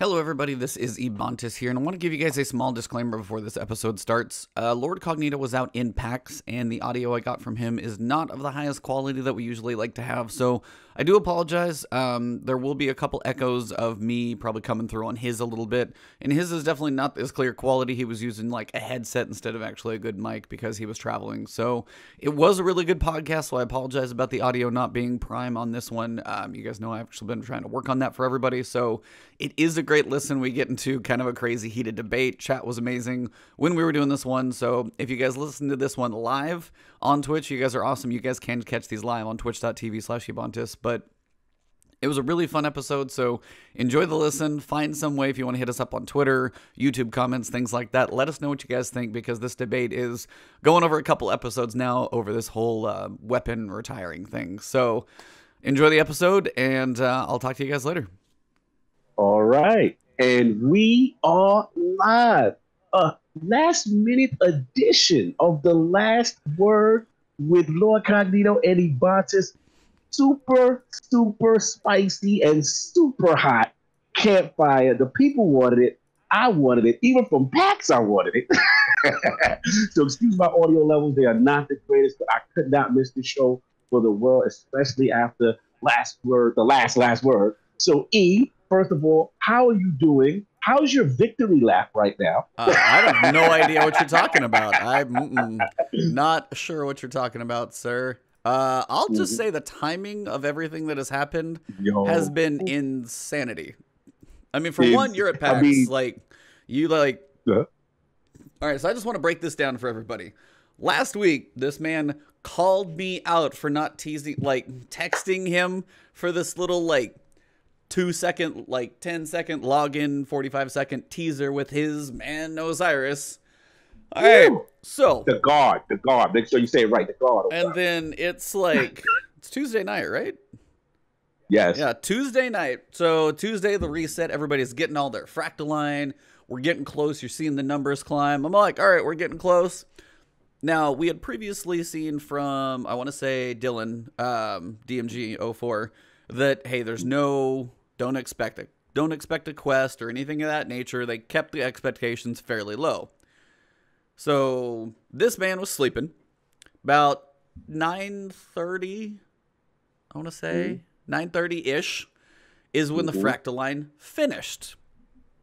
Hello, everybody. This is Ebontis here, and I want to give you guys a small disclaimer before this episode starts. Uh, Lord Cognito was out in PAX, and the audio I got from him is not of the highest quality that we usually like to have, so I do apologize. Um, there will be a couple echoes of me probably coming through on his a little bit, and his is definitely not as clear quality. He was using like a headset instead of actually a good mic because he was traveling. So it was a really good podcast, so I apologize about the audio not being prime on this one. Um, you guys know I've actually been trying to work on that for everybody, so it is a great listen. We get into kind of a crazy heated debate. Chat was amazing when we were doing this one. So if you guys listen to this one live on Twitch, you guys are awesome. You guys can catch these live on twitch.tv slash Ebontis. But it was a really fun episode, so enjoy the listen. Find some way if you want to hit us up on Twitter, YouTube comments, things like that. Let us know what you guys think because this debate is going over a couple episodes now over this whole uh, weapon retiring thing. So enjoy the episode, and uh, I'll talk to you guys later. All right. And we are live. A last minute edition of the last word with Lord Cognito and Ebontis. Super, super spicy and super hot campfire. The people wanted it. I wanted it. Even from PAX, I wanted it. so excuse my audio levels. They are not the greatest, but I could not miss the show for the world, especially after last word, the last, last word. So E, first of all, how are you doing? How's your victory lap right now? Uh, I have no idea what you're talking about. I'm not sure what you're talking about, sir. Uh, I'll just mm-hmm. say the timing of everything that has happened Yo. has been insanity. I mean, for it's, one, you're at PAX. I mean, like, you like. Yeah. All right, so I just want to break this down for everybody. Last week, this man called me out for not teasing, like, texting him for this little, like, two second, like 10 second login, 45 second teaser with his man Osiris. All right, so the guard, the guard. Make sure you say it right, the guard. And then it's like it's Tuesday night, right? Yes. Yeah, Tuesday night. So Tuesday, the reset. Everybody's getting all their fractaline. We're getting close. You're seeing the numbers climb. I'm like, all right, we're getting close. Now we had previously seen from I want to say Dylan um, DMG 04 that hey, there's no don't expect a Don't expect a quest or anything of that nature. They kept the expectations fairly low. So this man was sleeping about 9:30 I want to say mm-hmm. 9:30ish is when mm-hmm. the fractaline finished.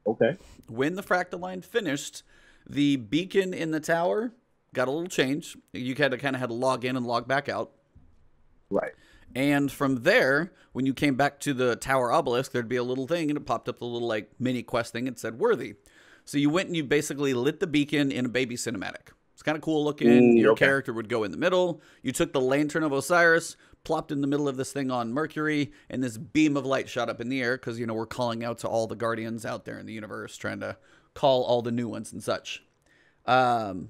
Okay. When the fractaline finished, the beacon in the tower got a little change. You had to kind of had to log in and log back out. Right. And from there, when you came back to the tower obelisk, there'd be a little thing and it popped up the little like mini quest thing and said worthy. So you went and you basically lit the beacon in a baby cinematic. It's kind of cool looking. Mm, Your okay. character would go in the middle. You took the lantern of Osiris, plopped in the middle of this thing on Mercury, and this beam of light shot up in the air because, you know, we're calling out to all the guardians out there in the universe, trying to call all the new ones and such. Um,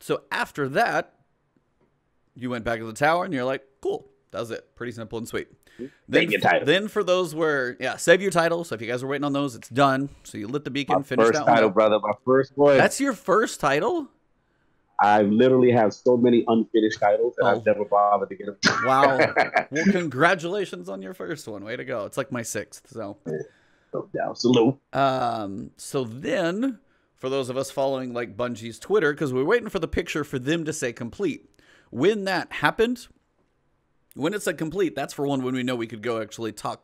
so after that, you went back to the tower and you're like, cool, that was it. Pretty simple and sweet. Then, then for those where yeah, save your title. So if you guys are waiting on those, it's done. So you lit the beacon, my finished first title, one. brother. My first one. That's your first title. I literally have so many unfinished titles, and oh. I've never bothered to get them. wow! well, congratulations on your first one. Way to go! It's like my sixth. So, no doubt. Salute. Um. So then, for those of us following like Bungie's Twitter, because we we're waiting for the picture for them to say complete. When that happened, when it said complete, that's for one when we know we could go actually talk,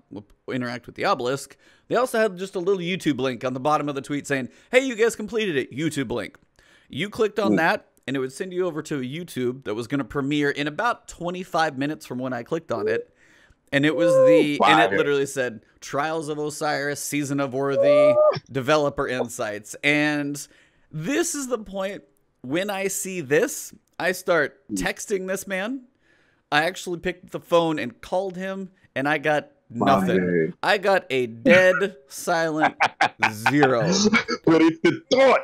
interact with the obelisk. They also had just a little YouTube link on the bottom of the tweet saying, hey, you guys completed it, YouTube link. You clicked on mm. that, and it would send you over to a YouTube that was going to premiere in about 25 minutes from when I clicked on it. And it was the, and it literally said Trials of Osiris, Season of Worthy, Developer Insights. And this is the point when I see this, I start mm. texting this man I actually picked the phone and called him, and I got nothing. I got a dead silent zero. The thought.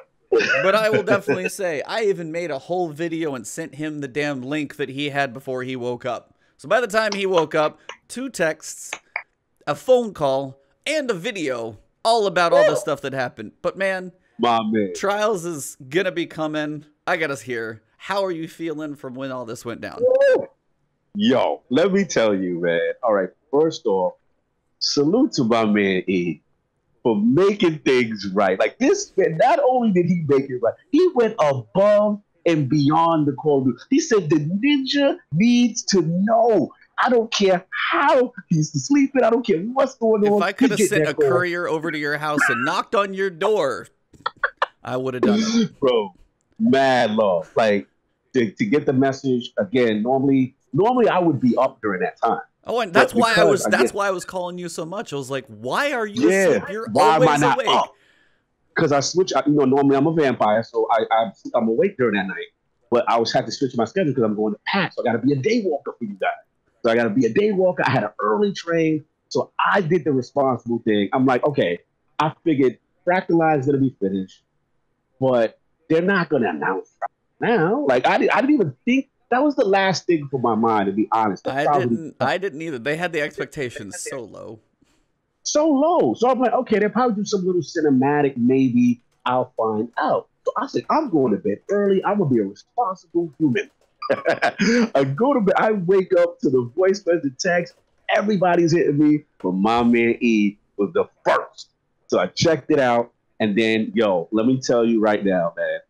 but I will definitely say I even made a whole video and sent him the damn link that he had before he woke up. So by the time he woke up, two texts, a phone call, and a video all about all the stuff that happened. But man, My man. Trials is gonna be coming. I got us here. How are you feeling from when all this went down? Yo, let me tell you, man. All right, first off, salute to my man E for making things right. Like this man, not only did he make it right, he went above and beyond the call. of duty. He said the ninja needs to know. I don't care how he's sleeping. I don't care what's going on. If I could have sent a call. courier over to your house and knocked on your door, I would have done it. bro, mad love. Like to, to get the message again. Normally, normally I would be up during that time. Oh, and that's why I was I that's why I was calling you so much. I was like, why are you Yeah. asleep? You're Why am I always not awake. up? Because I switch. I- You know, normally I'm a vampire, so I, I I'm awake during that night. But I was had to switch my schedule because I'm going to PAX. So I got to be a day walker for you guys. So I got to be a day walker. I had an early train, so I did the responsible thing. I'm like, okay, I figured Fractal is gonna be finished, but they're not gonna announce now. Like I, did, I didn't even think that was the last thing for my mind. To be honest, I didn't I didn't either. They had the expectations so low. so low. So I'm like, okay, they'll probably do some little cinematic. Maybe I'll find out. So I said, I'm going to bed early. I'm gonna be a responsible human. I go to bed. I wake up to the voice message text. Everybody's hitting me, but my man E was the first. So I checked it out, and then yo, let me tell you right now, man,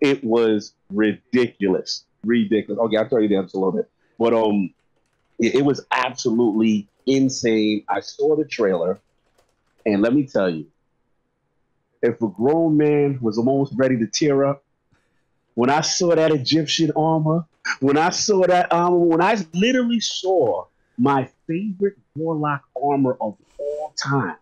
it was ridiculous, ridiculous. Okay, I'll tell you that in a little bit, but um, it, it was absolutely insane. I saw the trailer, and let me tell you, if a grown man was almost ready to tear up, when I saw that Egyptian armor, when I saw that armor, when I literally saw my favorite warlock armor of all time,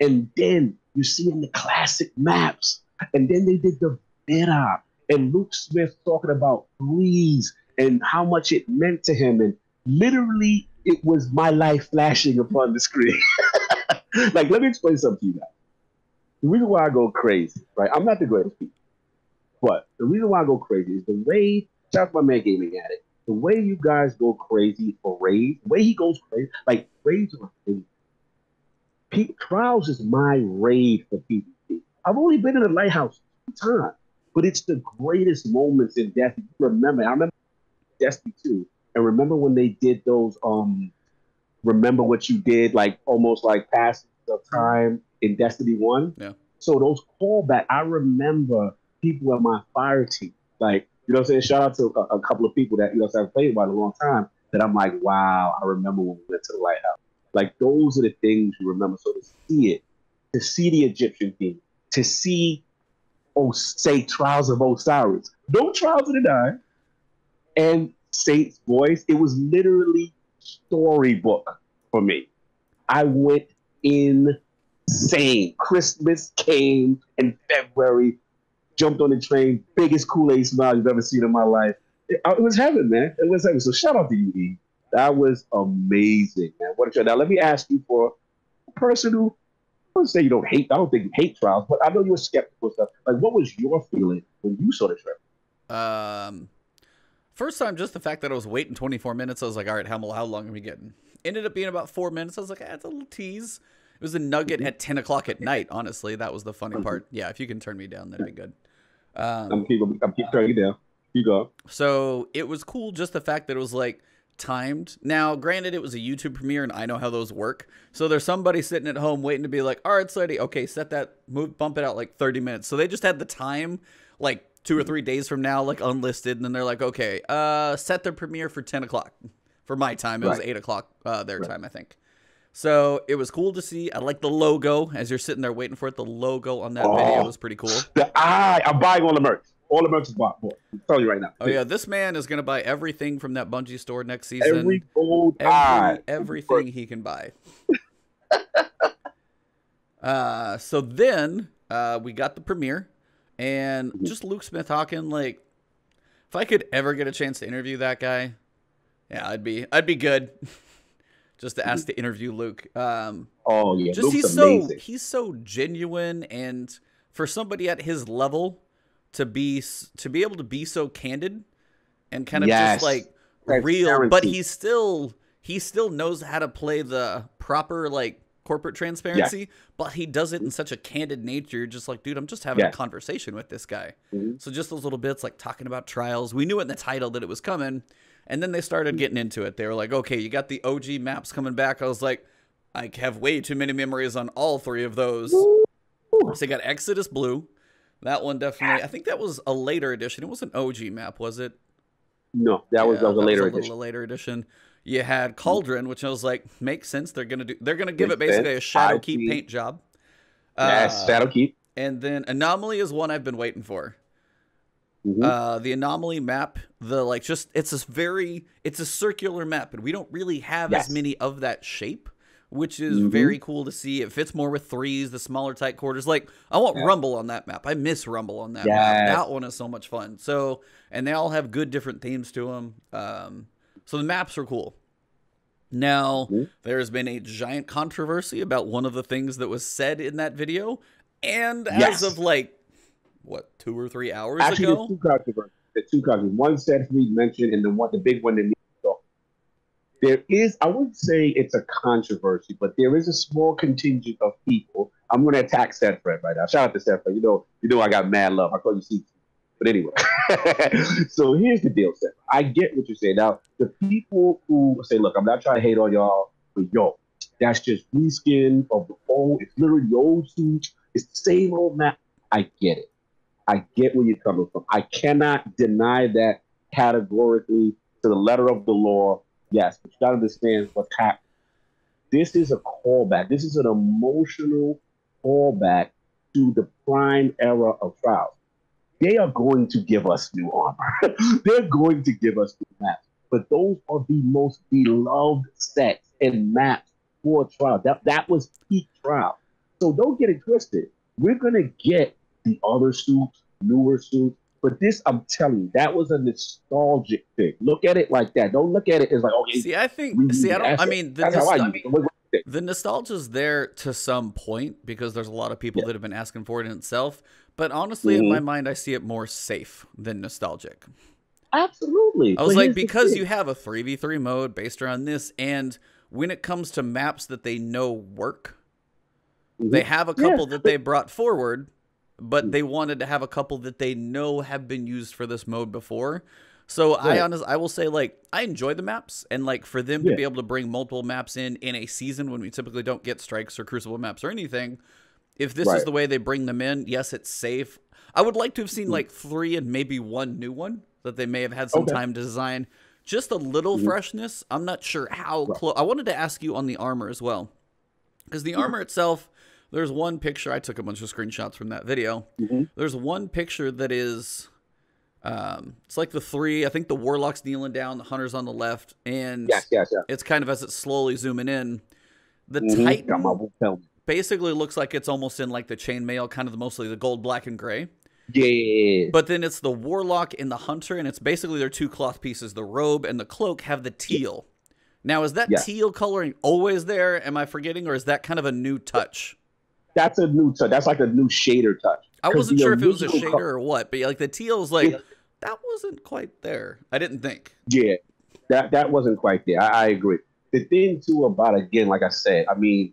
and then you see in the classic maps, and then they did the beta, and Luke Smith talking about breeze and how much it meant to him, and literally it was my life flashing upon the screen. like, let me explain something to you guys. The reason why I go crazy, right? I'm not the greatest people, but the reason why I go crazy is the way, shout out my man Gaming Addict, the way you guys go crazy for raids, the way he goes crazy, like raids are crazy. Pete, Trials is my raid for PvP. I've only been in the lighthouse two times, but it's the greatest moments in Destiny. Remember, I remember Destiny 2, and remember when they did those um remember what you did, like almost like passage of time in Destiny 1. Yeah. So those callback, I remember people at my fire team, like, you know what I'm saying? Shout out to a, a couple of people that, you know, I've played about a long time that I'm like, wow, I remember when we went to the lighthouse. Like those are the things you remember. So to see it, to see the Egyptian theme, to see, oh, say Trials of Osiris, no Trials of the Nine, and Saint's voice, it was literally storybook for me. I went insane. Christmas came in February, jumped on the train, biggest Kool-Aid smile you've ever seen in my life. It, it was heaven, man. It was heaven. So shout out to you, E. That was amazing, man. What a show. Now let me ask you for a person who wouldn't say you don't hate. I don't think you hate trials, but I know you were skeptical stuff. Like, what was your feeling when you saw the trailer? Um, first time, just the fact that I was waiting 24 minutes, I was like, all right, how, how long are we getting? Ended up being about four minutes. I was like, ah, it's a little tease. It was a nugget at 10 o'clock at night. Honestly, that was the funny part. Yeah, if you can turn me down, that'd be good. Um, I'm keep I'm keep turning you down. You go. so it was cool just the fact that it was like timed. Now, granted, it was a YouTube premiere, and I know how those work. So there's somebody sitting at home waiting to be like, "All right, Slutty, okay, set that, move, bump it out like 30 minutes." So they just had the time, like two or three days from now, like unlisted, and then they're like, "Okay, uh, set the premiere for 10 o'clock." For my time, it was eight o'clock uh, their Right. time, I think. So it was cool to see. I like the logo as you're sitting there waiting for it. The logo on that video Oh. was pretty cool. The eye. I'm buying all the merch. All the merch is bought. Boy, I'm telling you right now. Oh yeah, this man is gonna buy everything from that Bungie store next season. Every gold Every- eye. everything he can buy. uh, so then uh, we got the premiere, and just Luke Smith talking like, if I could ever get a chance to interview that guy, yeah, I'd be I'd be good. just to ask to interview Luke. Um, Oh yeah, just Luke's he's amazing. so he's so genuine, and for somebody at his level to be to be able to be so candid and kind of Yes. just like real, but Transparency. he still he still knows how to play the proper like corporate transparency, but he does it in such a candid nature. You're just like, dude, I'm just having Yeah. a conversation with this guy. Mhm. So just those little bits like talking about trials. We knew in the title that it was coming. And then they started getting into it. They were like, okay, you got the OG maps coming back. I was like, I have way too many memories on all three of those. Ooh. So you got Exodus Blue. That one definitely. I think that was a later edition. It was an OG map, was it? No, that was, Yeah, that was a later little edition. later edition. You had Cauldron, which I was like, makes sense. They're gonna do. They're gonna give it Makes basically a sense. shadow I keep paint job. yes, Uh, Shadowkeep. and then Anomaly is one I've been waiting for. Mhm. Uh, the Anomaly map, the like, just it's a very, it's a circular map, and we don't really have Yes. as many of that shape, which is Mhm. very cool to see. It fits more with threes, the smaller tight quarters. Like, I want Yeah. Rumble on that map. I miss Rumble on that map. That one is so much fun. So, and they all have good different themes to them. Um, so the maps are cool. Now, Mhm. there's been a giant controversy about one of the things that was said in that video, and as of like what two or three hours Actually, ago, two controversies. There's two controversies. One Seth Reed mentioned, and the one, the big one that needs to talk. There is, I wouldn't say it's a controversy, but there is a small contingent of people. I'm going to attack Seth Fred right now. Shout out to Seth Fred. You know, you know, I got mad love. I call you C. But anyway, so here's the deal, Seth. I get what you're saying. Now, the people who say, "Look, I'm not trying to hate on y'all, but yo, that's just reskin of the old. It's literally the old suit. It's the same old map." I get it. I get where you're coming from. I cannot deny that categorically to the letter of the law. Yes, but you got to understand what's happening. This is a callback. This is an emotional callback to the prime era of trials. They are going to give us new armor. They're going to give us new maps. But those are the most beloved sets and maps for trial. That that was peak trial. So don't get it twisted. We're gonna get the other suits, newer suits. But this, I'm telling you, that was a nostalgic thing. Look at it like that. Don't look at it as like, okay, see, I think, see, I don't. I mean, the how I nostal- use it. Look what you think. the nostalgia's there to some point because there's a lot of people Yeah. that have been asking for it in itself. But honestly, in Mhm. my mind, I see it more safe than nostalgic. Absolutely. I was But like, because you have a 3v3 mode based around this, and when it comes to maps that they know work, Mhm. they have a Yeah, couple that they brought forward, but Mm. they wanted to have a couple that they know have been used for this mode before. So I Right. honest, I will say like I enjoy the maps, and like for them to be able to bring multiple maps in in a season when we typically don't get strikes or crucible maps or anything. If this is the way they bring them in, yes, it's safe. I would like to have seen Mm. like three and maybe one new one that they may have had some Okay. time to design. Just a little Mhm. freshness. I'm not sure how Right. close. I wanted to ask you on the armor as well, because the armor itself. There's one picture. I took a bunch of screenshots from that video. Mhm. There's one picture that is, um, it's like the three. I think the warlock's kneeling down, the hunter's on the left, and Yes, yes, yes. it's kind of as it's slowly zooming in. The Mhm. Titan Got my book helmet. basically looks like it's almost in like the chainmail, kind of the, mostly the gold, black, and gray. Yeah. But then it's the warlock and the hunter, and it's basically their two cloth pieces. The robe and the cloak have the teal. Now, is that Yeah. teal coloring always there? Am I forgetting, or is that kind of a new touch? That's a new touch. That's like a new shader touch. I wasn't sure if it was a shader co- or what, but like the teal's like Yeah. that wasn't quite there. I didn't think. Yeah, that that wasn't quite there. I, I agree. The thing too about again, like I said, I mean,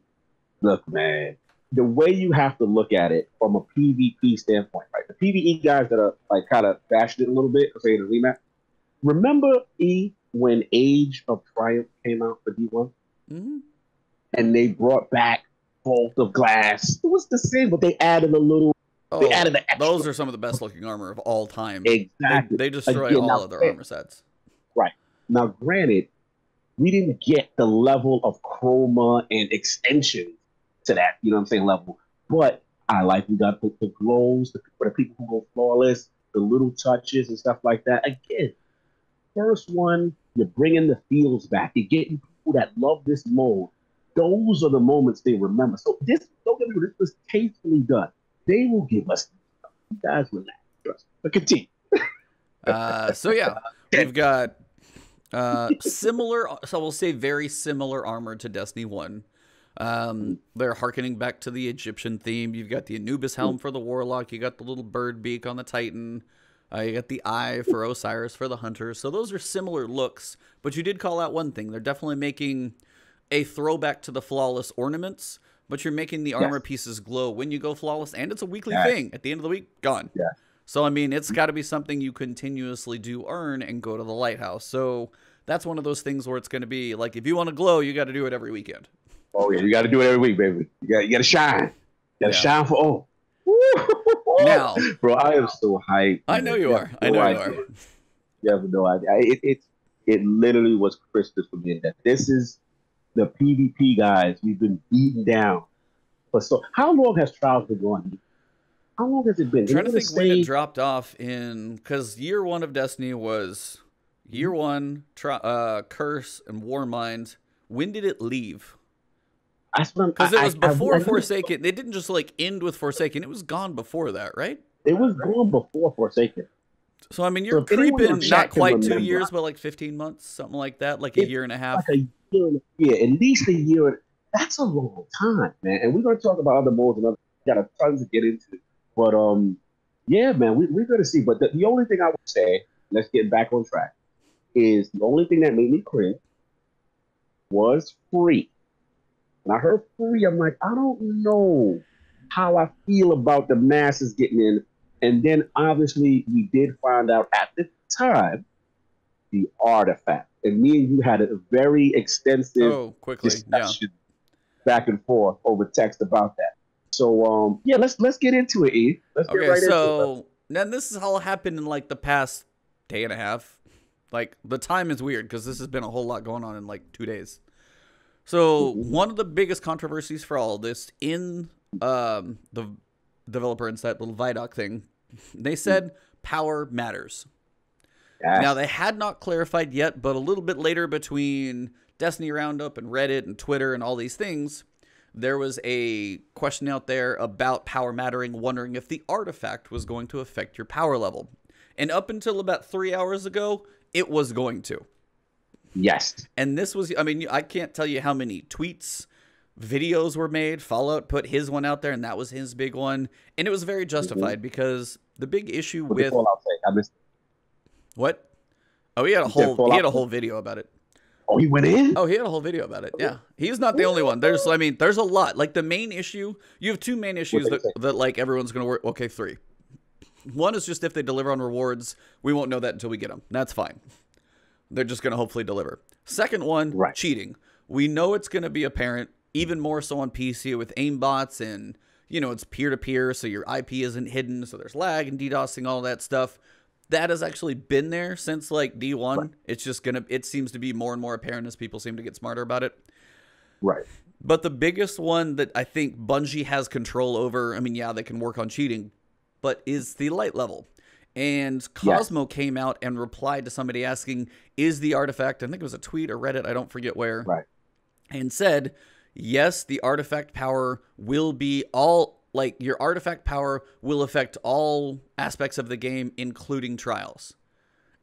look, man, the way you have to look at it from a PvP standpoint, right? The PvE guys that are like kind of bashed it a little bit, saying the remap. Remember E when Age of Triumph came out for D1, hmm and they brought back Vault of Glass. It was the same, but they added a little. Oh, They added the extra. those are some of the best looking armor of all time. They, exactly. they destroy Again, all now, of their eh, armor sets. Right now, granted, we didn't get the level of chroma and extension to that, you know what I'm saying, level. But I like we got the, the glows, the, for the people who go flawless, the little touches and stuff like that. Again, first one, you're bringing the feels back. You're getting people that love this mode. Those are the moments they remember. So this, don't get me wrong, this was tastefully done. They will give us, you guys relax. But continue. Uh, so yeah, we've got uh, similar. So we'll say very similar armor to Destiny One. Um, they're harkening back to the Egyptian theme. You've got the Anubis helm for the warlock. You got the little bird beak on the Titan. Uh, you got the eye for Osiris for the hunter. So those are similar looks. But you did call out one thing. They're definitely making a throwback to the flawless ornaments. But you're making the armor Yes. pieces glow when you go flawless, and it's a weekly Yes. thing. At the end of the week, gone. Yeah. So I mean, it's got to be something you continuously do earn and go to the lighthouse. So that's one of those things where it's going to be like if you want to glow, you got to do it every weekend. Oh yeah, you got to do it every week, baby. You got you got to shine. You got to Yeah. shine for all. Now, bro, I am so hyped. I know you You are. have I no know you are. You have no idea. It, it, it literally was crystal for me that this is the PvP guys we've been beaten down But so. How long has trials been going? How long has it been? I'm trying to think when it dropped off in because year one of Destiny was year one, tri- uh, Curse and War Warmind. When did it leave? Because it was I- I- before I- Forsaken. They didn't just like end with Forsaken. It was gone before that, right? It was gone before Forsaken. So I mean, you're anyone creeping not quite two years, but like 15 months, something like that, like a year and a half. Like a year, yeah, at least a year. That's a long time, man. And we're gonna talk about other modes and other. Got a tons to get into, but um, yeah, man, we, we're gonna see. But the, the only thing I would say, let's get back on track, is the only thing that made me cringe was free. And I heard free, I'm like, I don't know how I feel about the masses getting in. And then obviously we did find out at the time the artifact. And me and you had a very extensive Oh, quickly, yeah. discussion back and forth over text about that. So um yeah, let's let's get into it, E. Let's get Okay, right into it. so now this has all happened in like the past day and a half. Like the time is weird because this has been a whole lot going on in like two days. So Mhm. one of the biggest controversies for all this in um, the developer inside little Vidoc thing, they said power matters. Yes. Now they had not clarified yet, but a little bit later between Destiny Roundup and Reddit and Twitter and all these things, there was a question out there about power mattering, wondering if the artifact was going to affect your power level. And up until about three hours ago, it was going to. yes. And this was, I mean, I can't tell you how many tweets, videos were made. Fallout put his one out there, and that was his big one. And it was very justified because the big issue What with Fallout say? I missed what? Oh, he had a whole he had a whole video about it. Oh, he went in? Oh, he had a whole video about it. Yeah, he's not the only one. There's, I mean, there's a lot. Like the main issue, you have two main issues that, that like everyone's gonna work. Okay, three. One is just if they deliver on rewards, we won't know that until we get them. That's fine. They're just gonna hopefully deliver. Second one, Right. cheating. We know it's gonna be apparent, even more so on PC with aimbots and you know it's peer to peer, so your IP isn't hidden, so there's lag and DDoSing, all that stuff. That has actually been there since like D1. Right. It's just gonna. It seems to be more and more apparent as people seem to get smarter about it. Right. But the biggest one that I think Bungie has control over, I mean, yeah, they can work on cheating, but is the light level. And Cozmo came out and replied to somebody asking, Is the artifact, I think it was a tweet or Reddit, I don't forget where, Right. and said, Yes, the artifact power will be all, like, your artifact power will affect all aspects of the game, including trials.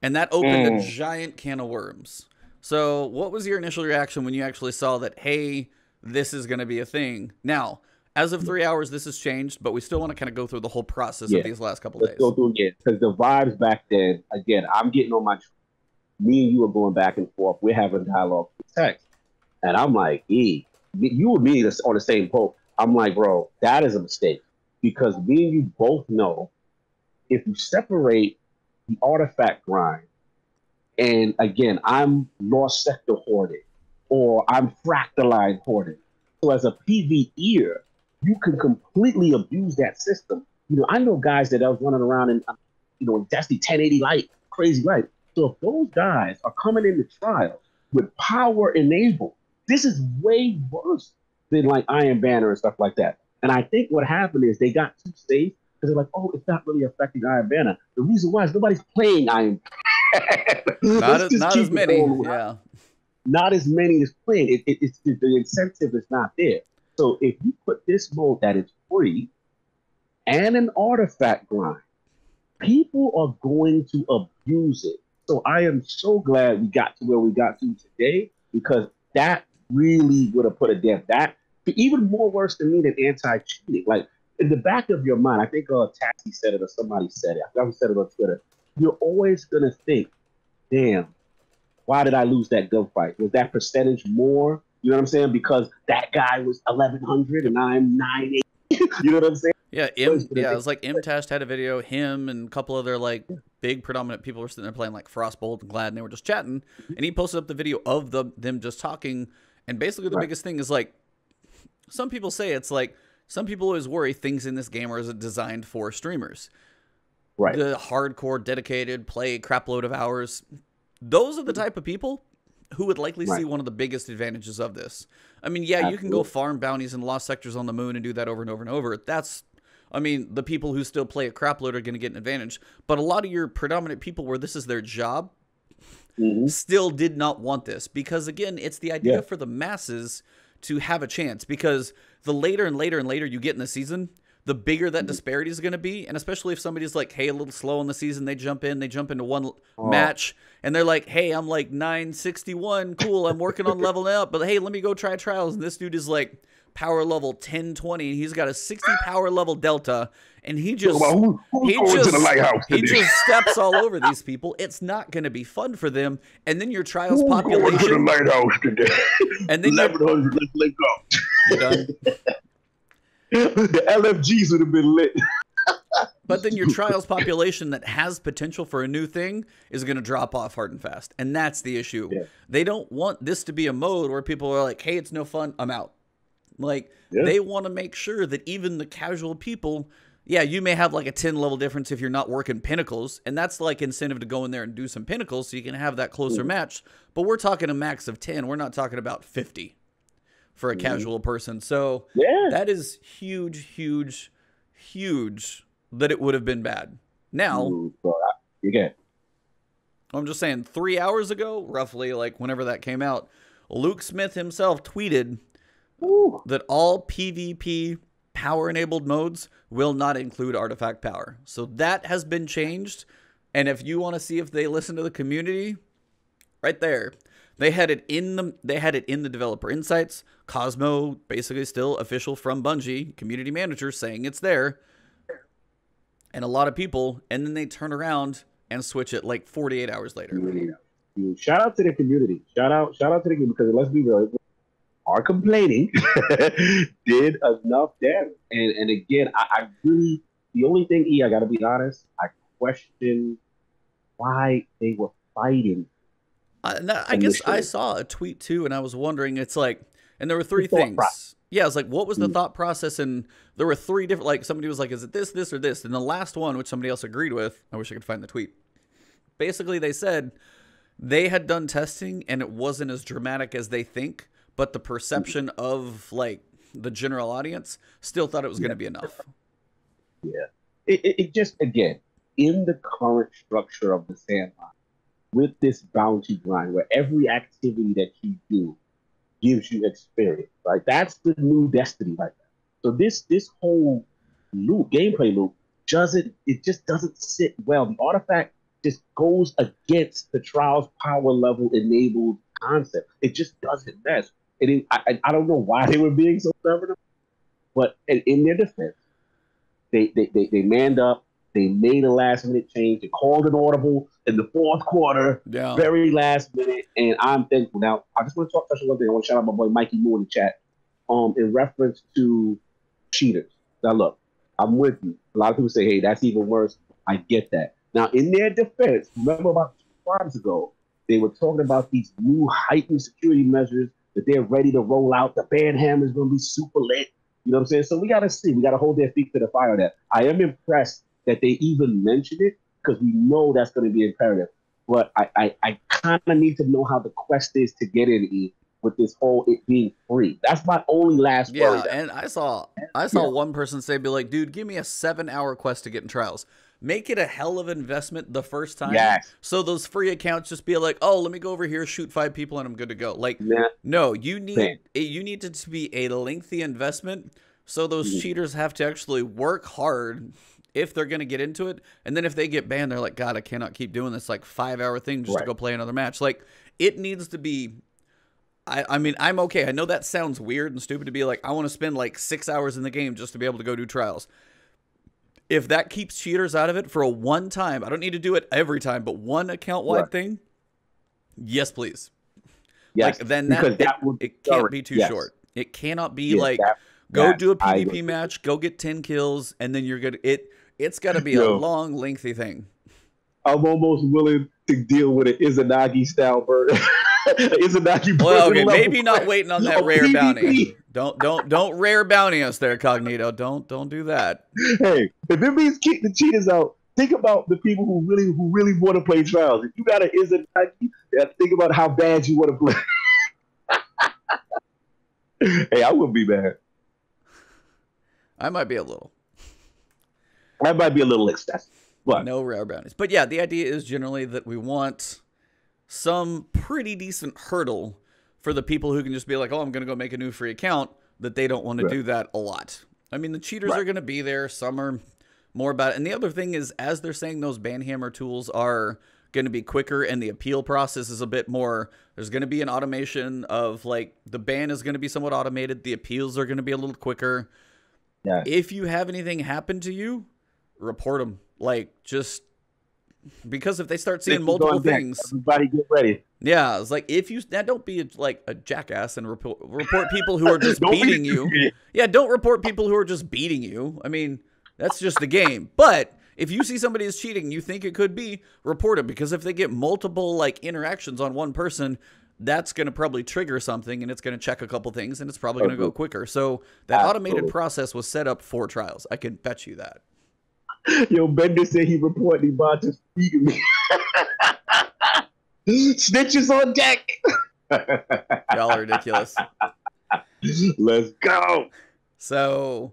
And that opened a Mm. giant can of worms. So, what was your initial reaction when you actually saw that, hey, this is going to be a thing? Now, as of three hours, this has changed, but we still want to kind of go through the whole process Yeah. of these last couple Let's days. go through again. Because the vibes back then, again, I'm getting on my. Me and you are going back and forth. We're having dialogue with text. And I'm like, E, you and me is on the same boat. I'm like, bro, that is a mistake. Because me and you both know if you separate the artifact grind, and again, I'm lost sector hoarding, or I'm fractaline hoarding. So as a PvEer, you can completely abuse that system. You know, I know guys that are running around in, uh, you know, in Destiny 1080 light, crazy light. So if those guys are coming into trials with power enabled, this is way worse than like Iron Banner and stuff like that. And I think what happened is they got too safe because they're like, oh, it's not really affecting Iron Banner. The reason why is nobody's playing Iron Banner. Not, as, not as many. Yeah. Not as many is playing. It, it, it's the, the incentive is not there. So if you put this mode that is free and an artifact grind, people are going to abuse it. So I am so glad we got to where we got to today because that really would have put a dent. That even more worse than me than anti-cheating. Like in the back of your mind, I think uh, Taxi said it or somebody said it. I forgot who said it on Twitter. You're always gonna think, "Damn, why did I lose that gunfight? Was that percentage more? You know what I'm saying? Because that guy was 1100 and I'm 980. you know what I'm saying? Yeah, M, yeah, it was like Mtashed had a video. Him and a couple other like big predominant people were sitting there playing like Frostbolt and Gladd, and they were just chatting. And he posted up the video of the them just talking. And basically, the Right. biggest thing is like some people say it's like some people always worry things in this game are designed for streamers. Right. The hardcore, dedicated, play crap load of hours. Those are the type of people who would likely Right. see one of the biggest advantages of this. I mean, yeah, you can go farm bounties and lost sectors on the moon and do that over and over and over. That's, I mean, the people who still play a crap load are going to get an advantage. But a lot of your predominant people where this is their job Mhm. still did not want this because again it's the idea Yeah. for the masses to have a chance because the later and later and later you get in the season the bigger that disparity is going to be and especially if somebody's like hey a little slow in the season they jump in they jump into one Oh. match and they're like hey i'm like 961 cool i'm working on leveling up but hey let me go try trials and this dude is like power level 1020 and he's got a 60 power level delta and he just who, he just, to the lighthouse he just steps all over these people. It's not going to be fun for them. And then your trials Who's going to the population, lighthouse today? and then 1100, let's link up. you're done. the LFGs would have been lit. But then your trials population that has potential for a new thing is going to drop off hard and fast. And that's the issue. Yeah. They don't want this to be a mode where people are like, hey, it's no fun. I'm out. Like, Yeah. they want to make sure that even the casual people, yeah, you may have like a 10 level difference if you're not working pinnacles. And that's like incentive to go in there and do some pinnacles so you can have that closer Mm-hmm. match. But we're talking a max of 10. We're not talking about 50 for a Mhm. casual person. So Yeah. that is huge, huge, huge that it would have been bad. Now, Ooh, bro, I- again, I'm just saying, three hours ago, roughly, like whenever that came out, Luke Smith himself tweeted Ooh, that all PvP power enabled modes will not include artifact power. So that has been changed. And if you want to see if they listen to the community, right there. They had it in the they had it in the developer insights. Cozmo basically still official from Bungie, community manager saying it's there. And a lot of people and then they turn around and switch it like 48 hours later. you know, you- shout out to the community. Shout out, shout out to the community because let's be real, our complaining did enough damage. And and again, I, I really the only thing, E, I gotta be honest, I question why they were fighting. I, and I guess I saw a tweet too, and I was wondering. It's like, and there were three thought things. process. Yeah, I was like, what was the Mm. thought process? And there were three different. Like somebody was like, is it this, this, or this? And the last one, which somebody else agreed with, I wish I could find the tweet. Basically, they said they had done testing, and it wasn't as dramatic as they think, but the perception of like the general audience still thought it was going to be enough. It, it, it just again in the current structure of the sandbox with this bounty grind where every activity that you do gives you experience right? That's the new destiny right there. So this this whole loop gameplay loop doesn't it just doesn't sit well. The artifact just goes against the trials power level enabled concept. It just doesn't mesh it is, I, I- don't know why they were being so stubborn but in, in their defense they, they, they, they manned up. They made a last minute change. They called an audible in the fourth quarter, Yeah. very last minute, and I'm thankful. Now, I just want to talk touch on one thing. I want to shout out my boy Mikey Moore in the chat. Um, in reference to cheaters. Now, look, I'm with you. A lot of people say, "Hey, that's even worse." I get that. Now, in their defense, remember about two months ago, they were talking about these new heightened security measures that they're ready to roll out. The band hammer is going to be super lit. You know what I'm saying? So we got to see. We got to hold their feet to the fire. on That I am impressed that they even mentioned it because we know that's going to be imperative. But I, I, I kind of need to know how the quest is to get in E with this whole it being free. That's my only last. Yeah, there. and I saw I saw Yeah. one person say, "Be like, dude, give me a seven-hour quest to get in trials. Make it a hell of an investment the first time. Yes. So those free accounts just be like, oh, let me go over here, shoot five people, and I'm good to go. Like, Nah, no, you need it, you need it to be a lengthy investment. So those Mhm. cheaters have to actually work hard if they're going to get into it. And then if they get banned, they're like, God, I cannot keep doing this like five hour thing just to go play another match. Like it needs to be. I, I mean, I'm okay. I know that sounds weird and stupid to be like, I want to spend like six hours in the game just to be able to go do trials. If that keeps cheaters out of it for a one time, I don't need to do it every time, but one account wide Right. thing, yes, please. yes, Like then that, because it, that would it can't be too yes. short. It cannot be Yes, like that- go that do a PvP match, go get ten kills, and then you're gonna it. It's got to be a long, lengthy thing. I'm almost willing to deal with an Izanagi style version. Izanagi Well, person okay, maybe not waiting on that rare PvP. bounty. Don't don't don't rare bounty us there, Cognito. Don't don't do that. Hey, if it means keep the cheaters out, think about the people who really who really want to play trials. If you got an is Izanagi, yeah, think about how bad you want to play. hey, I wouldn't be bad. I might be a little. That might be a little excessive, but No rare bounties. But yeah, the idea is generally that we want some pretty decent hurdle for the people who can just be like, oh, I'm going to go make a new free account, that they don't want to Right. do that a lot. I mean, the cheaters Right. are going to be there. Some are more about it. And the other thing is, as they're saying those banhammer tools are going to be quicker and the appeal process is a bit more, there's going to be an automation of like the ban is going to be somewhat automated. The appeals are going to be a little quicker. Yeah. If you have anything happen to you, report them. Like, just because if they start seeing multiple things, Everybody get ready. yeah, it's like if you now don't be like a jackass and report report people who are just Don't be- beating you. Yeah, don't report people who are just beating you. I mean, that's just the game. But if you see somebody is cheating, and you think it could be, report it because if they get multiple like interactions on one person, that's going to probably trigger something and it's going to check a couple things and it's probably going to go quicker. So that automated process was set up for trials. I can bet you that. Yo, Bender said he reported Ebontis beating me. Snitches on deck. Y'all are ridiculous. Let's go. So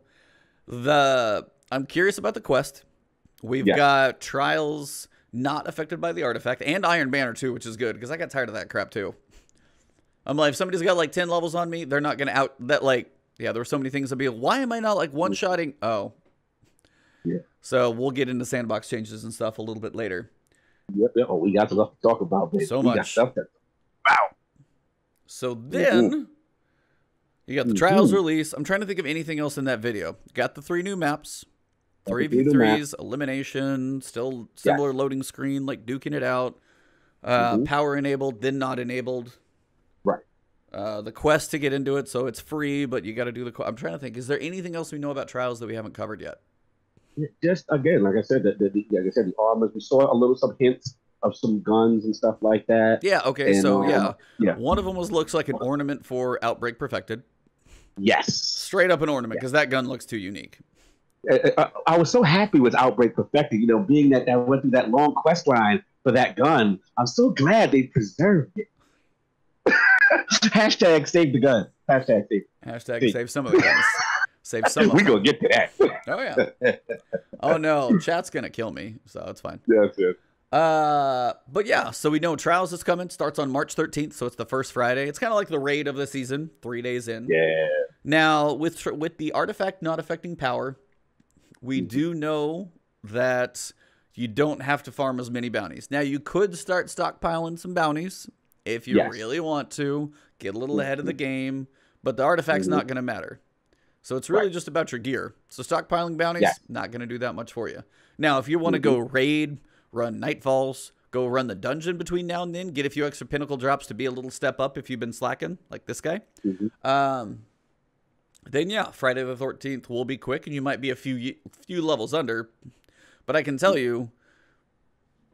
the I'm curious about the quest. We've Yeah. got trials not affected by the artifact and Iron Banner too, which is good because I got tired of that crap too. I'm like, if somebody's got like 10 levels on me, they're not gonna out that like yeah, there were so many things to be why am I not like one shotting? Oh. Yeah. So we'll get into sandbox changes and stuff a little bit later. Yep, yep. Oh, we got stuff to talk about, baby. So we got much. stuff to- So then you got the trials Mhm. release. I'm trying to think of anything else in that video. Got the three new maps. Three v new threes, elimination, still similar loading screen, like duking it out. Uh, Mhm. Power enabled, then not enabled. Right. Uh, the quest to get into it, so it's free, but you got to do the. qu- I'm trying to think. Is there anything else we know about trials that we haven't covered yet? Just again, like I said, the, the, the- like I said, the armors. We saw a little some hints of some guns and stuff like that. Yeah. Okay. And, so um, yeah, yeah. one of them was looks like an ornament for Outbreak Perfected. Yes. Straight up an ornament because that gun looks too unique. I, I, I was so happy with Outbreak Perfected. You know, being that that went through that long quest line for that gun. I'm so glad they preserved it. Hashtag save the gun. Hashtag save. Hashtag See. save some of the guns. Save some we gonna get to that. Oh yeah. Oh no, chat's gonna kill me, so it's fine. That's it. Uh, but yeah, so we know Trials is coming. Starts on March 13th, so it's the first Friday. It's kind of like the raid of the season, three days in. Yeah. Now with with the artifact not affecting power, we Mhm. do know that you don't have to farm as many bounties. Now you could start stockpiling some bounties if you Yes. really want to get a little ahead of the game, but the artifact's not going to matter. So it's really Right. just about your gear. So stockpiling bounties Yeah. not going to do that much for you. Now, if you want to go raid, run nightfalls, go run the dungeon between now and then, get a few extra pinnacle drops to be a little step up if you've been slacking, like this guy. Mhm. Um, then yeah, Friday the thirteenth will be quick, and you might be a few few levels under, but I can tell you,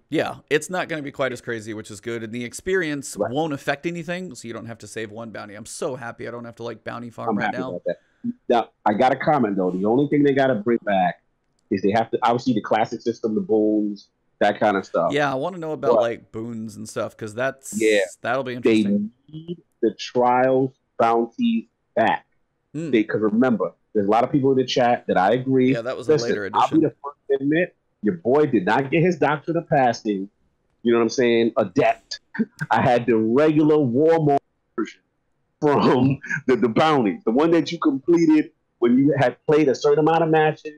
yeah, it's not going to be quite as crazy, which is good, and the experience Right. won't affect anything, so you don't have to save one bounty. I'm so happy I don't have to like bounty farm I'm right now. about that. Now, I got a comment though. The only thing they got to bring back is they have to obviously the classic system, the boons, that kind of stuff. Yeah, I want to know about But- like boons and stuff because that's Yeah. that'll be They interesting. need the trials bounties back. Hmm. Because remember, there's a lot of people in the chat that I agree. Yeah, that was a Listen, later I'll be the first to admit, your boy did not get his doctrine of passing. You know what I'm saying? Adept. I had the regular war mode version from the, the bounty, the one that you completed when you had played a certain amount of matches,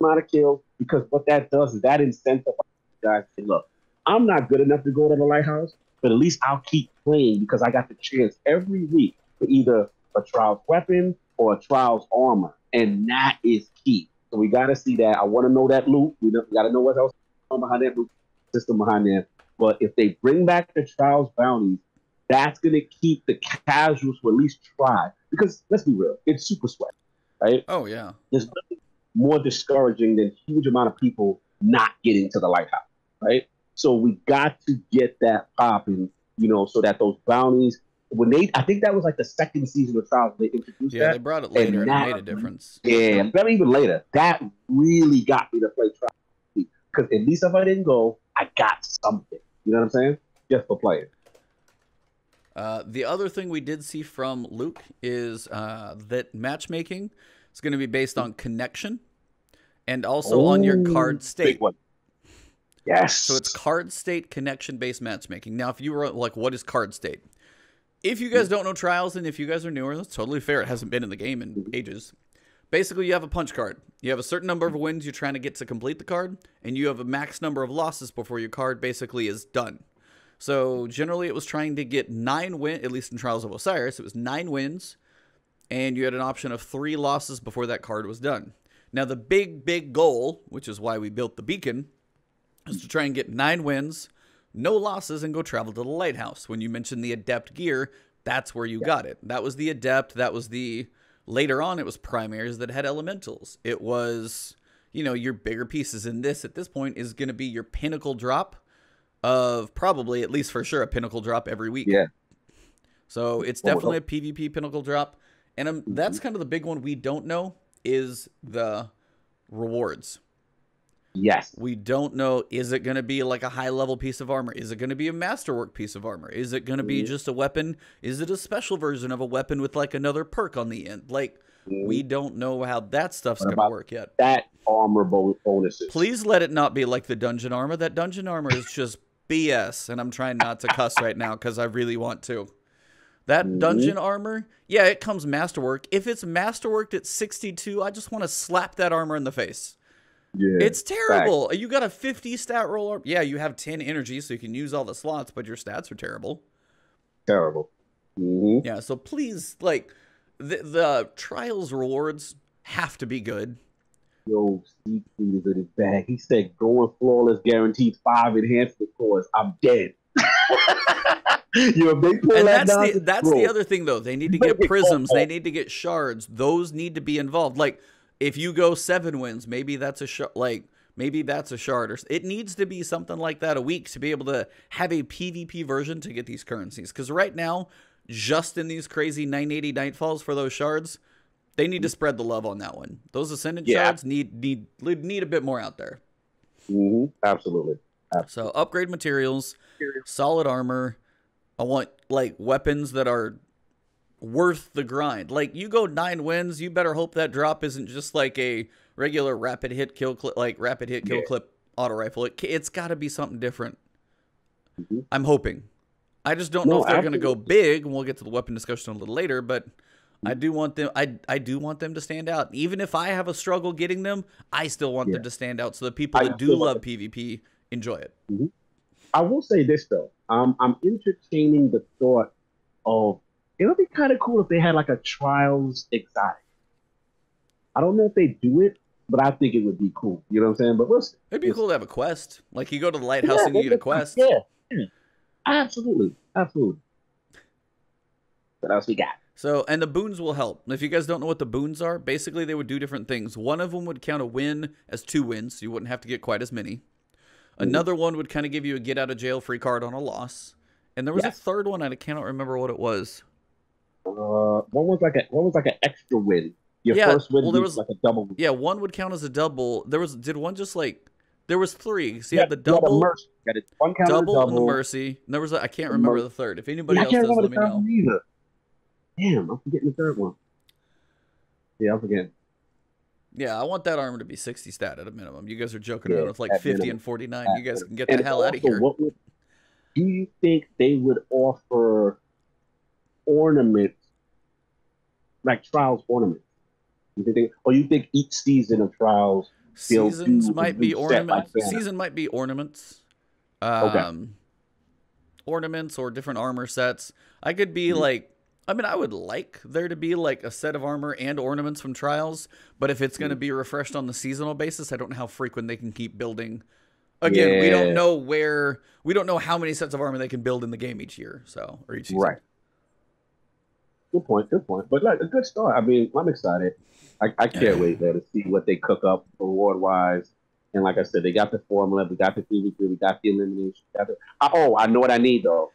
amount of kills. Because what that does is that incentivizes guys. to look, I'm not good enough to go to the lighthouse, but at least I'll keep playing because I got the chance every week for either a trials weapon or a trials armor, and that is key. So we got to see that. I want to know that loot. We got to know what else behind that loot system behind there. But if they bring back the trials bounties, that's going to keep the casuals to at least try. Because let's be real, it's super sweat, right? Oh yeah, There's nothing more discouraging than huge amount of people not getting to the lighthouse, right? So we got to get that popping you know, so that those bounties when they I think that was like the second season of Trials they introduced Yeah, that. they brought it later and, that- it made a difference. Yeah, but even later, that really got me to play Trials because at least if I didn't go, I got something. You know what I'm saying? Just for playing. Uh, the other thing we did see from Luke is uh, that matchmaking is going to be based on connection and also on your card big state. one. Yes. So it's card state connection based matchmaking. Now, if you were like, what is card state? If you guys don't know trials and if you guys are newer, that's totally fair. It hasn't been in the game in ages. Basically, you have a punch card. You have a certain number of wins you're trying to get to complete the card, and you have a max number of losses before your card basically is done. So generally, it was trying to get nine win, at least in Trials of Osiris, it was nine wins, and you had an option of three losses before that card was done. Now, the big, big goal, which is why we built the beacon, is to try and get nine wins, no losses, and go travel to the lighthouse. When you mentioned the adept gear, that's where you got it. That was the adept. That was the later on. It was primaries that had elementals. It was you know your bigger pieces. And this at this point is going to be your pinnacle drop of probably at least for sure a pinnacle drop every week. Yeah. So it's definitely a PvP pinnacle drop, and um, that's kind of the big one we don't know is the rewards. yes. We don't know is it going to be like a high level piece of armor? Is it going to be a masterwork piece of armor? Is it going to be Mhm. just a weapon? Is it a special version of a weapon with like another perk on the end? Like we don't know how that stuff's going to work yet. that armor bo- bonuses. Please let it not be like the dungeon armor. That dungeon armor is just BS, and I'm trying not to cuss right now because I really want to. That dungeon armor, yeah, it comes masterwork. If it's masterworked at 62, I just want to slap that armor in the face. Yeah. It's terrible. You got a 50 stat roll. Yeah, you have 10 energy, so you can use all the slots, but your stats are terrible. terrible. hmm Yeah, so please, like, the, the trials rewards have to be good. Yo, Steve is in his bag. He said, "Going flawless, guaranteed five enhancement cores. I'm dead." Yo, if they pull And that that's the that's the other thing though. They need to get prisms. They need to get shards. Those need to be involved. Like if you go seven wins, maybe that's a sh- like maybe that's a shard or it needs to be something like that a week to be able to have a PvP version to get these currencies. Because right now, just in these crazy 980 nightfalls for those shards, they need to spread the love on that one. Those ascendant Yeah. shards need need need a bit more out there. Mhm, Absolutely. So upgrade materials, solid armor. I want like weapons that are worth the grind. Like you go nine wins, you better hope that drop isn't just like a regular rapid hit kill clip, like rapid hit kill Yeah. clip auto rifle. It, it's got to be something different. Mhm. I'm hoping. I just don't No, know if they're going to go big, and we'll get to the weapon discussion a little later. But I do want them. I I do want them to stand out. Even if I have a struggle getting them, I still want Yeah. them to stand out, so the people I that do love PvP enjoy it. I will say this though. Um, I'm entertaining the thought of it would be kind of cool if they had like a trials exotic. I don't know if they do it, but I think it would be cool. You know what I'm saying? But listen, It'd be Yes. cool to have a quest. Like you go to the lighthouse and you get a quest. Yeah, yeah. absolutely, absolutely. What else we got? So, and the boons will help. If you guys don't know what the boons are, basically they would do different things. One of them would count a win as two wins, so you wouldn't have to get quite as many. Another one would kind of give you a get out of jail free card on a loss. And there was Yes. a third one, and I cannot remember what it was. Uh, one was like a one was like an extra win. Your Yeah, first win well, there was like a double. Yeah, one would count as a double. There was did one just like there was three. So you Yeah, had the you had a double, mercy. Had a one double, double. and the mercy. And there was a, I can't remember mer- the third. If anybody I else does, let me know. either. Damn, I'm forgetting the third one. Yeah, I'm forgetting. Yeah, I want that armor to be 60 stat at a minimum. You guys are joking Yeah, around with like 50 minimum. and 49. At You guys can get the hell out of here. What would, do you think they would offer ornaments, like trials ornaments? You think or you think each season of trials? Seasons might be like ornaments. Season might be ornaments. Okay. Um, Ornaments or different armor sets. I could be Mhm. like, I mean, I would like there to be like a set of armor and ornaments from trials, but if it's going to Mhm. be refreshed on the seasonal basis, I don't know how frequent they can keep building. Again, we don't know where, we don't know how many sets of armor they can build in the game each year, so or each season. Right. Good point. Good point. But like a good start. I mean, I'm excited. I, I can't wait there to see what they cook up reward wise. And like I said, they got the formula. We got the three PvP. We got the elimination. Got the, oh, I know what I need though.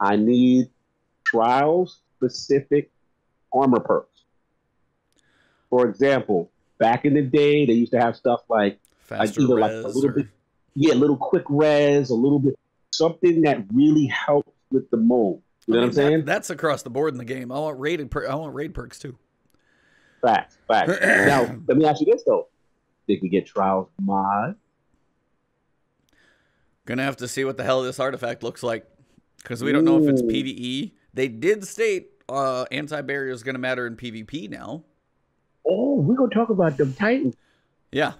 I need trial specific armor perks. For example, back in the day, they used to have stuff like either like a little or- bit- yeah, a little quick res, a little bit something that really helps with the mode. You know I what I'm mean, that- saying? that's across the board in the game. I want rated. Per- I want raid perks too. Facts, facts. now, let me ask you this though: Did we get trials mod? Gonna have to see what the hell this artifact looks like because we don't know if it's PVE. They did state uh, anti-barrier is gonna matter in PvP now. Oh, we're gonna talk about them Titans. Yeah,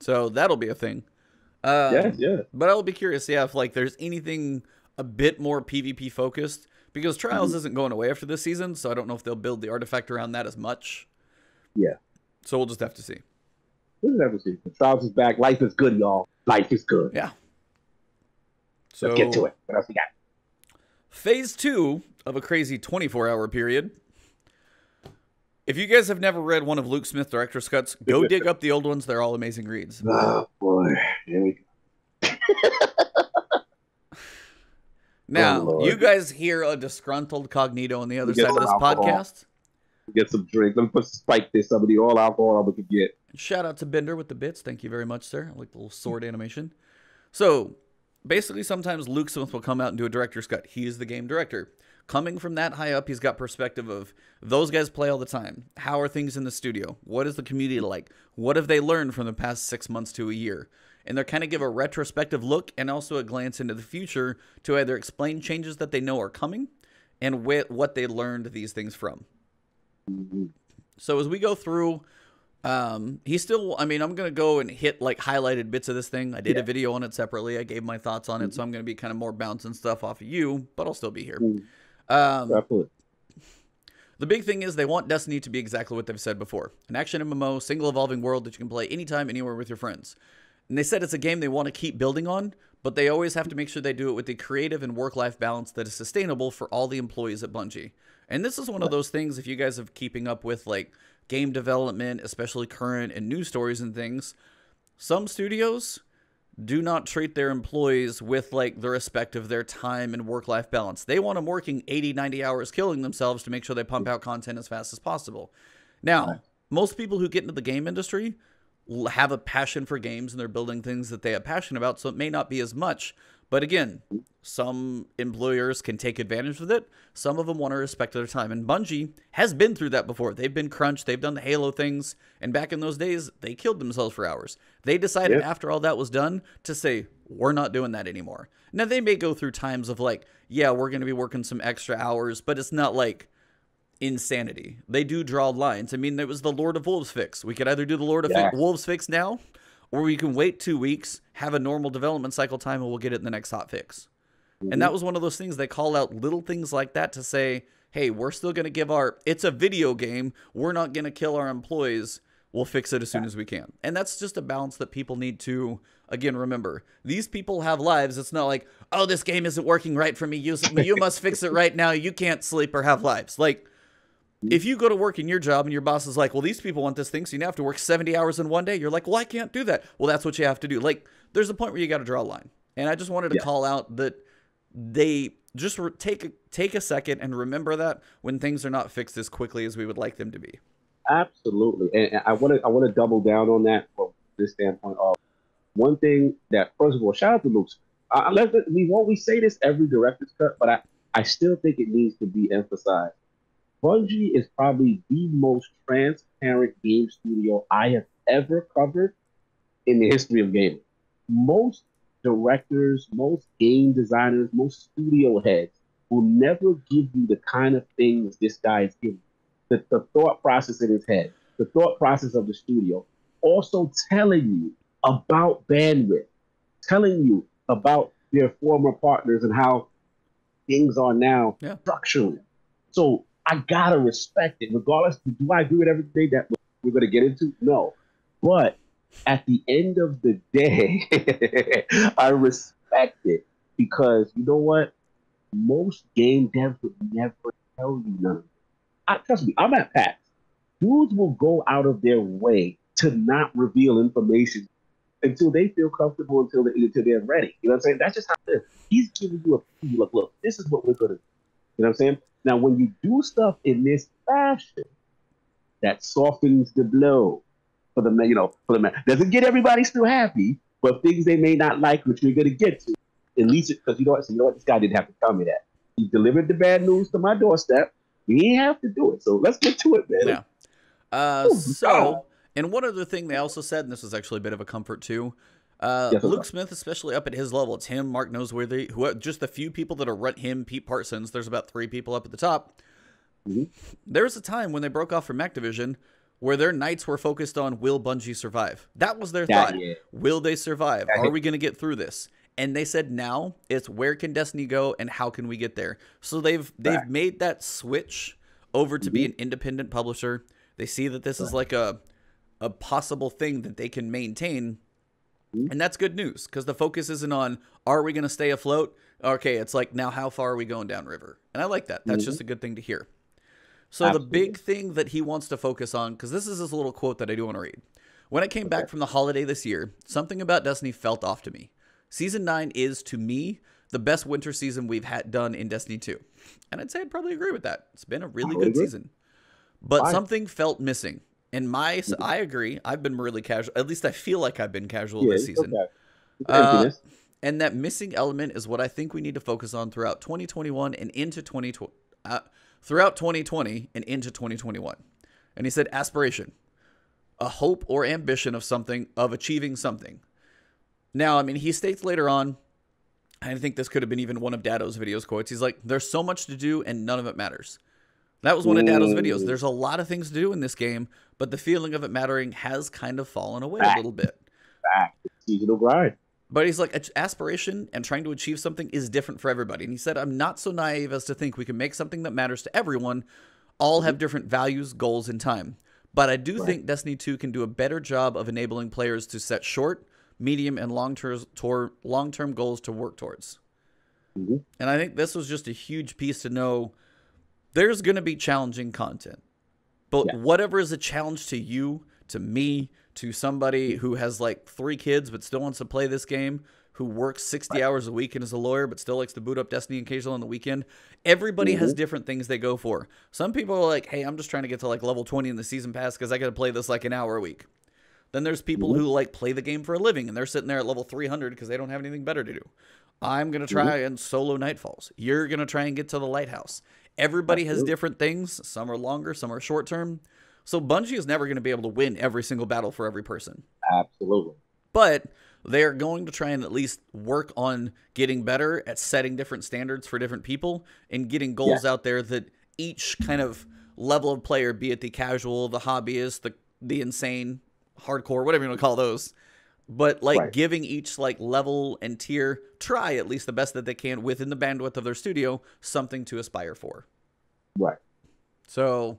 so that'll be a thing. Um, yes, yes. But I'll be curious, yeah, if like there's anything a bit more PvP focused because Mm-hmm. Trials isn't going away after this season, so I don't know if they'll build the artifact around that as much. Yeah. So we'll just have to see. We'll never see. The trials is back. Life is good, y'all. Life is good. Yeah. So Let's get to it. What else we got? Phase two of a crazy 24 hour period. If you guys have never read one of Luke Smith director's cuts, go dig up the old ones. They're all amazing reads. Oh boy, here we go. Now, oh, Lord. you guys hear a disgruntled Cognito on the other side of this alcohol. podcast. Get some drinks. Let me put spike this. Some of the all alcohol we could get. Shout out to Bender with the bits. Thank you very much, sir. I like the little sword animation. So, basically, sometimes Luke Smith will come out and do a director's cut. He is the game director. Coming from that high up, he's got perspective of those guys play all the time. How are things in the studio? What is the community like? What have they learned from the past six months to a year? And they're kind of give a retrospective look and also a glance into the future to either explain changes that they know are coming and wh- what they learned these things from. So as we go through, um, he's still. I mean, I'm gonna go and hit like highlighted bits of this thing. I did a video on it separately. I gave my thoughts on it, so I'm gonna be kind of more bouncing stuff off of you, but I'll still be here. Mm. Um, Definitely. the big thing is they want Destiny to be exactly what they've said before: an action MMO, single evolving world that you can play anytime, anywhere with your friends. And they said it's a game they want to keep building on, but they always have to make sure they do it with the creative and work-life balance that is sustainable for all the employees at Bungie. And this is one of those things if you guys have keeping up with like game development, especially current and news stories and things, some studios do not treat their employees with like the respect of their time and work life balance. They want them working 80, 90 hours killing themselves to make sure they pump out content as fast as possible. Now, most people who get into the game industry have a passion for games and they're building things that they have passion about, so it may not be as much. But again, some employers can take advantage of it. Some of them want to respect their time. And Bungie has been through that before. They've been crunched, they've done the Halo things, and back in those days, they killed themselves for hours. They decided Yep. after all that was done to say, we're not doing that anymore. Now, they may go through times of like, yeah, we're going to be working some extra hours, but it's not like insanity. They do draw lines. I mean, there was the Lord of Wolves fix. We could either do the Lord of Yeah. Fi- Wolves fix now, or we can wait two weeks, have a normal development cycle time, and we'll get it in the next hot fix. And mm-hmm. that was one of those things they call out little things like that to say, hey, we're still going to give our, it's a video game. We're not going to kill our employees. We'll fix it as soon as we can. And that's just a balance that people need to, again, remember. These people have lives. It's not like, oh, this game isn't working right for me. You, you must fix it right now. You can't sleep or have lives. Like, if you go to work in your job and your boss is like, well, these people want this thing, so you now have to work 70 hours in one day, you're like, well, I can't do that. Well, that's what you have to do. Like, there's a point where you got to draw a line. And I just wanted to Yeah. call out that they just re- take a, take a second and remember that when things are not fixed as quickly as we would like them to be. Absolutely, and and I want to I want to double down on that from this standpoint of one thing that first of all, shout out to Luke. Uh, let we won't we say this every director's cut, but I I still think it needs to be emphasized. Bungie is probably the most transparent game studio I have ever covered in the history of gaming. Most directors, most game designers, most studio heads will never give you the kind of things this guy is giving the, the thought process in his head, the thought process of the studio, also telling you about bandwidth, telling you about their former partners and how things are now Yeah. structurally. So I gotta respect it, regardless. Do I agree with everything that we're gonna get into? No, but at the end of the day, I respect it because you know what? Most game devs would never tell you none. I, trust me, I'm at PAX. Dudes will go out of their way to not reveal information until they feel comfortable until they, until they're ready. You know what I'm saying? That's just how it is. He's giving you a look. Look, this is what we're gonna do. You know what I'm saying? Now, when you do stuff in this fashion, that softens the blow for the you know for the man. Doesn't get everybody still happy, but things they may not like, which we're gonna get to. At least because you know what? So you know what? This guy didn't have to tell me that. He delivered the bad news to my doorstep. He didn't have to do it. So let's get to it, man. Yeah. Uh, oh, so, and one other thing they also said, and this was actually a bit of a comfort too. Uh, yes, Luke Smith, especially up at his level, it's him, Mark Noseworthy, who just the few people that are him, Pete Parsons. There's about three people up at the top. Mm-hmm. There was a time when they broke off from Activision where their nights were focused on will Bungie survive. That was their thought. Will they survive? Are we going to get through this? And they said now it's where can Destiny go and how can we get there? So they've they've made that switch over to mm-hmm. be an independent publisher. They see that this is like a a possible thing that they can maintain. Mm-hmm. And that's good news because the focus isn't on are we going to stay afloat? Okay, it's like now how far are we going downriver? And I like that. That's mm-hmm. just a good thing to hear. So Absolutely. the big thing that he wants to focus on, because this is his little quote that I do want to read. When I came back from the holiday this year, something about Destiny felt off to me. Season 9 is, to me, the best winter season we've had done in Destiny 2. And I'd say I'd probably agree with that. It's been a really good season. But Fine. something felt missing. And my, mm-hmm. I agree. I've been really casual. At least I feel like I've been casual yeah, this season. Okay. Uh, and that missing element is what I think we need to focus on throughout 2021 and into 2020. Uh, throughout 2020 and into 2021. And he said, aspiration, a hope or ambition of something, of achieving something. Now, I mean, he states later on, I think this could have been even one of Datto's videos quotes. He's like, there's so much to do and none of it matters. That was one of Datto's videos. There's a lot of things to do in this game, but the feeling of it mattering has kind of fallen away Back. a little bit. Back. Seasonal grind. But he's like, aspiration and trying to achieve something is different for everybody. And he said, I'm not so naive as to think we can make something that matters to everyone. All have mm-hmm. different values, goals, and time. But I do right. think Destiny 2 can do a better job of enabling players to set short, medium, and long term long term goals to work towards. Mm-hmm. And I think this was just a huge piece to know there's going to be challenging content. But yeah. whatever is a challenge to you, to me, to somebody who has like three kids but still wants to play this game, who works 60 hours a week and is a lawyer but still likes to boot up Destiny occasionally on the weekend. Everybody mm-hmm. has different things they go for. Some people are like, hey, I'm just trying to get to like level 20 in the season pass because I got to play this like an hour a week. Then there's people mm-hmm. who like play the game for a living and they're sitting there at level 300 because they don't have anything better to do. I'm going to try mm-hmm. and solo Nightfalls. You're going to try and get to the lighthouse. Everybody Absolutely. has different things. Some are longer, some are short term. So Bungie is never going to be able to win every single battle for every person. Absolutely. But they're going to try and at least work on getting better at setting different standards for different people and getting goals yeah. out there that each kind of level of player, be it the casual, the hobbyist, the the insane, hardcore, whatever you want to call those, but like right. giving each like level and tier try at least the best that they can within the bandwidth of their studio something to aspire for. Right. So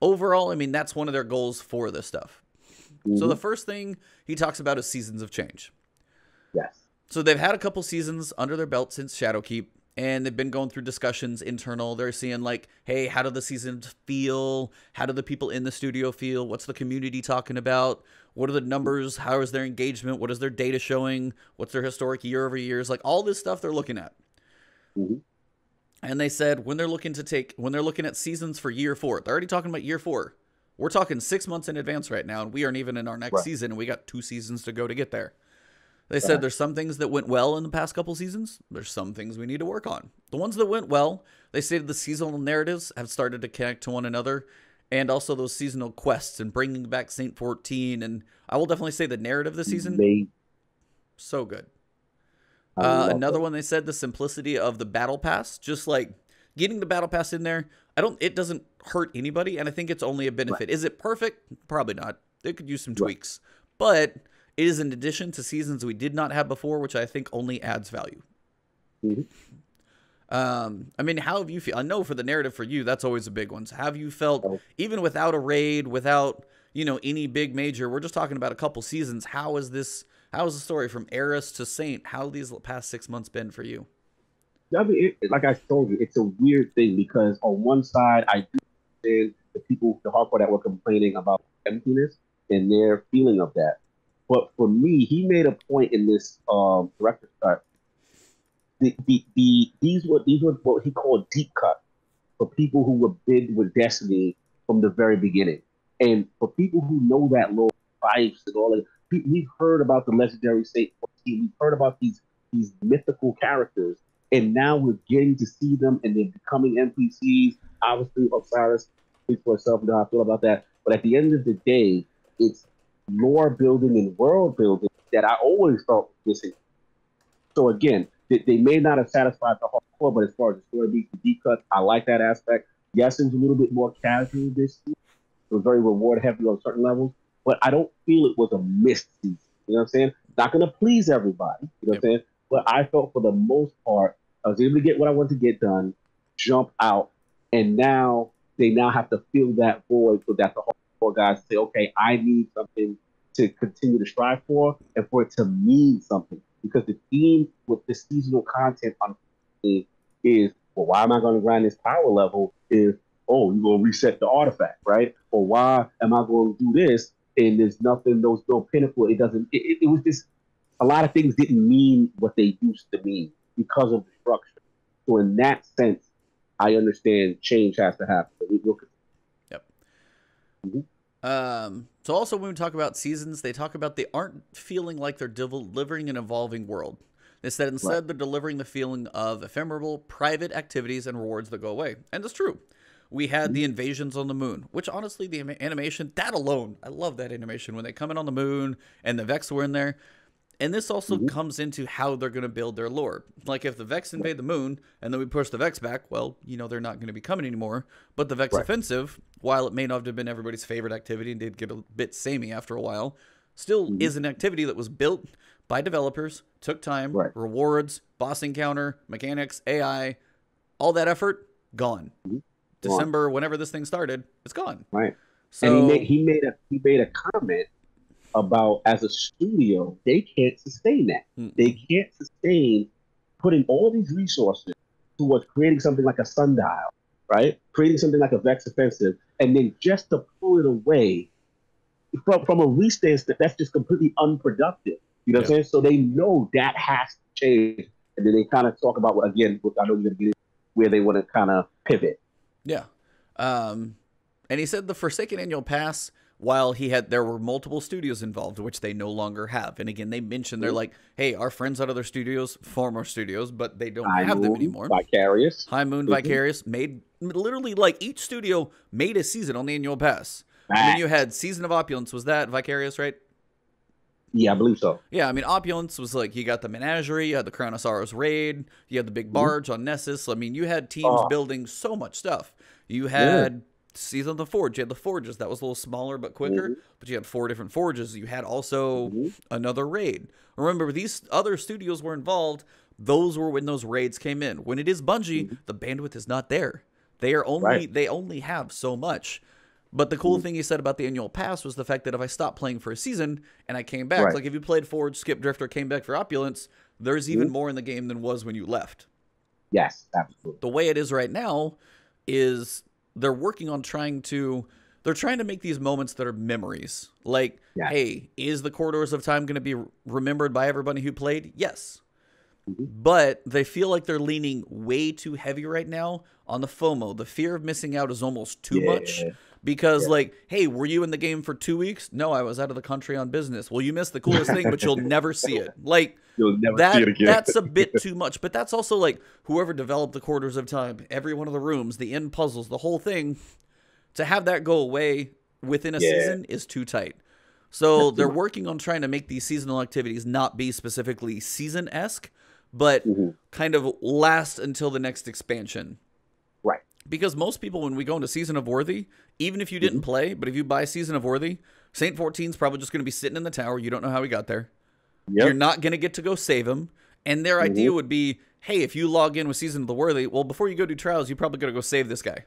overall, I mean, that's one of their goals for this stuff. Mm-hmm. So the first thing he talks about is seasons of change. Yes. So they've had a couple seasons under their belt since Shadowkeep, and they've been going through discussions internal. They're seeing like, hey, how do the seasons feel? How do the people in the studio feel? What's the community talking about? What are the numbers? How is their engagement? What is their data showing? What's their historic year over years? Like all this stuff they're looking at. Mm-hmm. And they said when they're looking to take when they're looking at seasons for year four, they're already talking about year four. We're talking six months in advance right now, and we aren't even in our next right. season, and we got two seasons to go to get there. They said there's some things that went well in the past couple seasons. There's some things we need to work on. The ones that went well, they stated the seasonal narratives have started to connect to one another, and also those seasonal quests and bringing back Saint 14. And I will definitely say the narrative this season, so good. Uh, another one they said the simplicity of the battle pass, just like getting the battle pass in there. I don't. It doesn't hurt anybody, and I think it's only a benefit. Right. Is it perfect? Probably not. It could use some tweaks, right. but it is an addition to seasons we did not have before, which I think only adds value. Mm-hmm. Um, I mean, how have you feel? I know for the narrative for you, that's always a big one. So have you felt, even without a raid, without you know any big major, we're just talking about a couple seasons. How is this? How is the story from Eris to Saint? How these past six months been for you? I mean, it, like I told you, it's a weird thing because on one side, I do understand the people, the hardcore that were complaining about emptiness and their feeling of that. But for me, he made a point in this um, director's cut. The, the, the these were these were what he called deep cut for people who were big with Destiny from the very beginning, and for people who know that Lord Fifes and all that. We've heard about the legendary 14. We've heard about these these mythical characters, and now we're getting to see them, and they're becoming NPCs. Obviously, Osiris speaks for itself and how I feel about that. But at the end of the day, it's lore building and world building that I always felt missing. So again, they, they may not have satisfied the hardcore, but as far as the story beats, the deep cuts, I like that aspect. Yes, it was a little bit more casual this year. It was very reward heavy on certain levels, but I don't feel it was a missed season. You know what I'm saying? Not going to please everybody. You know what I'm saying? But I felt for the most part, I was able to get what I wanted to get done, jump out, and now they now have to fill that void so that the hardcore guys say, okay, I need something to continue to strive for and for it to mean something. Because the theme with the seasonal content on is, well, why am I going to grind this power level if, oh, you're going to reset the artifact, right? Or why am I going to do this and there's nothing, there's no pinnacle. It doesn't, it, it was just, a lot of things didn't mean what they used to mean because of the structure. So in that sense, I understand change has to happen. We will yep. Mm-hmm. Um, so also when we talk about seasons, they talk about they aren't feeling like they're delivering an evolving world. They said instead right. they're delivering the feeling of ephemeral, private activities and rewards that go away. And it's true. We had the mm-hmm. invasions on the moon, which honestly, the animation, that alone, I love that animation when they come in on the moon and the Vex were in there. And this also mm-hmm. comes into how they're going to build their lore. Like if the Vex invade the moon and then we push the Vex back, well, you know, they're not going to be coming anymore. But the Vex right. offensive, while it may not have been everybody's favorite activity and did get a bit samey after a while, still mm-hmm. is an activity that was built by developers, took time, right. rewards, boss encounter, mechanics, AI, all that effort, gone. Mm-hmm. December, whenever this thing started, it's gone. Right. So, and he made, he made a he made a comment about as a studio, they can't sustain that. Mm. They can't sustain putting all these resources towards creating something like a sundial, right? Creating something like a Vex offensive, and then just to pull it away from, from a restance that that's just completely unproductive. You know what I'm saying? So they know that has to change. And then they kind of talk about what again, I know you're gonna get where they want to kind of pivot. Yeah. Um, and he said the Forsaken annual pass while he had there were multiple studios involved which they no longer have and again they mentioned they're like hey our friends out of their studios former studios but they don't High have Moon, them anymore vicarious high moon mm-hmm. vicarious made literally like each studio made a season on the annual pass and then you had season of opulence was that vicarious right yeah, I believe so. Yeah, I mean, Opulence was like you got the Menagerie, you had the Crown of Sorrows raid, you had the big mm-hmm. barge mm-hmm. on Nessus. I mean, you had teams oh. building so much stuff. You had yeah season of the forge. You had the forges that was a little smaller but quicker, mm-hmm. but you had four different forges. You had also mm-hmm. another raid. Remember, these other studios were involved. Those were when those raids came in. When it is Bungie, mm-hmm. the bandwidth is not there. They are only right. they only have so much. But the cool mm-hmm. thing he said about the annual pass was the fact that if I stopped playing for a season and I came back, right. like if you played Forge, Skip Drifter, came back for Opulence, there's even mm-hmm. more in the game than was when you left. Yes, absolutely. The way it is right now is they're working on trying to they're trying to make these moments that are memories. Like, yeah. hey, is the corridors of time going to be remembered by everybody who played? Yes. Mm-hmm. But they feel like they're leaning way too heavy right now on the FOMO. The fear of missing out is almost too yeah. much because, yeah. like, hey, were you in the game for two weeks? No, I was out of the country on business. Well, you missed the coolest thing, but you'll never see it. Like, that, it that's a bit too much. But that's also like whoever developed the corridors of time, every one of the rooms, the end puzzles, the whole thing, to have that go away within a yeah. season is too tight. So they're working on trying to make these seasonal activities not be specifically season esque, but mm-hmm. kind of last until the next expansion. Right. Because most people, when we go into Season of Worthy, even if you didn't play, but if you buy Season of Worthy, Saint 14's probably just going to be sitting in the tower. You don't know how he got there. Yep. You're not going to get to go save him. And their mm-hmm. idea would be, hey, if you log in with Season of the Worthy, well, before you go do trials, you probably got to go save this guy.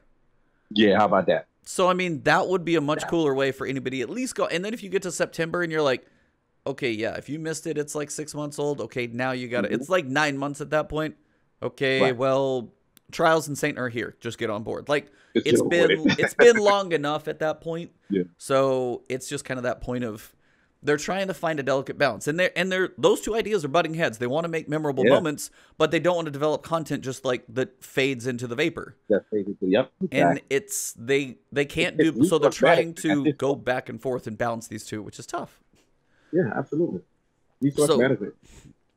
Yeah, how about that? So I mean, that would be a much cooler way for anybody at least go. And then if you get to September and you're like, okay, yeah, if you missed it, it's like six months old. Okay, now you got to. Mm-hmm. It's like nine months at that point. Okay, right. well, Trials and Saint are here. Just get on board. Like just it's been it's been long enough at that point. Yeah. So it's just kind of that point of they're trying to find a delicate balance, and they're and they're those two ideas are butting heads. They want to make memorable Yeah. moments, but they don't want to develop content just like that fades into the vapor. Basically yep. And it's they they can't It's do so. They're trying to go back and forth and balance these two, which is tough. yeah, absolutely. Resource So- management.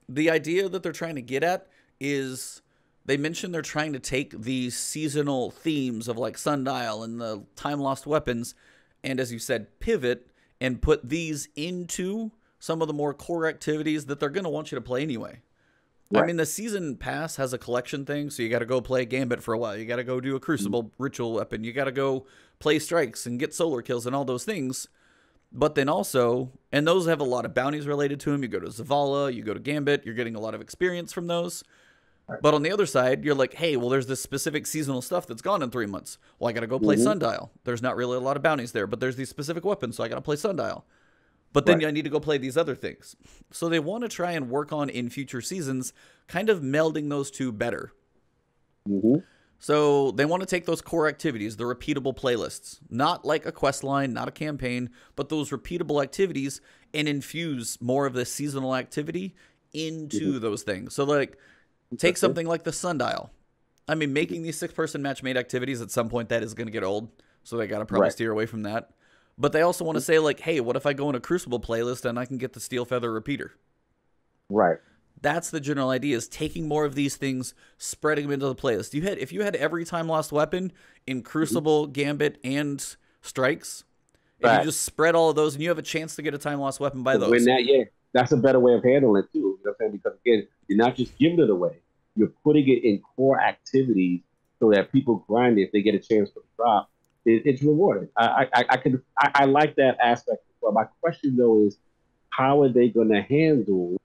the idea that they're trying to get at is they mentioned they're trying to take these seasonal themes of like sundial and the time lost weapons and as you said pivot and put these into some of the more core activities that they're going to want you to play anyway. I mean the season pass has a collection thing so you got to go play gambit for a while. You got to go do a crucible ritual weapon. You got to go play strikes and get solar kills and all those things. But then also, and those have a lot of bounties related to them. You go to Zavala, you go to Gambit, you're getting a lot of experience from those. But on the other side, you're like, hey, well, there's this specific seasonal stuff that's gone in three months. Well, I got to go play Mhm. Sundial. There's not really a lot of bounties there, but there's these specific weapons, so I got to play Sundial. But then Right. I need to go play these other things. So they want to try and work on in future seasons, kind of melding those two better. hmm So they want to take those core activities, the repeatable playlists, not like a quest line, not a campaign, but those repeatable activities and infuse more of the seasonal activity into those things. So like take something like the sundial. I mean, making these six person match made activities at some point that is going to get old. So they got to probably Right. steer away from that. But they also want to say like, hey, what if I go in a crucible playlist and I can get the steel feather repeater? Right. That's the general idea: is taking more of these things, spreading them into the playlist. You had if you had every time lost weapon in Crucible, mm-hmm. Gambit, and Strikes, if you just spread all of those, and you have a chance to get a time lost weapon by those. Win that, yeah. That's a better way of handling it too. You know what I'm saying? Because again, you're not just giving it away. You're putting it in core activities so that people grind it if they get a chance to drop. It, it's rewarding. I I, I can I, I like that aspect. Well, my question though is, how are they going to handle?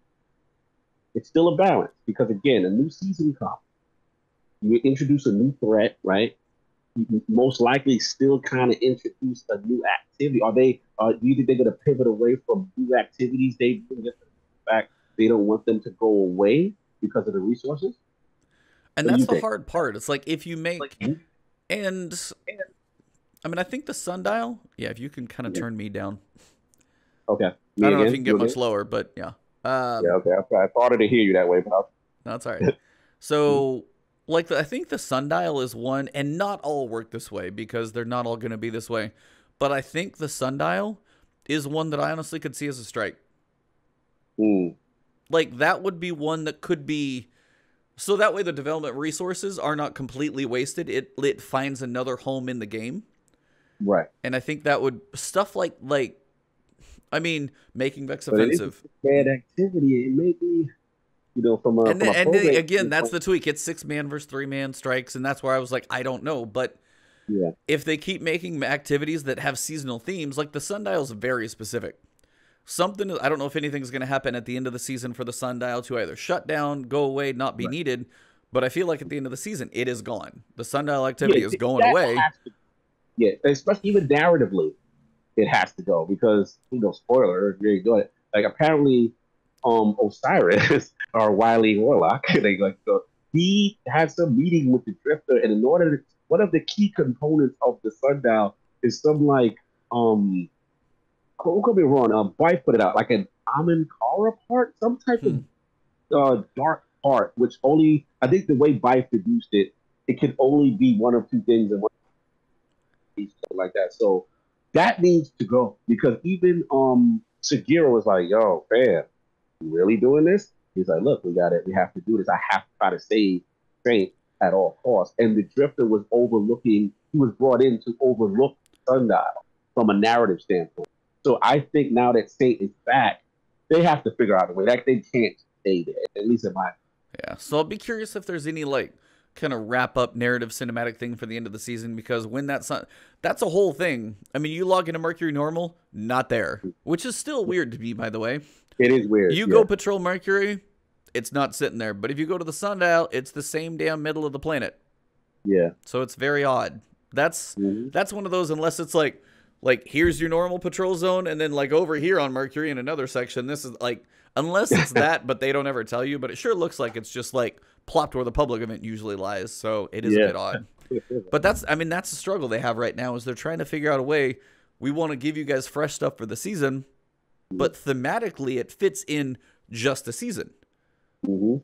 It's still a balance because again, a new season comes. You introduce a new threat, right? You most likely still kind of introduce a new activity. Are they? Uh, do you think they're going to pivot away from new activities they do? Just the fact they don't want them to go away because of the resources. and what that's the think? hard part. It's like if you make Mhm. and I mean, I think the sundial. Yeah, if you can kind of Yeah. turn me down. Okay. Me I don't know if you can get You much again? lower, but yeah. Um, Yeah. Okay. I, I thought to hear you that way, but I'll, No, that's all right. So, like, the, I think the sundial is one, and not all work this way because they're not all going to be this way. But I think the sundial is one that I honestly could see as a strike. mm, Like, that would be one that could be. So that way, the development resources are not completely wasted. It it finds another home in the game, right. and I think that would stuff like like, I mean, making Vex But offensive. Bad activity. It may be, you know, from a and from then, and then again, that's the tweak. It's six man versus three man strikes, and that's where I was like, I don't know. But yeah. if they keep making activities that have seasonal themes, like the sundial is very specific. Something I don't know if anything's going to happen at the end of the season for the sundial to either shut down, go away, not be Right. needed. But I feel like at the end of the season, it is gone. The sundial activity Yeah, is going away. to- yeah, especially even narratively, it has to go because you know, spoiler, if you're doing it. Like apparently, um, Osiris or Wiley Warlock, they like so he had some meeting with the Drifter, and in order to, one of the key components of the sundial is some like um, who could be wrong? Um, Byf put it out like an Ahamkara part, some type of uh, dark part, which only I think the way Byf deduced it, it can only be one of two things and one like that. So that needs to go because even um Sagira was like, "Yo, fam, you really doing this?" He's like, "Look, we got it. We have to do this. I have to try to save Saint at all costs." And the Drifter was overlooking. He was brought in to overlook Sundial from a narrative standpoint. So I think now that Saint is back, they have to figure out a way. Like they can't stay there. At least in my Yeah. So I'll be curious if there's any like kind of wrap up narrative cinematic thing for the end of the season because when that sun that's a whole thing. I mean, you log into Mercury normal, not there, which is still weird to me by the way. it is weird. You yeah. go patrol Mercury, it's not sitting there. But if you go to the sundial, it's the same damn middle of the planet. yeah. So it's very odd. That's Mhm. that's one of those unless it's like like here's your normal patrol zone and then like over here on Mercury in another section this is like unless it's that but they don't ever tell you but it sure looks like it's just like plopped where the public event usually lies so it is Yeah. a bit odd but that's I mean that's the struggle they have right now is they're trying to figure out a way we want to give you guys fresh stuff for the season but thematically it fits in just a season. hmm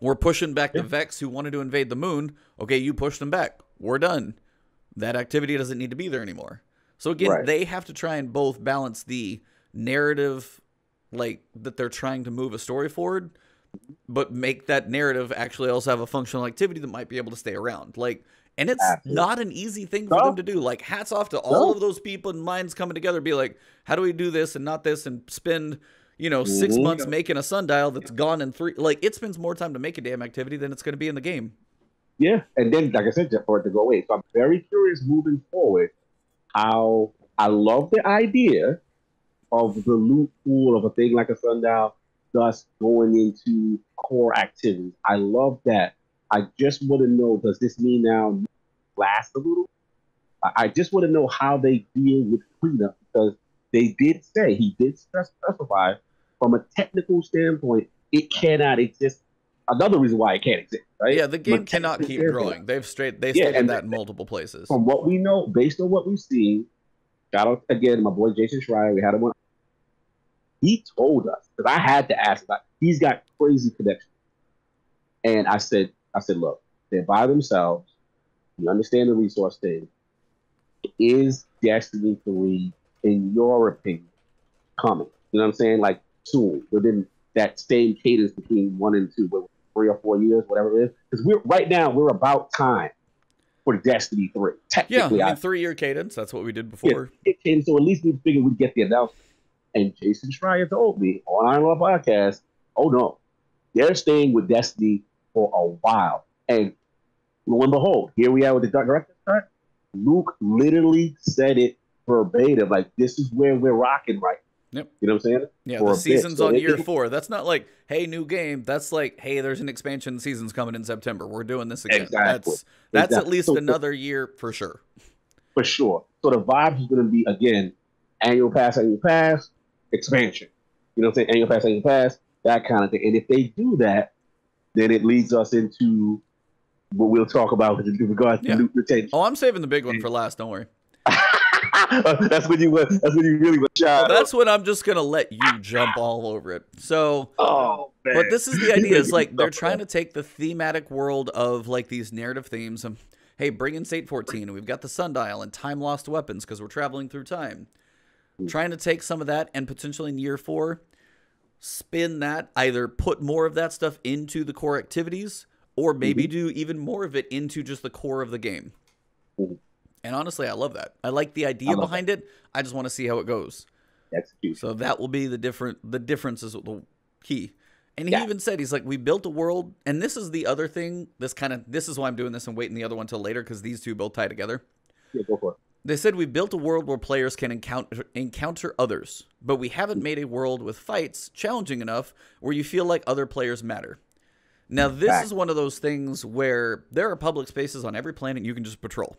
We're pushing back the Vex who wanted to invade the moon. Okay, you pushed them back. We're done. That activity doesn't need to be there anymore. So again, Right. they have to try and both balance the narrative like that they're trying to move a story forward, but make that narrative actually also have a functional activity that might be able to stay around. Like and it's Absolutely. not an easy thing for No. them to do. Like hats off to all of those people and minds coming together be like, how do we do this and not this and spend you know, 6 Mhm. months making a sundial that's gone in three. Like, it spends more time to make a damn activity than it's going to be in the game. Yeah, and then like I said, for it to go away. So I'm very curious moving forward how I love the idea of the loot pool of a thing like a sundial, thus going into core activities. I love that. I just want to know: Does this mean now last a little? I just want to know how they deal with cleanup because they did say he did specify from a technical standpoint it cannot exist. Another reason why it can't exist, right? Yeah, the game But cannot keep growing. They've straight they Yeah, stated that in multiple places. from what we know, based on what we've seen, shout out again my boy Jason Schreier. We had him on. He told us because I had to ask about. He's got crazy connections, and I said, I said, look, they're by themselves. You understand the resource thing. Is Destiny three, in your opinion, coming? You know what I'm saying? Like soon, within that same cadence between one and two, but three or four years, whatever it is. Because we're right now we're about time for Destiny three. yeah, I mean, three year cadence. That's what we did before. it came, so at least we figured we'd get the announcement. And Jason Schreier told me on our Love podcast, oh no, they're staying with Destiny for a while. And lo and behold, here we are with the director cut. Luke literally said it verbatim, like this is where we're rocking right. Yep. You know what I'm saying? Yeah, for the season's So on year four. That's not like, hey, new game. That's like, hey, there's an expansion season's coming in September. We're doing this again. Exactly. That's that's at least So- another year for sure. for sure. So the vibes is going to be again annual pass, annual pass, expansion. You know what I'm saying? Annual pass, annual pass, that kind of thing. And if they do that, then it leads us into what we'll talk about with regards Yeah. to loot retention. Oh, I'm saving the big one for last. Don't worry. that's when you went. That's when you really went shy. That's when I'm just gonna let you jump all over it. So oh man. But this is the idea. Is like they're trying to take the thematic world of like these narrative themes. And hey, bring in Saint 14. and We've got the sundial and time lost weapons because we're traveling through time. Trying to take some of that and potentially in year four, spin that either put more of that stuff into the core activities or maybe do even more of it into just the core of the game. Mhm. And honestly, I love that. I like the idea behind it. I just want to see how it goes. execution. So that will be the different the difference is the key. And he Yeah. even said he's like we built a world and this is the other thing this kind of this is why I'm doing this and waiting the other one till later cuz these two both tie together. Yeah, go for it. They said we built a world where players can encounter encounter others, but we haven't made a world with fights challenging enough where you feel like other players matter. Now this Fact. is one of those things where there are public spaces on every planet you can just patrol.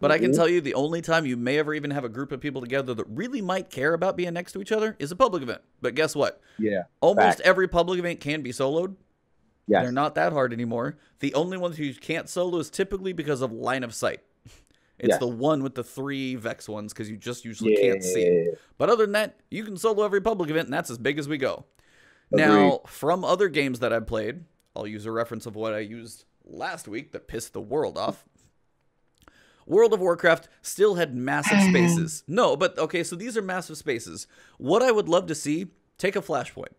But I can Mhm. tell you the only time you may ever even have a group of people together that really might care about being next to each other is a public event. But guess what? Yeah. Almost Fact. every public event can be soloed. Yes. They're not that hard anymore. The only ones who can't solo is typically because of line of sight. It's Yes. the one with the three Vex ones because you just usually can't see. Yeah. But other than that, you can solo every public event, and that's as big as we go. Agreed. Now, from other games that I've played, I'll use a reference of what I used last week that pissed the world off. World of Warcraft still had massive mm-hmm. spaces. No, but okay, so these are massive spaces. What I would love to see, take a flashpoint.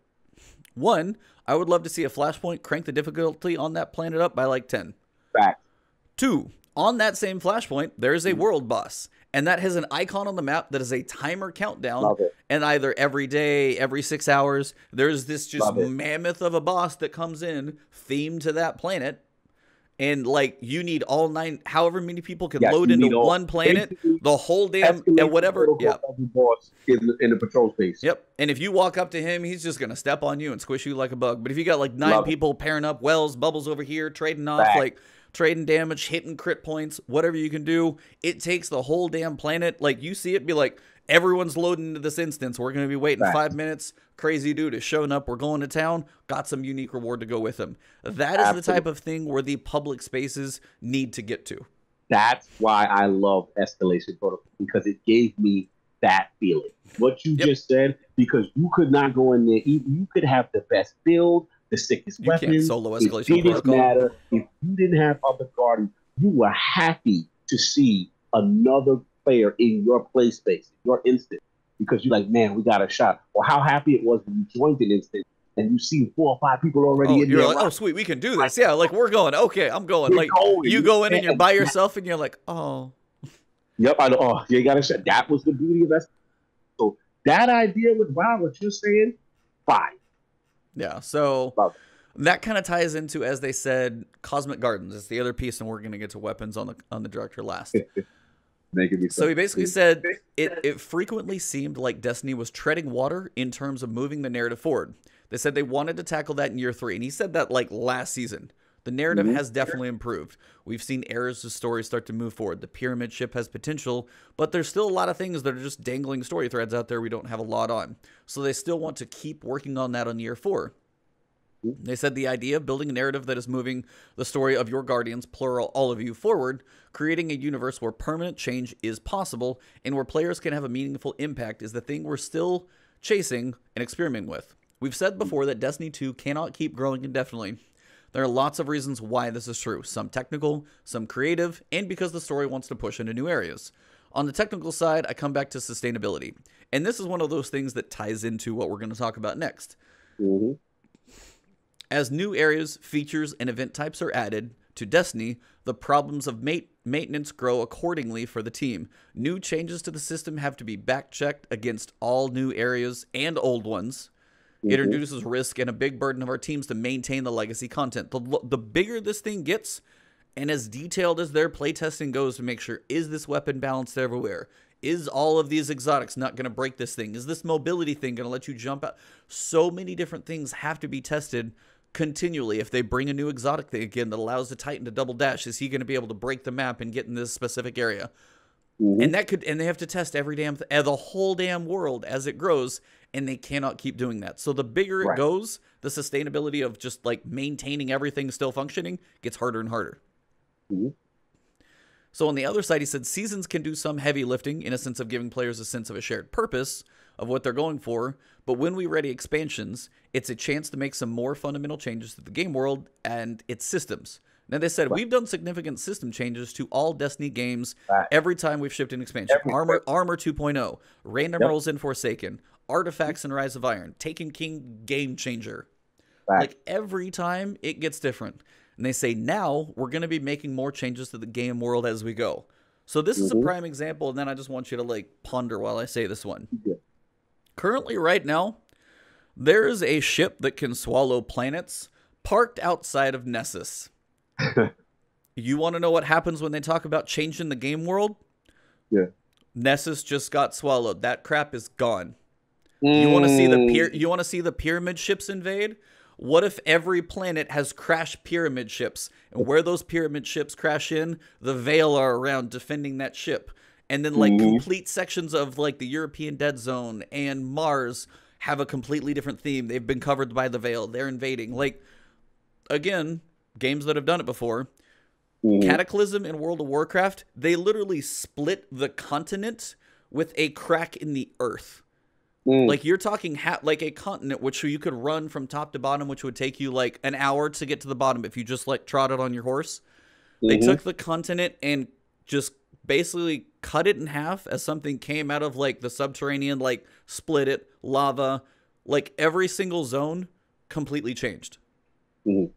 One, I would love to see a flashpoint crank the difficulty on that planet up by like 10. Fact. Two, on that same flashpoint, there is a mm. world boss, and that has an icon on the map that is a timer countdown. Love it. And either every day, every six hours, there's this just mammoth of a boss that comes in themed to that planet. And like you need all nine, however many people can Yes, load into all- one planet, the whole damn and whatever. Yeah. boss in the, in the patrol space. Yep. And if you walk up to him, he's just gonna step on you and squish you like a bug. But if you got like nine Love it. people pairing up, wells, bubbles over here, trading off, Fact. like trading damage, hitting crit points, whatever you can do, it takes the whole damn planet. Like you see it, be like, everyone's loading into this instance. We're gonna be waiting Fact. five minutes. Crazy dude is showing up. We're going to town. Got some unique reward to go with him. That is the type of thing where the public spaces need to get to. That's why I love escalation protocol because it gave me that feeling. What you Yep. just said, because you could not go in there. You, could have the best build, the sickest You can't weapons. solo It escalation didn't protocol. matter if you didn't have other guardians. You were happy to see another player in your play space, your instant, because you're like, man, we got a shot. Or how happy it was when you joined an instant and you see four or five people already Oh, in you're like, oh sweet, we can do this. Yeah, like we're going. Okay, I'm going. We're Like going. you go in and you're by yourself, and you're like, oh, Yep, I know. Oh, you got a shot. That was the beauty of that. So that idea with wow, what you're saying, fine. yeah. So that kind of ties into, as they said, Cosmic Gardens It's the other piece, and we're gonna get to weapons on the on the director last. Making me So he basically said it, it frequently seemed like Destiny was treading water in terms of moving the narrative forward. They said they wanted to tackle that in year three, and he said that like last season. The narrative Mhm. has definitely improved. We've seen eras of stories start to move forward. The pyramid ship has potential, but there's still a lot of things that are just dangling story threads out there we don't have a lot on. So they still want to keep working on that on year four. They said the idea of building a narrative that is moving the story of your guardians, plural, all of you, forward, creating a universe where permanent change is possible and where players can have a meaningful impact is the thing we're still chasing and experimenting with. We've said before that Destiny 2 cannot keep growing indefinitely. There are lots of reasons why this is true, some technical, some creative, and because the story wants to push into new areas. On the technical side, I come back to sustainability. And this is one of those things that ties into what we're going to talk about next. Mhm. As new areas, features, and event types are added to Destiny, the problems of ma- maintenance grow accordingly for the team. New changes to the system have to be back checked against all new areas and old ones. It Mhm. introduces risk and a big burden of our teams to maintain the legacy content. The, the bigger this thing gets, and as detailed as their playtesting goes to make sure is this weapon balanced everywhere? Is all of these exotics not going to break this thing? Is this mobility thing going to let you jump out? So many different things have to be tested continually. If they bring a new exotic thing again that allows the Titan to double dash, is he going to be able to break the map and get in this specific area? Mhm. And that could, and they have to test every damn, th- uh, the whole damn world as it grows, and they cannot keep doing that. So the bigger it goes, the sustainability of just like maintaining everything still functioning gets harder and harder. Mhm. So on the other side, he said seasons can do some heavy lifting in a sense of giving players a sense of a shared purpose of what they're going for. But when we ready expansions, it's a chance to make some more fundamental changes to the game world and its systems. Now they said we've done significant system changes to all Destiny games Right. every time we've shipped an expansion. Every- Armor Armor 2.0, random Yep. rolls in Forsaken, artifacts in Rise of Iron, Taken King Game Changer. Right. Like every time it gets different. And they say now we're going to be making more changes to the game world as we go. So this is a Mhm. prime example and then I just want you to like ponder while I say this one. Yeah. Currently right now there is a ship that can swallow planets parked outside of Nessus. you want to know what happens when they talk about changing the game world? Yeah. Nessus just got swallowed. That crap is gone. You want to see the Mm. pyra- you want to see the pyramid ships invade? What if every planet has crash pyramid ships? And where those pyramid ships crash in, the Veil are around defending that ship. And then like Mhm. complete sections of like the European Dead Zone and Mars have a completely different theme. They've been covered by the Veil. They're invading. Like again, games that have done it before. Mhm. Cataclysm in World of Warcraft, they literally split the continent with a crack in the earth. Mm. Like you're talking ha- like a continent which you could run from top to bottom, which would take you like an hour to get to the bottom if you just like trotted on your horse. They Mhm. took the continent and just basically cut it in half as something came out of like the subterranean, like split it, lava, like every single zone completely changed. Mhm.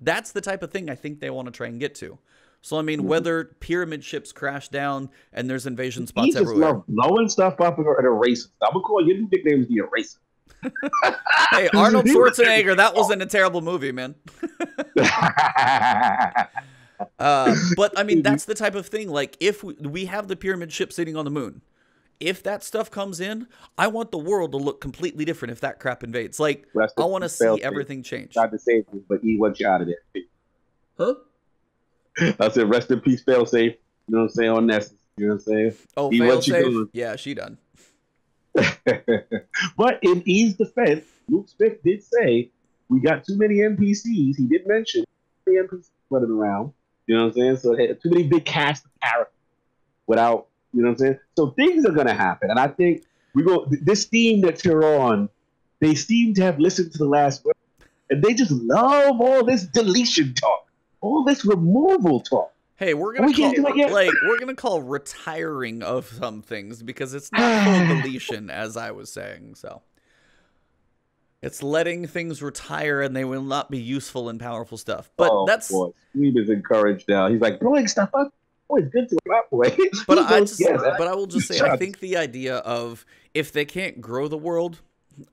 That's the type of thing I think they want to try and get to. So I mean, Mhm. whether pyramid ships crash down and there's invasion He spots just everywhere. love blowing stuff up and, erasing. I'm gonna call your new nickname is the eraser. Hey, Arnold Schwarzenegger, that wasn't a terrible movie, man. Uh, but I mean, that's the type of thing. Like, if we, we have the pyramid ship sitting on the moon, if that stuff comes in, I want the world to look completely different. If that crap invades, like, Rest I want to see everything change. Not to save you, but he wants you out of there. Huh? I said, rest in peace, Failsafe. You know what I'm saying? On Nessus. You know what I'm saying? Oh, fail what you safe. Yeah, she done. but in E's defense, Luke Smith did say we got too many NPCs. He did mention many NPCs running around. You know what I'm saying? So too many big cast of characters without You know what I'm saying? So things are gonna happen, and I think we go. This theme that you're on, they seem to have listened to the last word, and they just love all this deletion talk, all this removal talk. Hey, we're gonna We call, can't do it like we're gonna call retiring of some things because it's not full deletion, as I was saying. So it's letting things retire and they will not be useful and powerful stuff. But oh, that's boy, Steve is encouraged now. He's like blowing stuff up. Oh, it's good to clap away. but He I goes, just "Yes, but I will just say I think the idea of if they can't grow the world,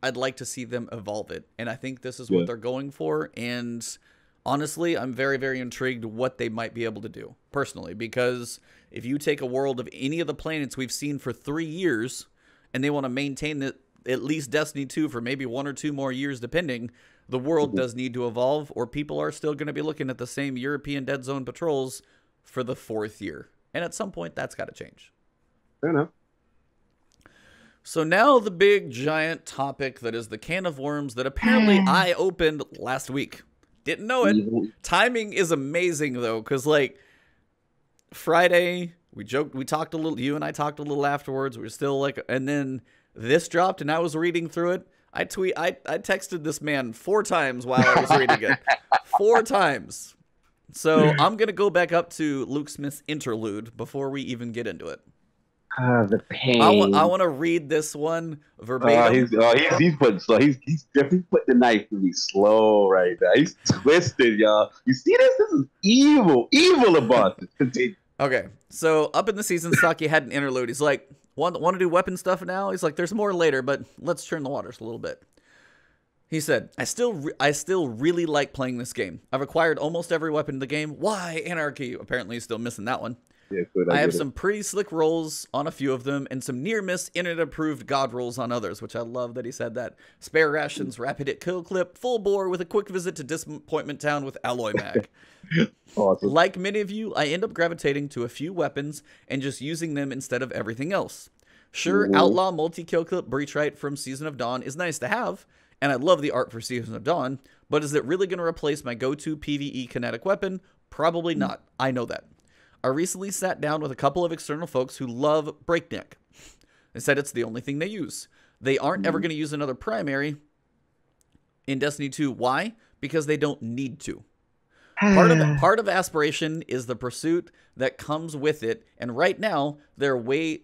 I'd like to see them evolve it. And I think this is Yeah. what they're going for. And honestly, I'm very, very intrigued what they might be able to do personally. Because if you take a world of any of the planets we've seen for three years and they want to maintain it at least Destiny 2 for maybe one or two more years, depending, the world Mm-hmm. does need to evolve, or people are still going to be looking at the same European Dead Zone patrols for the fourth year. And at some point, that's got to change. Fair enough. So now the big giant topic that is the can of worms that apparently I opened last week. Didn't know it. Timing is amazing though, because like Friday we joked, we talked a little. You and I talked a little afterwards. We were still like, and then this dropped, and I was reading through it. I tweet, I I texted this man four times while I was reading it, four times. So I'm gonna go back up to Luke Smith's interlude before we even get into it. Ah, the pain. I want to read this one verbatim. he's, oh, he's, he's putting slow. He's, he's, he's putting the knife to me slow right now. He's twisted, y'all. You see this? This is evil. Evil about this. Continue. Okay, so up in the season stock, you had an interlude. He's like, want want to do weapon stuff now? He's like, there's more later, but let's turn the waters a little bit. He said, I still I still really like playing this game. I've acquired almost every weapon in the game. Why anarchy? Apparently, he's still missing that one. Yeah, good. I have get it. some pretty slick rolls on a few of them, and some near miss internet approved god rolls on others, which I love that he said that. Spare rations, rapid hit kill clip, full bore with a quick visit to Disappointment Town with Alloy Mag. Awesome. Like many of you, I end up gravitating to a few weapons and just using them instead of everything else. Sure, Mhm. Outlaw multi kill clip Breachlight from Season of Dawn is nice to have, and I love the art for Season of Dawn, but is it really going to replace my go to PvE kinetic weapon? Probably not. I know that. I recently sat down with a couple of external folks who love Breakneck. They said it's the only thing they use. They aren't ever going to use another primary in Destiny 2. Why? Because they don't need to part of part of aspiration is the pursuit that comes with it. And right now their way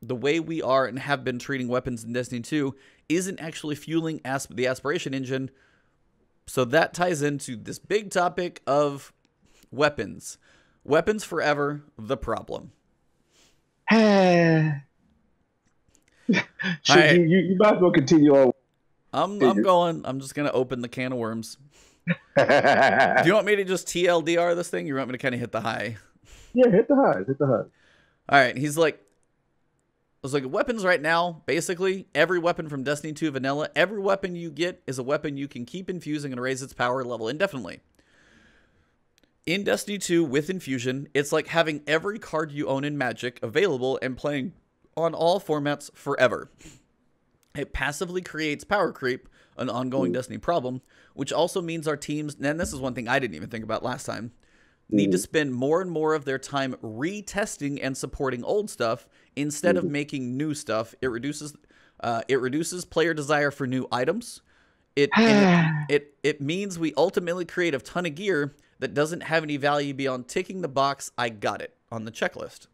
the way we are and have been treating weapons in destiny 2 isn't actually fueling asp- the aspiration engine. So that ties into this big topic of weapons. Weapons forever the problem. Should Alright. you, you, you might as well continue on. i'm i'm going i'm just going to open the can of worms do you want me to just tldr this thing you want me to kind of hit the high yeah, hit the highs. Hit the highs. All right, he's like, I was like, weapons right now, basically, every weapon from Destiny 2 Vanilla, every weapon you get is a weapon you can keep infusing and raise its power level indefinitely. In Destiny 2 with Infusion, it's like having every card you own in Magic available and playing on all formats forever. It passively creates power creep, an ongoing mm. Destiny problem, which also means our teams, and this is one thing I didn't even think about last time, need to mm. spend more and more of their time retesting and supporting old stuff instead of mm-hmm. making new stuff. It reduces uh, it reduces player desire for new items. It, it it it means we ultimately create a ton of gear that doesn't have any value beyond ticking the box "I got it" on the checklist.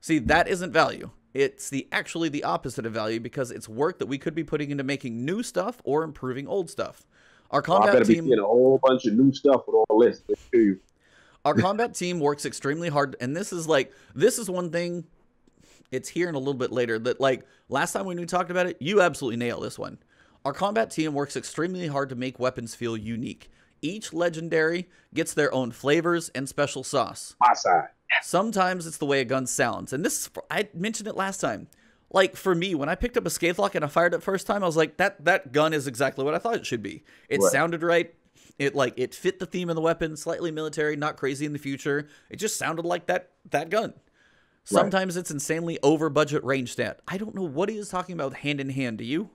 See, that isn't value. It's the actually the opposite of value because it's work that we could be putting into making new stuff or improving old stuff. Our Oh, I combat better be team seeing a whole bunch of new stuff with all this. Let's hear you. our combat team works extremely hard and this is like this is one thing it's here in a little bit later that like last time when we talked about it you absolutely nail this one our combat team works extremely hard to make weapons feel unique each legendary gets their own flavors and special sauce My side. Sometimes it's the way a gun sounds and this i mentioned it last time like for me when i picked up a Scathelocke and i fired it first time i was like that that gun is exactly what i thought it should be it Right. sounded right it like it fit the theme of the weapon slightly military not crazy in the future it just sounded like that that gun sometimes it's insanely over budget range stat i don't know what he is talking about hand in hand do you.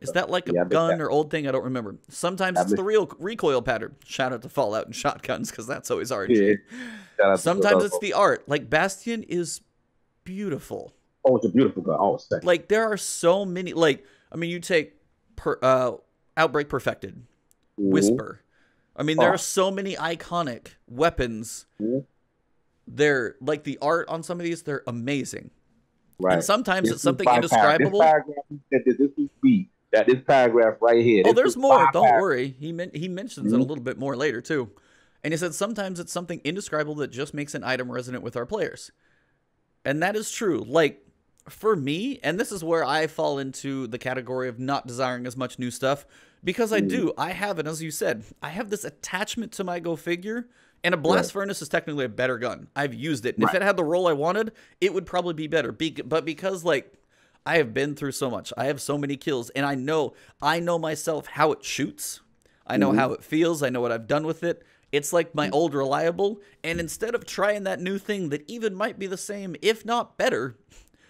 Is that like a Yeah, but gun or old thing? I don't remember. Sometimes it's the real recoil pattern. Shout out to Fallout and shotguns because that's always RNG. Yeah. Shout Sometimes it's the art. Like Bastion is beautiful. Oh, it's a beautiful gun. Oh, it's sexy. Like there are so many. Like I mean, you take per, uh, Outbreak Perfected, Mhm. Whisper. I mean, there Oh. are so many iconic weapons. Mhm. They're like the art on some of these. They're amazing. Right. And sometimes This it's something five paragraphs. indescribable. This paragraph, he said that this was beat. That this paragraph right here. Oh, there's more. five Don't paragraphs. worry. He men- he mentions it a Mhm. little bit more later too. And he said sometimes it's something indescribable that just makes an item resonant with our players. And that is true. Like for me, and this is where I fall into the category of not desiring as much new stuff because I Mm. do. I have it as you said. I have this attachment to my Go figure. And a blast furnace is technically a better gun. I've used it. And if it had the roll I wanted, it would probably be better. Be- but because like I have been through so much. I have so many kills and I know I know myself how it shoots. I know Mhm. how it feels. I know what I've done with it. It's like my Mm. old reliable and instead of trying that new thing that even might be the same if not better,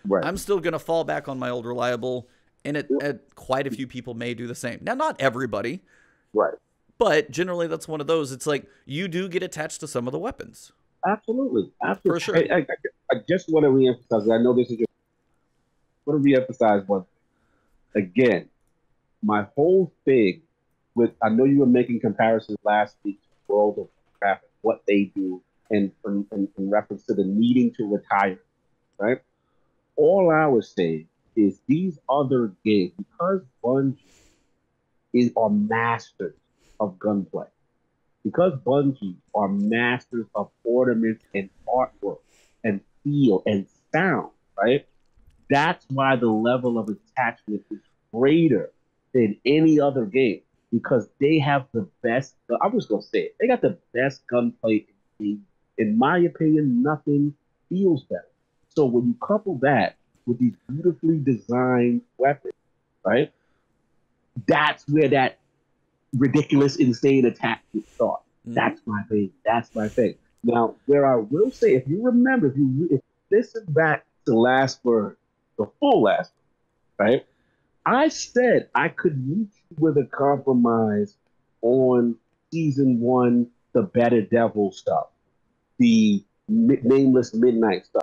Right. I'm still going to fall back on my old reliable and it, it quite a few people may do the same. Now not everybody, right. but generally that's one of those. It's like you do get attached to some of the weapons. Absolutely. Absolutely. For sure. I, I, I just want to reemphasize. I know this is your. I want to reemphasize one. Again, my whole thing with I know you were making comparisons last week World of Warcraft, what they do, and in, reference to the needing to retire, right? All I was saying is these other games, because Bungie is are masters of gunplay, because Bungie are masters of ornaments and artwork and feel and sound, right? That's why the level of attachment is greater than any other game because they have the best. I'm just gonna say it. They got the best gunplay in the game. In my opinion, nothing feels better. So when you couple that with these beautifully designed weapons, right? That's where that ridiculous, insane attachment starts. Mhm. That's my thing. That's my thing. Now, where I will say, if you remember, if you, if you listen back to last word, the full last word, right? I said I could meet you with a compromise on season one, the Better Devil stuff, the mi- nameless midnight stuff.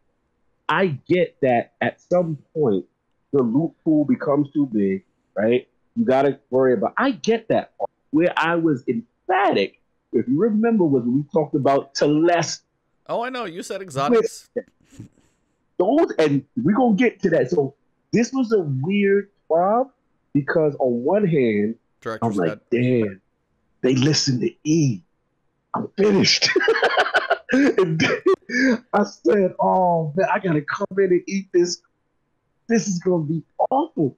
I get that at some point the loot pool becomes too big, right? You got to worry about. I get that part. Where I was emphatic, if you remember, was when we talked about Telesto Oh, I know. You said exotics. those, and we're gonna get to that. So this was a weird job because on one hand, I'm like, damn, they listen to E. I'm finished. and then I said, oh man, I gotta come in and eat this. This is gonna be awful.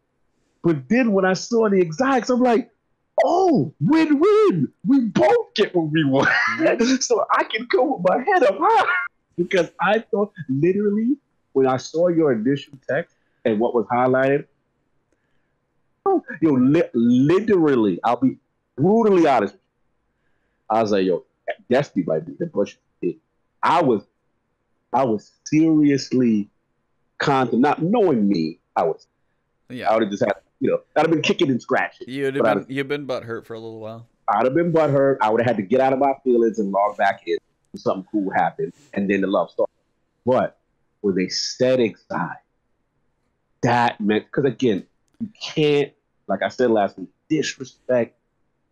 But then when I saw the exotics, I'm like, oh, win-win. We both get what we want. so I can go with my head up high. Because I thought literally when I saw your initial text and what was highlighted, yo, li- literally, I'll be brutally honest. I was like, yo, Destiny might be the push. I was, I was seriously content, not knowing me. I was, yeah. I would have just had, you know, I'd have been kicking and scratching. You'd have been, you've been butthurt for a little while. I'd have been butthurt. I would have had to get out of my feelings and log back in. Something cool happened, and then the love started. But with they said exotic, that meant because again, you can't, like I said last week, disrespect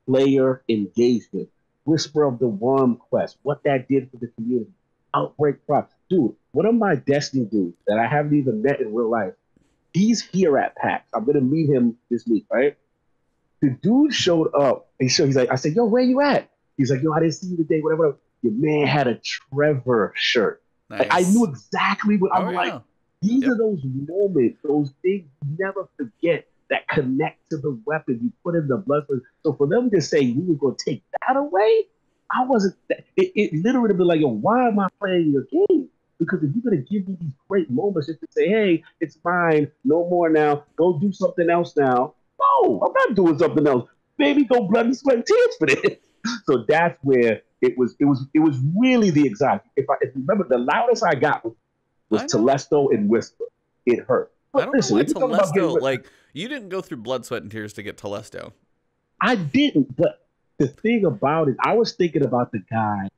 player engagement. Whisper of the Worm quest, what that did for the community. Outbreak props, dude. One of my Destiny dudes that I haven't even met in real life, he's here at PAX. I'm gonna meet him this week, right? the dude showed up and so he's like, I said, yo, where you at? He's like, yo, I didn't see you today, whatever. Your man had a Trevor shirt. Nice. Like, I knew exactly what I'm oh, like. These Yep. are those moments, those things you never forget that connect to the weapon you put in the blood. So for them to say we were going to take that away, I wasn't. It, it literally be like, yo, why am I playing your game? Because if you're going to give me these great moments just to say, hey, it's mine, no more now, go do something else now. No, I'm not doing something else. Baby, go blood and sweat and tears for this. So that's where it was. It was. It was really the exact. If I if you remember, the loudest I got was, was. Telesto and Whisper. It hurt. I don't know why Telesto. Like you didn't go through blood, sweat, and tears to get Telesto. I didn't, but the thing about it, I was thinking about the guy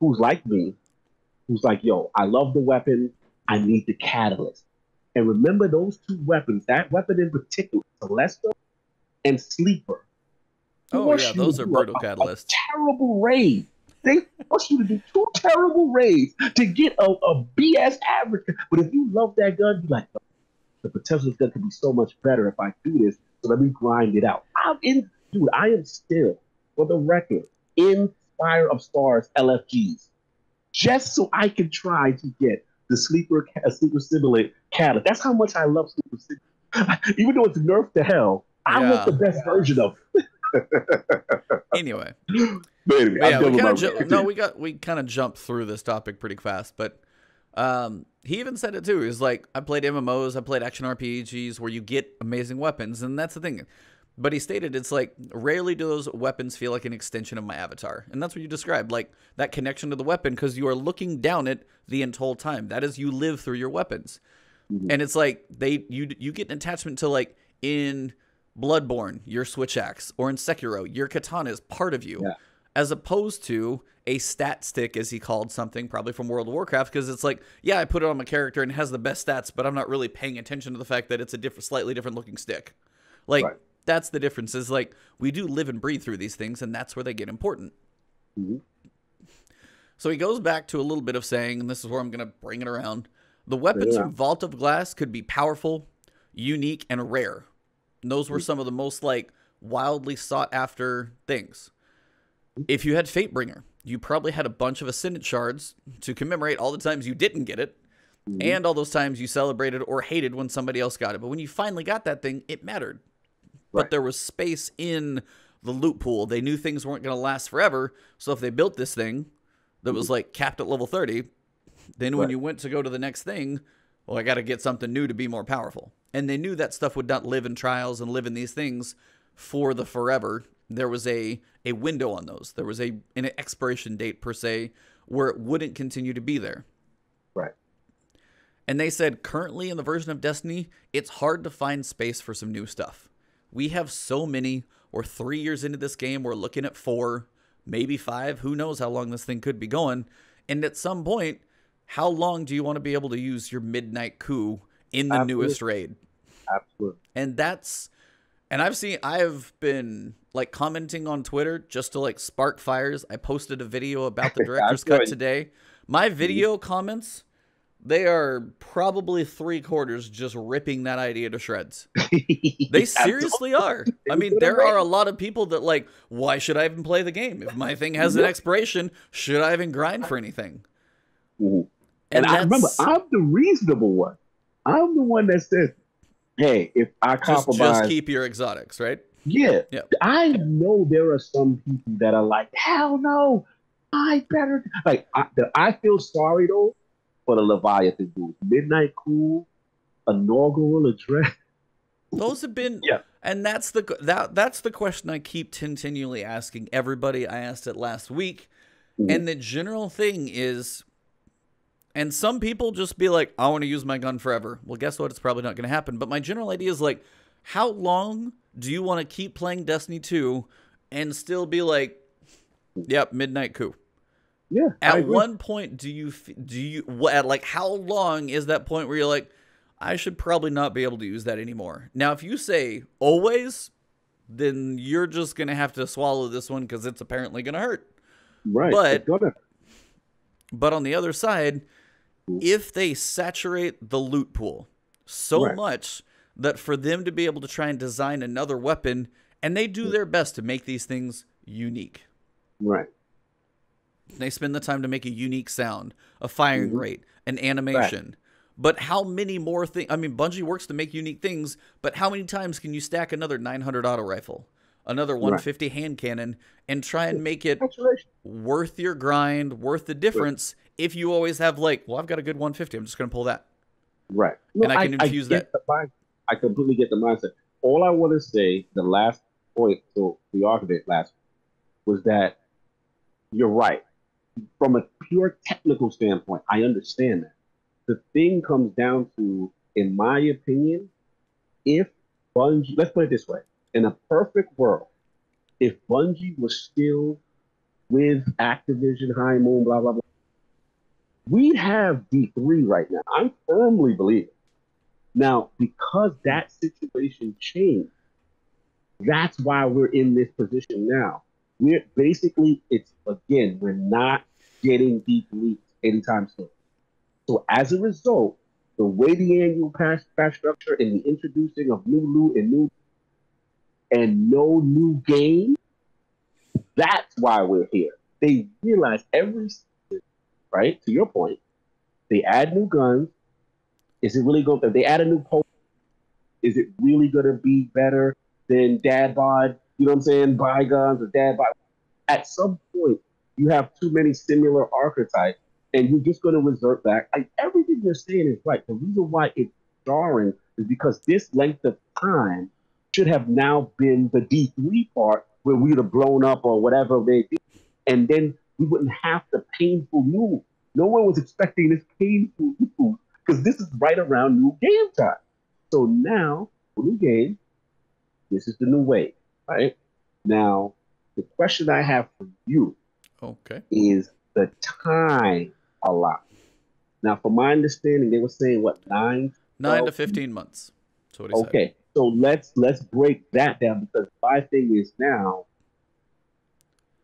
who's like me, who's like, "Yo, I love the weapon. I need the catalyst." And remember those two weapons, that weapon in particular, Telesto and Sleeper. Oh yeah, those are brutal catalysts. Terrible raid. They force you to do two terrible raids to get a, a BS average. But if you love that gun, you're like, the potential of this gun could be so much better if I do this. So let me grind it out. I'm in, dude. I am still, for the record, in Spire of Stars LFGs, just so I can try to get the sleeper Sleeper Simulant catalyst. That's how much I love Sleeper Simulant. Even though it's nerfed to hell, I yeah. want the best version of it. anyway, anyway yeah, we kind of ju- no, we got we kind of jumped through this topic pretty fast, but um, he even said it too. He's like, I played MMOs, I played action RPGs where you get amazing weapons, and that's the thing. But he stated it's like rarely do those weapons feel like an extension of my avatar, and that's what you described, like that connection to the weapon because you are looking down it the entire time. That is, you live through your weapons, mm-hmm. and it's like they you you get an attachment to like in Bloodborne, your switch axe, or in Sekiro, your katana is part of you, yeah. as opposed to a stat stick, as he called something, probably from World of Warcraft, because it's like, yeah, I put it on my character and it has the best stats, but I'm not really paying attention to the fact that it's a different, slightly different looking stick. Like right. that's the difference. Is like we do live and breathe through these things, and that's where they get important. Mm-hmm. So he goes back to a little bit of saying, and this is where I'm going to bring it around. The weapons yeah. from Vault of Glass could be powerful, unique, and rare and those were some of the most like wildly sought after things. If you had Fatebringer, you probably had a bunch of Ascendant shards to commemorate all the times you didn't get it mm-hmm. and all those times you celebrated or hated when somebody else got it. But when you finally got that thing, it mattered. Right. But there was space in the loot pool. They knew things weren't going to last forever. So if they built this thing that was like capped at level 30, then right. when you went to go to the next thing, well, I got to get something new to be more powerful and they knew that stuff would not live in trials and live in these things for the forever. There was a a window on those. There was a an expiration date per se where it wouldn't continue to be there. Right. And they said currently in the version of Destiny, it's hard to find space for some new stuff. We have so many. We're three years into this game. We're looking at four, maybe five. Who knows how long this thing could be going? And at some point, how long do you want to be able to use your midnight coup in the Absolutely. newest raid? Absolutely. And that's and I've seen I've been like commenting on Twitter just to like spark fires. I posted a video about the director's cut today. My mm-hmm. video comments they are probably three quarters just ripping that idea to shreds. they seriously are. I mean, there are a lot of people that like, why should I even play the game? If my thing has an expiration, should I even grind for anything? And, and I remember, I'm the reasonable one. I'm the one that says, hey, if I compromise, just, just keep your exotics, right? Yeah. yeah. I know there are some people that are like, hell no, I better like. I, I feel sorry though for the Leviathan dude. Midnight Coup, inaugural address. Those have been yeah. And that's the that that's the question I keep continually asking everybody. I asked it last week, mm-hmm. and the general thing is and some people just be like, I want to use my gun forever. Well, guess what? It's probably not going to happen. But my general idea is like, how long do you want to keep playing Destiny 2 and still be like, yep, midnight coup? Yeah. At one point, do you do you at like how long is that point where you're like, I should probably not be able to use that anymore? Now, if you say always, then you're just gonna have to swallow this one because it's apparently gonna hurt. Right. But but on the other side, if they saturate the loot pool so right. much that for them to be able to try and design another weapon, and they do their best to make these things unique. Right. They spend the time to make a unique sound, a firing mm-hmm. rate, an animation. Right. But how many more things? I mean, Bungie works to make unique things, but how many times can you stack another 900 auto rifle, another 150 right. hand cannon, and try and make it worth your grind, worth the difference? If you always have like, well, I've got a good 150, I'm just going to pull that. Right. No, and I can I, infuse I that. Mind, I completely get the mindset. All I want to say, the last point to the argument last was that you're right. From a pure technical standpoint, I understand that. The thing comes down to in my opinion, if Bungie, let's put it this way, in a perfect world, if Bungie was still with Activision, High Moon, blah blah blah, we'd have D3 right now. I firmly believe it. Now, because that situation changed, that's why we're in this position now. We're basically, it's again, we're not getting deep leaks anytime soon. So as a result, the way the annual pass, pass structure and the introducing of new loot and new and no new game, that's why we're here. They realize every right? To your point, they add new guns. Is it really going? If they add a new post, is it really going to be better than Dad Bod? You know what I'm saying? Bygones or Dad Bod. At some point, you have too many similar archetypes and you're just going to resort back. Everything you're saying is right. The reason why it's jarring is because this length of time should have now been the D3 part where we'd have blown up or whatever they did, and then we wouldn't have the painful move. No one was expecting this painful move because this is right around new game time. So now, new game, this is the new way, right? Now, the question I have for you okay. is the time a lot. Now, from my understanding, they were saying what nine, nine to fifteen months. That's what he okay, said. so let's let's break that down because my thing is now,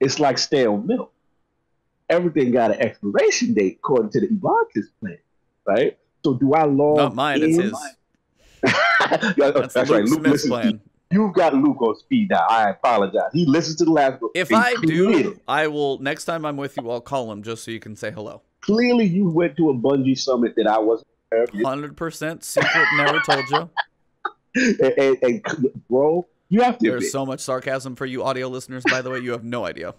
it's like stale milk. Everything got an expiration date according to the Ebontis plan, right? So do I log? Not mine. It's his. that's, that's, right. Luke Smith's plan. You've got Luke on speed dial. I apologize. He listened to the last book. If I do, I will. Next time I'm with you, I'll call him just so you can say hello. Clearly, you went to a Bungie summit that I wasn't. Hundred percent secret. Never told you. and, and, and, bro, you have to. There's admit, so much sarcasm for you audio listeners. By the way, you have no idea.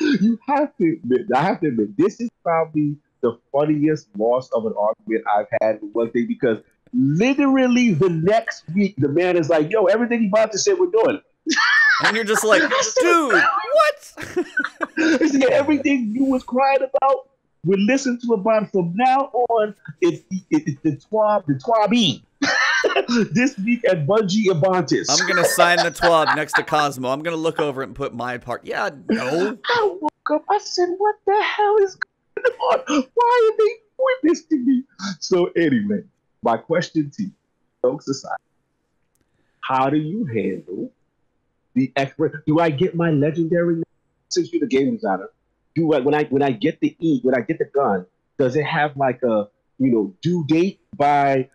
You have to admit. I have to admit. This is probably the funniest loss of an argument I've had with one thing because literally the next week the man is like, "Yo, everything he about to say, we're doing." and you're just like, dude, what? everything you was crying about, we listen to about from now on. It's, it's the twab, the twabi. this week at Bungie Ebontis. I'm gonna sign the twab next to Cozmo. I'm gonna look over it and put my part. Yeah, no. I woke up. I said, "What the hell is going on? Why are they doing this to me?" So anyway, my question to you, folks aside, how do you handle the expert? Do I get my legendary? Since you're the game designer, do I when I when I get the E when I get the gun? Does it have like a you know due date by?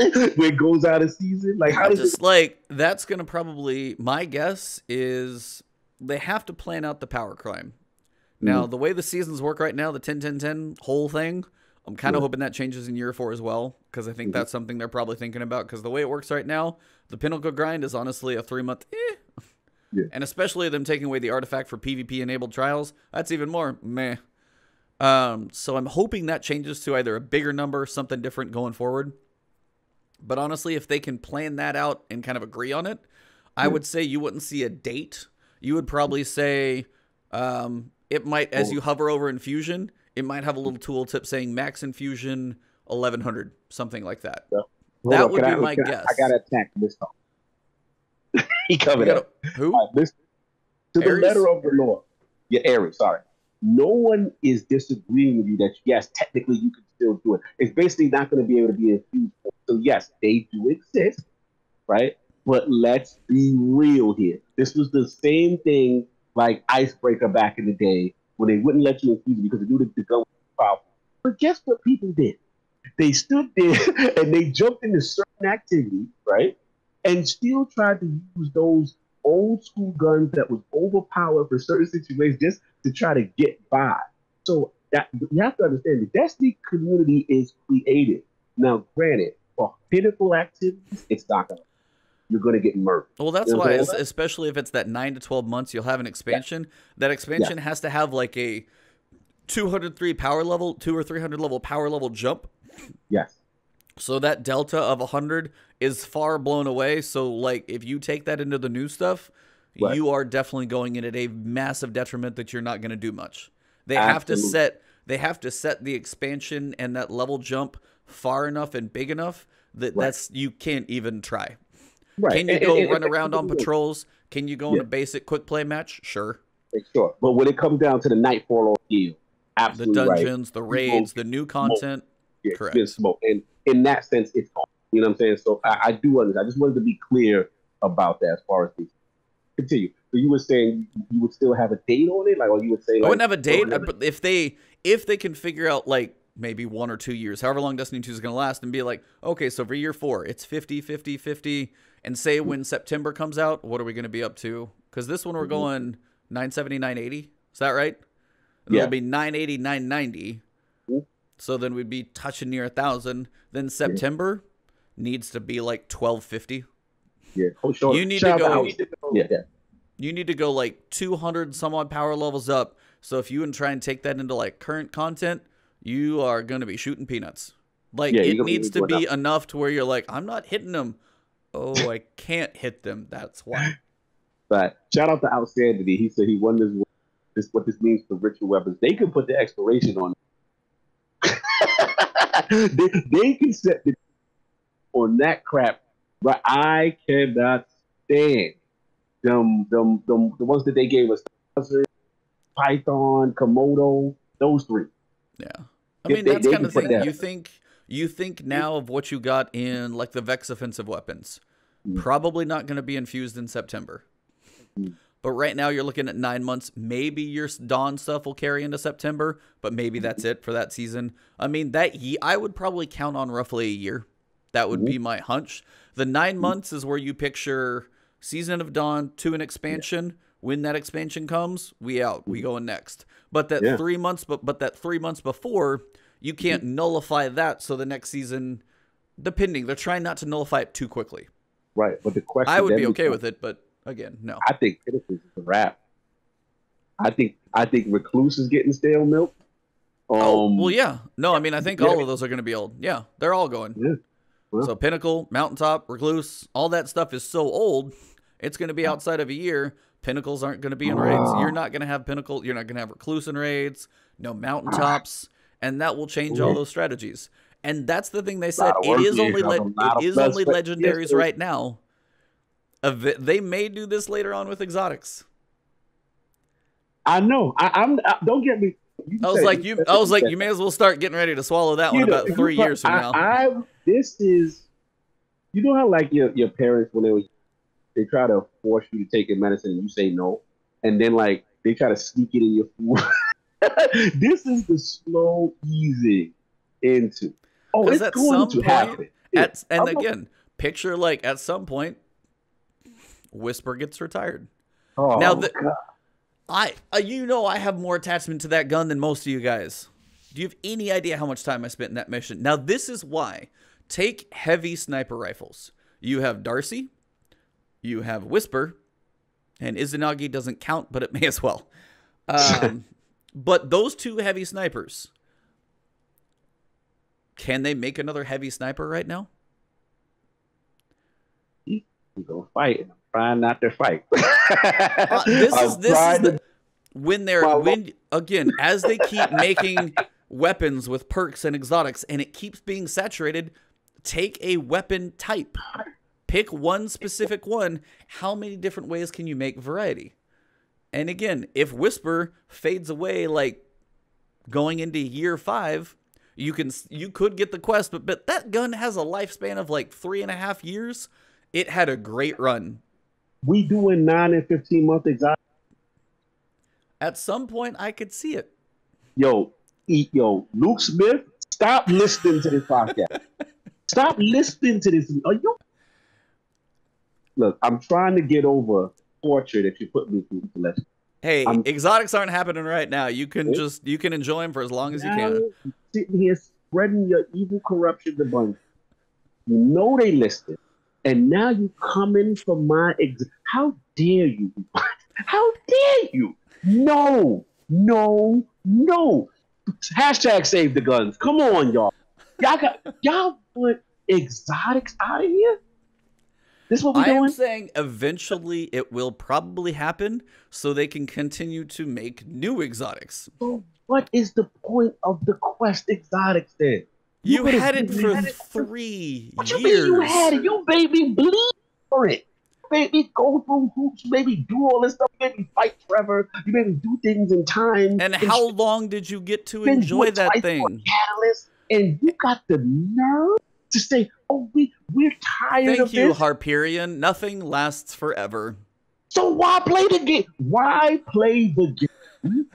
when it goes out of season? Like how does just it- like that's gonna probably my guess is they have to plan out the power crime. Now Mm. the way the seasons work right now, the 10 10 10 whole thing, I'm kind of Yeah. hoping that changes in year four as well because I think Mhm. that's something they're probably thinking about. Because the way it works right now, the pinnacle grind is honestly a three month. Eh. Yeah. And especially them taking away the artifact for PvP enabled trials, that's even more meh. Um, so I'm hoping that changes to either a bigger number, something different going forward. But honestly, if they can plan that out and kind of agree on it, I Yeah. would say you wouldn't see a date. You would probably say um, it might, as you hover over infusion, it might have a little tooltip saying max infusion 1100, something like that. That on, would be I, my I- guess. I, gotta attack this talk. he coming gotta- up. who? All right, listen. To the letter of the law. Yeah, Aries, sorry. No one is disagreeing with you that yes, technically you can still do it. It's basically not going to be able to be infused. So yes, they do exist, right? But let's be real here. This was the same thing like Icebreaker back in the day when they wouldn't let you infuse it because they knew the gun was powerful. But guess what people did? They stood there and they jumped into certain activities, right? And still tried to use those old school guns that was overpowered for certain situations just to try to get by. So that you have to understand the Destiny community is created. Now, granted, for pinnacle activities, it's not gonna. You're gonna get murdered. Well, that's You know why, what I'm es- saying? especially if it's that nine to twelve months, you'll have an expansion. That expansion has to have like a two hundred three power level, two or three hundred level power level jump. Yes. So that delta of hundred is far blown away. So like, if you take that into the new stuff, Right. you are definitely going in at a massive detriment that you're not going to do much. They have to set they have to set the expansion and that level jump far enough and big enough that Right. that's you can't even try. Right. Can you And- go and- run and- around on patrols? Can you go in a basic quick play match? Sure. Sure. But when it comes down to the Nightfall ordeal, The absolutely right. dungeons, the raids, the new content. Yeah, Correct. And in that sense, it's gone. You know what I'm saying? So I, I do understand. I just wanted to be clear about that as far as the continue. So you were saying you would still have a date on it, like, or you would say I wouldn't have a date, but if they if they can figure out like maybe one or two years, however long Destiny 2 is going to last, and be like, okay, so for year four, it's 50, 50, 50, and say when September comes out, what are we going to be up to? Because this one we're Mhm. going 970, 980. Is that right? And Yeah. It'll be 980, 990. Mhm. So then we'd be touching near a thousand. Then September needs to be like 1250. yeah. Oh, sure. You need Shout to out go- Yeah, yeah. You need to go like 200 some odd power levels up. So if you and try and take that into like current content, you are going to be shooting peanuts. Like Yeah, it needs to be enough to where you're like, I'm not hitting them. Oh, I can't hit them. That's why. But shout out to Outstandity. He said he won what this what this means for ritual weapons. They can put the expiration on. they, they can set the on that crap. But I cannot stand them them them the ones that they gave us. Python, Komodo, those three. Yeah. I mean, they- that's they kind of thing. You think you think now of what you got in like the Vex offensive weapons. Mm. Probably not going to be infused in September. Mm. But right now you're looking at 9 months. Maybe your Dawn stuff will carry into September, but maybe Mm-hmm. that's it for that season. I mean, that ye- I would probably count on roughly a year. That would be my hunch. The 9 months is where you picture Season of Dawn to an expansion. When that expansion comes, we out. We going next. But that Yeah. three months, but but that three months before, you can't nullify that. So the next season, depending, they're trying not to nullify it too quickly. Right. But the question I would be okay with it, but again, no. I think Pinnacles is a wrap. I think I think Recluse is getting stale milk. Um, oh, well, yeah. No, I mean, I think yeah. all of those are going to be old. Yeah, they're all going. Yeah. Well. So Pinnacle, Mountaintop, Recluse, all that stuff is so old. It's going to be outside of a year. Pinnacles aren't going to be in raids. You're not going to have Pinnacle. You're not going to have Recluse in raids. No Mountaintops, and that will change all those strategies. And that's the thing they said. It is only le- it is only legendaries right now. They may do this later on with exotics. I know. I, I'm. I, don't get me. I was like, you. I was like, you may as well start getting ready to swallow that one about three years from I, now. I this is. You know how like your your parents when they were they try to force you to take a medicine and you say no, and then like they try to sneak it in your food. this is the slow easing into. Oh, it's at going some to point- happen. At, and I'm again, picture like at some point, Whisper gets retired. Oh, now the- God. I, uh, you know, I have more attachment to that gun than most of you guys. Do you have any idea how much time I spent in that mission? Now, this is why. Take heavy sniper rifles. You have D.A.R.C.I., you have Whisper, and Izanagi doesn't count, but it may as well. Um, but those two heavy snipers, can they make another heavy sniper right now? I'm gonna fight. I'm trying not to fight. Uh, this is this is the, to- when they're Well, when again as they keep making weapons with perks and exotics and it keeps being saturated take a weapon type pick one specific one how many different ways can you make variety and again if whisper fades away like going into year five you can you could get the quest but but that gun has a lifespan of like three and a half years it had a great run we doing nine and fifteen month exotic. at some point i could see it Yo, eat yo, Luke Smith. Stop listening to this podcast. Stop listening to this. Are you? Look, I'm trying to get over torture that you put me through. Telesto. Hey, I'm- exotics aren't happening right now. You can just you can enjoy them for as long as you can. sitting here spreading your evil corruption to bunch. You know they listed, and now you coming for my ex. How dare you? How dare you? No, no, no. Hashtag save the guns. Come on, y'all. Y'all got y'all want exotics out of here. This what we I am saying eventually it will probably happen so they can continue to make new exotics. So what is the point of the quest exotics then? You, could've had it for had it three What you years. mean you had it? You made me bleed for it. You made me go through hoops. You made me do all this stuff. You made me fight forever. You made me do things in time. And how long did you get to enjoy that thing? Catalyst, and you got the nerve to say, "Oh, we we're tired Thank of you, this." Harperion. Nothing lasts forever. So why play the game? Why play the game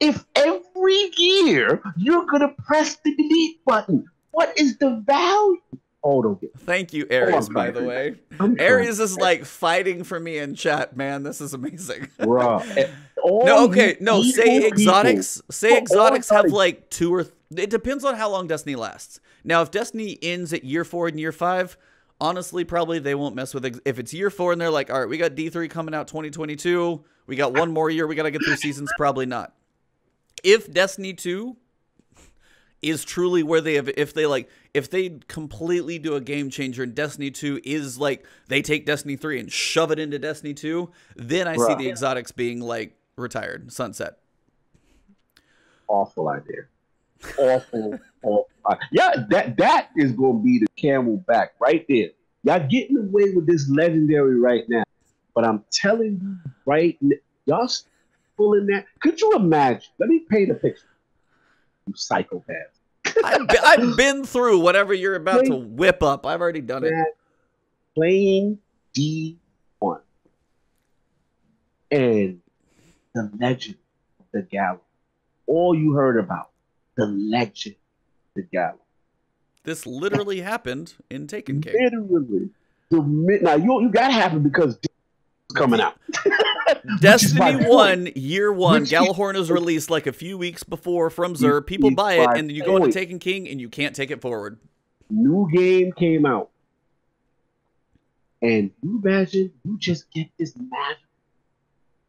if every year you're gonna press the delete button? What is the value? Oh. Thank you, Aries, I'm by the way. I'm Aries is like fighting for me in chat, man. This is amazing. Bruh. No, okay, no. Say exotics. Say Well, exotics have like two or. It depends on how long Destiny lasts. Now, if Destiny ends at year four and year five, honestly, probably they won't mess with. it. if it's year four and they're like, all right, we got D three coming out 2022. We got one more year. We got to get through seasons. Probably not. If Destiny two is truly where they have if they like if they completely do a game changer and Destiny 2 is like they take Destiny 3 and shove it into Destiny 2, then I see the exotics being like retired, sunset. awful idea. Awful, awful. Yeah, that that is going to be the camel back right there. Y'all getting away with this legendary right now, but I'm telling you right, n- y'all pulling that. Could you imagine? Let me paint a picture. You psychopaths. I've, be- I've been through whatever you're about to whip up. I've already done it. playing D one and the legend of the gala. All you heard about the legend the gala. This literally happened in Taken King. Literally, the mid- now you you gotta have it because coming out. Destiny 1, year 1, Which Gjallarhorn is released like a few weeks before from Xur. People buy it, and then you go into. Taken King, and you can't take it forward. New game came out, and you imagine you just get this magic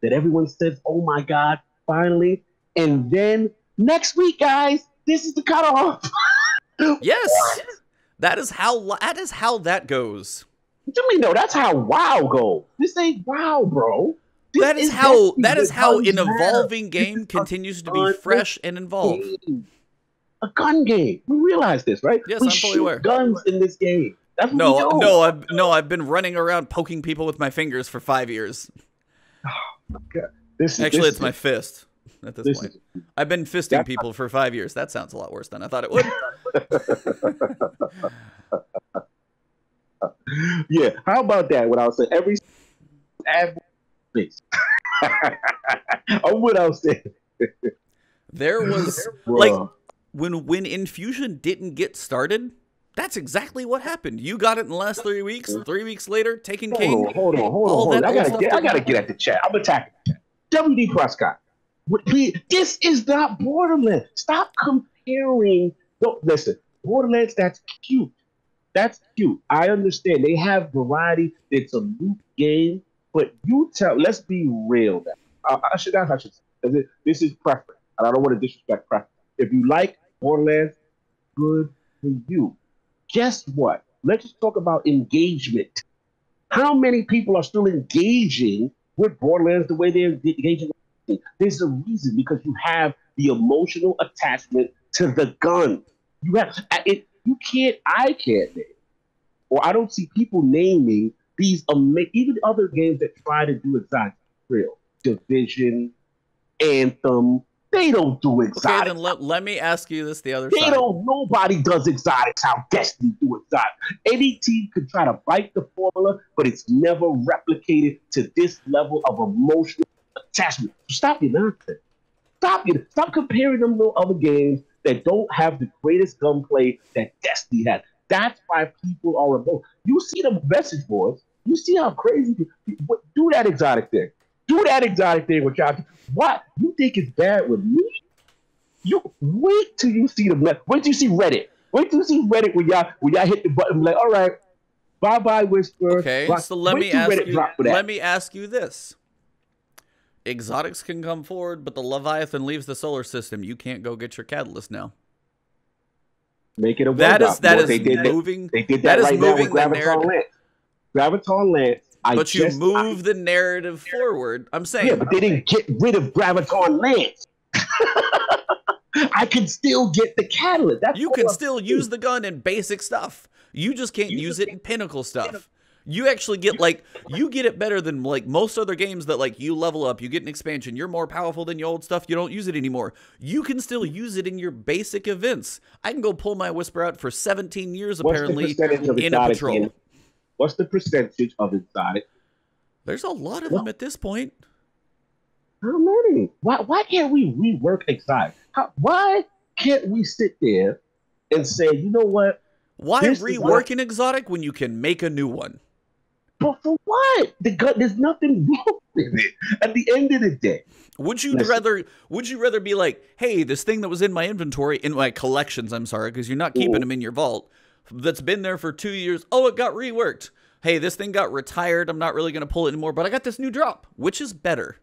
that everyone says, "Oh my God, finally!" And then next week, guys, this is the cutoff. Yes, that is how that is how that goes. What do you mean? No, that's how WoW goes. This ain't WoW, bro. This that is how Destiny. that is how an evolving game continues to be fresh and involved. game. A gun game. We realize this, right? Yes, we I'm fully aware. guns in this game. That's what No, no, I've no, I've been running around poking people with my fingers for five years. Oh this is, Actually, this it's is- my fist at this, this point. is I've been fisting people for five years. That sounds a lot worse than I thought it would. yeah. How about that? What I was saying, every. I'm oh, what I was saying. There was like when when infusion didn't get started. That's exactly what happened. You got it in the last three weeks. Three weeks later, taking hold on, hold on, hold on, hold on. I gotta get, I gotta get at the chat. I'm attacking. WD Prescott. This is not Borderlands. Stop comparing. Don't listen. Borderlands, that's cute. That's cute. I understand. They have variety. It's a loot game. But you tell, let's be real. Now. I, I should, I should say. This is preference. And I don't want to disrespect preference. If you like Borderlands, good for you. Guess what? Let's just talk about engagement. How many people are still engaging with Borderlands the way they're engaging? There's a reason because you have the emotional attachment to the gun. You have it. You can't. I can't name, or I don't see people naming these ama- even other games that try to do exotic real division, anthem. They don't do Okay, then let, let me ask you this the other They side. don't. Nobody does exotics how Destiny do exotics. Any team could try to bite the formula, but it's never replicated to this level of emotional attachment. Stop your nonsense. Stop it. Stop comparing them to other games that don't have the greatest gunplay that Destiny has. That's why people are remote. You see the message boards. You see how crazy. Do that exotic thing. Do that exotic thing with y'all. What you think is bad with me? You wait till you see the wait till you see Reddit. Wait till you see Reddit when y'all when y'all hit the button like, all right, bye bye Whisper. Okay, Bye. so let Wait me ask Reddit you. drop for that. Let me ask you this: Exotics can come forward, but the Leviathan leaves the solar system. You can't go get your catalyst now. Make it a That is that is they did moving. They did that that, is right now with moving Graviton. Lance. Graviton Lance. I But you move the narrative forward. I'm saying. yeah, but they didn't get rid of Graviton Lance. I can still get the catalyst. That's you can I'm still saying. use the gun in basic stuff. You just can't You use just it in pinnacle stuff. You actually get like you get it better than like most other games that like you level up, you get an expansion, you're more powerful than your old stuff, you don't use it anymore. You can still use it in your basic events. I can go pull my whisper out for 17 years What's apparently of in a patrol. in- What's the percentage of exotic? There's a lot of What? them at this point. How many? Why why can't we rework exotic? How, why can't we sit there and say, you know what? Why This is what- rework an exotic when you can make a new one? But for what? The gun, there's nothing wrong with it. At the end of the day, Would you rather would you rather be like, "Hey, this thing that was in my inventory in my collections, I'm sorry, because you're not keeping Ooh. them in your vault, that's been there for 2 years. Oh, it got reworked. Hey, this thing got retired. I'm not really going to pull it anymore, but I got this new drop. Which is better?"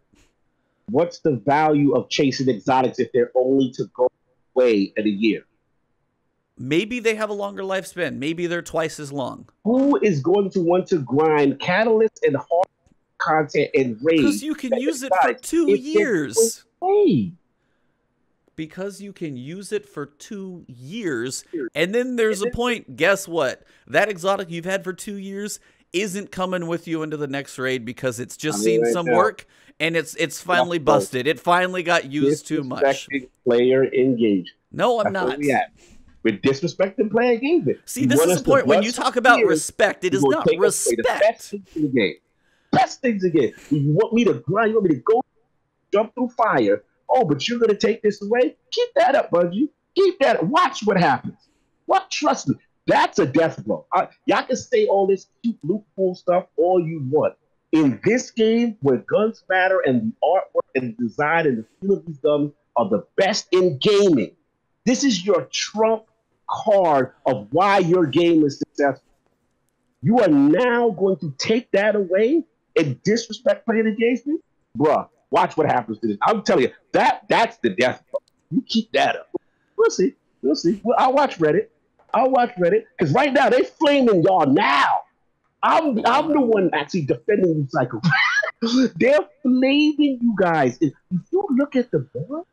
what's the value of chasing exotics if they're only to go away in a year? Maybe they have a longer lifespan. Maybe they're twice as long. Who is going to want to grind catalyst and hard content and raid? Because you can use it for 2 years. Hey, because you can use it for two years. And then there's a point, guess what? That exotic you've had for two years isn't coming with you into the next raid because it's just I mean, seen right some now- work and it's it's finally busted. It finally got used too much. Player engagement. No, I'm That's not. We at. We're disrespecting player. See, this is the point when you talk about respect, it is you is gonna not The best things in the game. Best things again. You want me to grind? You want me to go jump through fire? Oh, but you're gonna take this away? Keep that up, Bungie. Keep that. Up. Watch what happens. What? Trust me. That's a death blow. Uh, y'all can say all this cute loophole stuff all you want. In this game, where guns matter and the artwork and the design and the feel of these guns are the best in gaming, this is your trump card of why your game is successful. You are now going to take that away and disrespect player engagement, bruh. Watch what happens to this. I'm telling you, that that's the death blow. You keep that up. We'll see. We'll see. Well, I'll watch Reddit. I'll watch Reddit because right now they flaming y'all now. I'm I'm the one actually defending you, Psycho. They're flaming you guys. If you look at the board,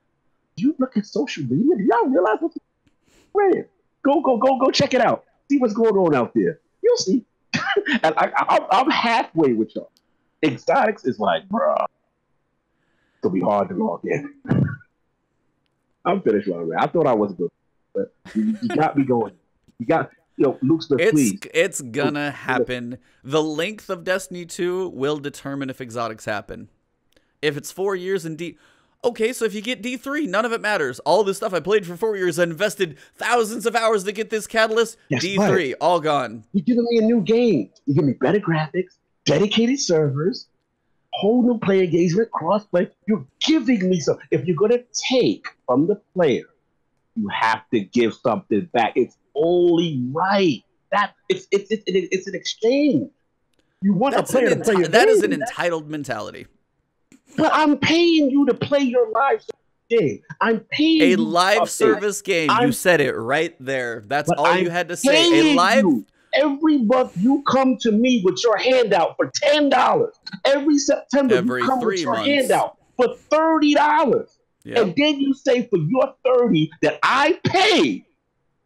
you look at social media. Do y'all realize what's Reddit? Go go go go check it out. See what's going on out there. You'll see. and I, I, I'm- I'm halfway with y'all. Exotics is like, bruh, gonna be hard to log in. I'm finished right I thought I was good, but you, you got me going. You got, you know, Luke Smith, It's please. it's gonna happen. The length of Destiny 2 will determine if exotics happen. If it's four years in D Okay, so if you get D3, none of it matters. All this stuff I played for four years, I invested thousands of hours to get this catalyst. Yes, D3, all gone. You're giving me a new game. You give me better graphics, dedicated servers, whole new player engagement, crossplay. You're giving me some. If you're gonna take from the player, you have to give something back. It's only right. That it's it's it's, it's, an exchange. You want That's a an to play enti- your that is an entitled mentality. But I'm paying you to play your live game. I'm paying A you live service game. You I'm- said it right there. That's all you I'm had to say. A live you. Every month you come to me with your handout for ten dollars. Every September Every you come with your months. handout for thirty dollars, Yeah. and then you say for your thirty that I pay,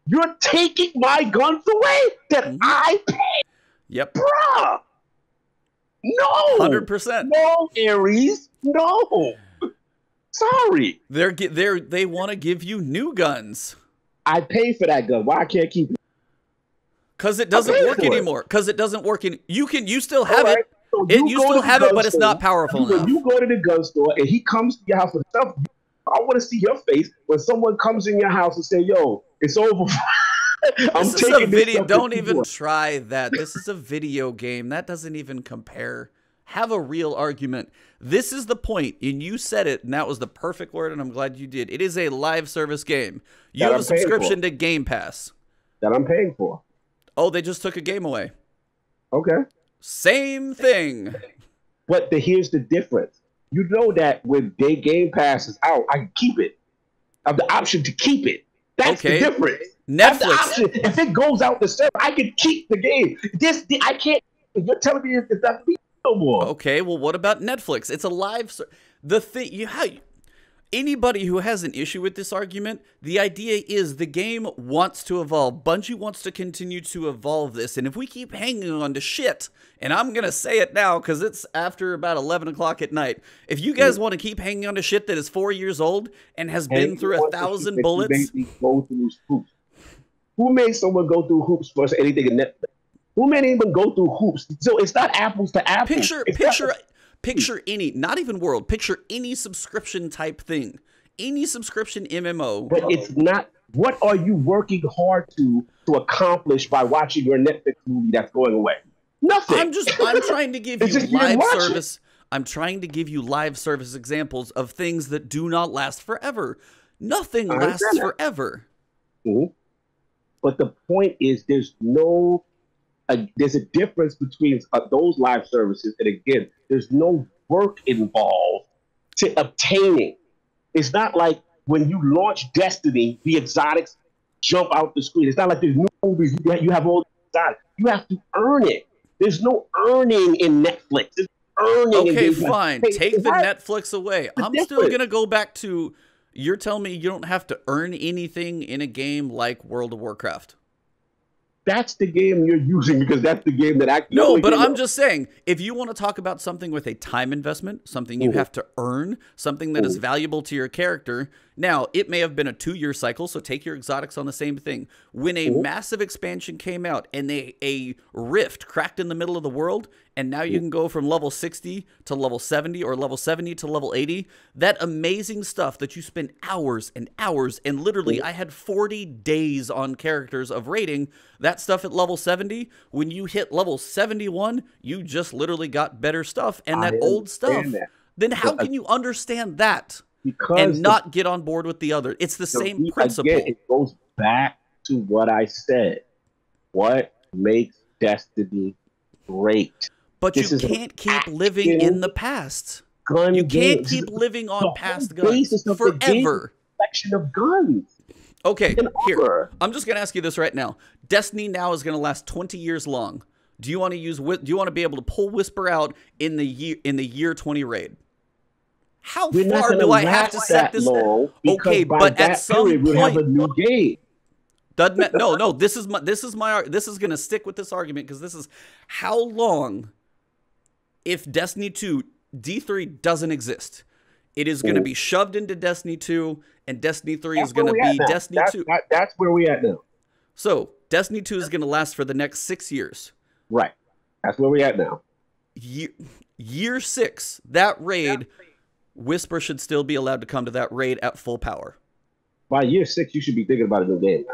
you're taking my guns away that Mhm. I pay, Yep. bruh. No, Hundred percent. no, Aries, no. Sorry, They're they're they want to give you new guns I pay for that gun. Why I can't keep it? because it doesn't work anymore. Because it doesn't work in. You can you still have right, it. so It you to still have it, but it's store, not powerful when you go to the gun store and he comes to your house with stuff, I want to see your face when someone comes in your house and say, "Yo, it's over." I'm this is a video. Don't even want." try that. This is a video game. That doesn't even compare. Have a real argument. This is the point, and you said it, and that was the perfect word, and I'm glad you did. It is a live service game. You That have a I'm paying subscription to Game Pass. that I'm paying for. Oh, they just took a game away. Okay, Same thing. but the, here's the difference. You know that when day Game Pass is out, I can keep it. I have the option to keep it. That's Okay. the difference. I have the Netflix. If it goes out the server, I can keep the game. This I can't. You're telling me it's not me no more. Okay, well, what about Netflix? It's a live. Ser- the thing you how anybody who has an issue with this argument, the idea is the game wants to evolve. Bungie wants to continue to evolve this. And if we keep hanging on to shit, and I'm going to say it now because it's after about 11 o'clock at night, if you guys want to keep hanging on to shit that is four years old and has been through a thousand bullets. Go through. Who made someone go through hoops for anything in Netflix? Who made even go through hoops? So it's not apples to apples. Picture, it's picture. Not, Picture any, not even world, picture any subscription type thing, any subscription MMO. But it's not. What are you working hard to to accomplish by watching your Netflix movie that's going away? Nothing. I'm just. I'm trying to give you live service. I'm trying to give you live service examples of things that do not last forever. Nothing lasts forever. Mm-hmm. But the point is, there's no there's a difference between uh, those live services, and again, there's no work involved to obtaining. It's not like when you launch Destiny, the exotics jump out the screen. It's not like there's new movies you have, you have all the exotics. You have to earn it. There's no earning in Netflix. There's earning. Okay, fine. Hey, Take the Netflix away. I'm still gonna go back to. You're telling me you don't have to earn anything in a game like World of Warcraft that's the game you're using because that's the game that actually. No, but I'm just saying, if you want to talk about something with a time investment, something you mm-hmm. have to earn, something that mm-hmm. is valuable to your character, now it may have been a two year cycle, so take your exotics on the same thing. When a mm-hmm. massive expansion came out and a, a rift cracked in the middle of the world, and now you can go from level 60 to level 70 or level 70 to level 80. That amazing stuff that you spend hours and hours and literally I had 40 days on characters of rating. That stuff at level 70, when you hit level 71, you just literally got better stuff and that old stuff. That. Then how can you understand that? Because and not the, get on board with the other. It's the, the same principle. Again, it goes back to what I said. What makes Destiny great? But this you can't keep living in the past. Gun you can't keep living on past guns forever. Collection of guns. Okay, here. I'm just gonna ask you this right now. Destiny now is gonna last 20 years long. Do you want to use? Do you want to be able to pull Whisper out in the year in the year 20 raid? How We're far do I have to set this? Okay, but at some point, we'll have a new game. Doesn't no, no. This is my. This is my. This is gonna stick with this argument because this is how long if Destiny 2 D3 doesn't exist. It is going to be shoved into Destiny 2, and Destiny 3 that's is going to be Destiny that's, 2. That, that's where we at now. So Destiny 2 is going to last for the next six years. Right. That's where we at now. Year, year six, that raid, Whisper should still be allowed to come to that raid at full power. By year six, you should be thinking about a new game.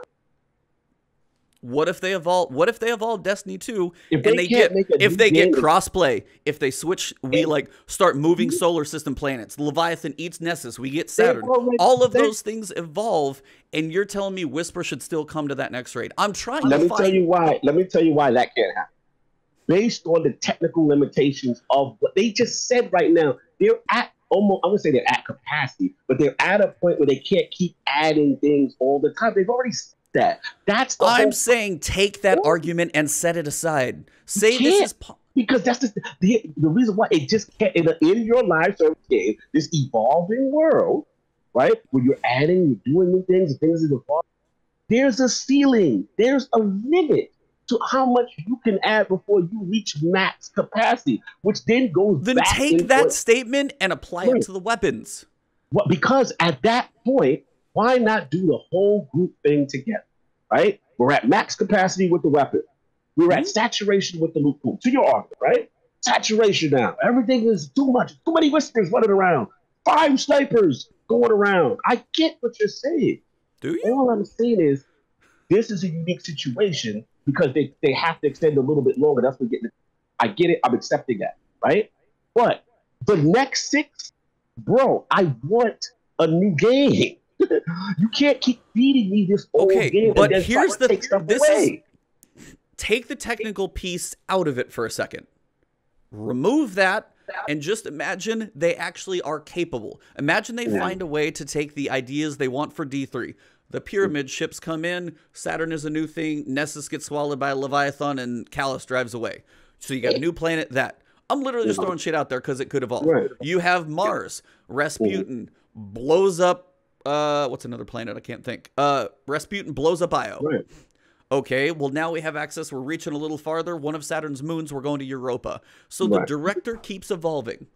What if they evolve? What if they evolve Destiny 2 and they, they get if they get crossplay? If they switch, we like start moving solar system planets. Leviathan eats Nessus. We get Saturn. All of those things evolve, and you're telling me Whisper should still come to that next raid? I'm trying. Let me find... tell you why. Let me tell you why that can't happen. Based on the technical limitations of what they just said right now, they're at almost. I'm gonna say they're at capacity, but they're at a point where they can't keep adding things all the time. They've already that. That's I'm saying take that argument and set it aside. Say this is po- because that's the, the, the reason why it just can't in, a, in your live service game, this evolving world, right? Where you're adding, you're doing new things, things are evolving. There's a ceiling. There's a limit to how much you can add before you reach max capacity, which then goes. Then take that statement and apply it to the weapons. What? Because at that point, why not do the whole group thing together? Right? We're at max capacity with the weapon. We're at mm-hmm. saturation with the loot pool. To your argument, right? Saturation now. Everything is too much. Too many whispers running around. Five snipers going around. I get what you're saying. Do you? All I'm saying is this is a unique situation because they, they have to extend a little bit longer. That's what getting. I get it. I'm accepting that, right? But the next six, bro, I want a new game. you can't keep feeding me this old okay, game. But here's the this away. is take the technical piece out of it for a second. Remove that and just imagine they actually are capable. Imagine they yeah. find a way to take the ideas they want for D3. The pyramid ships come in, Saturn is a new thing, Nessus gets swallowed by a Leviathan, and Calus drives away. So you got a new planet that. I'm literally just throwing shit out there because it could evolve. Right. You have Mars, Rasputin, blows up. Uh, what's another planet? I can't think. Uh, Rasputin blows up Io. Right. Okay, well now we have access. We're reaching a little farther. One of Saturn's moons. We're going to Europa. So the director keeps evolving.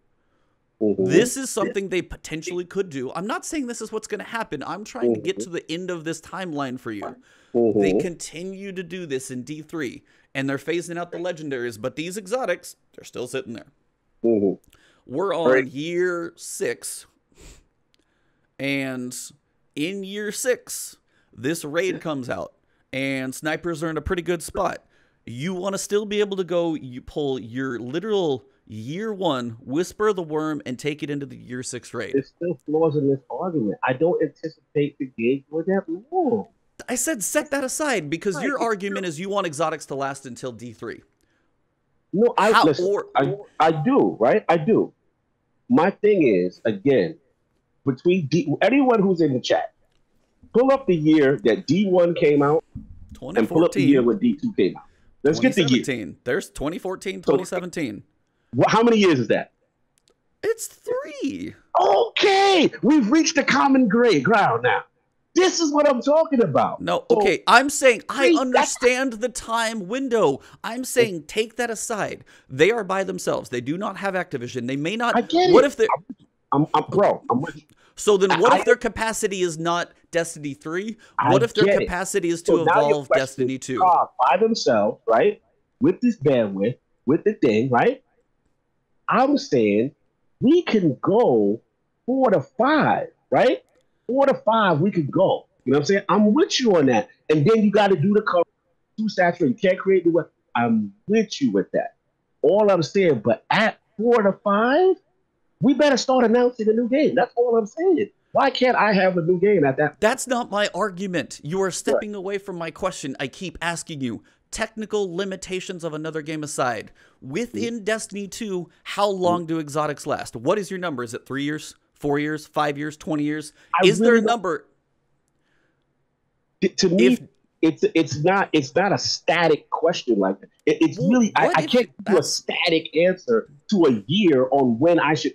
Mhm. This is something they potentially could do. I'm not saying this is what's going to happen. I'm trying to get to the end of this timeline for you. They Mhm. continue to do this in D3, and they're phasing out the legendaries, but these exotics, they're still sitting there. Mhm. We're on Right. year six, and in year six, this raid comes out, and snipers are in a pretty good spot. You want to still be able to go, you pull your literal year one, Whisper the Worm, and take it into the year six raid. There's still flaws in this argument. I don't anticipate the game going that long. I said set that aside because your argument is you want exotics to last until D3. No, I How- listen. or- I I do right. I do. My thing is again between D, anyone who's in the chat, pull up the year that D one came out and pull up the 2014, year when D two came out. Let's get the year. There's 2014, 2017. Wha- How many years is that? It's three. Okay, we've reached a common gray ground now. This is what I'm talking about. No, So- okay. I'm saying I understand the time window. I'm saying take that aside. They are by themselves. They do not have Activision. They may not. I get what it. if they? I'm, I'm bro. I'm with you. So then, what I- if their capacity is not Destiny three? I What if their capacity is to now evolve Destiny two? uh, by themselves, right? With this bandwidth, with the thing, right? I'm saying we can go four to five, right? Four to five, we could go. You know what I'm saying? I'm with you on that. And then you got to do the cover too saturated. You can't create the. I'm with you with that. All I'm saying, but at four to five, we better start announcing a new game. That's all I'm saying. Why can't I have a new game at that? That's not my argument. You are stepping away from my question. I keep asking you. Technical limitations of another game aside, mm-hmm. within Destiny 2, how long do exotics last? What is your number? Is it three years, four years, five years, 20 years? I is there a number? to, to me, If- it's it's not it's not a static question like that. It, it's really I, I can't give you a static answer to a year on when I should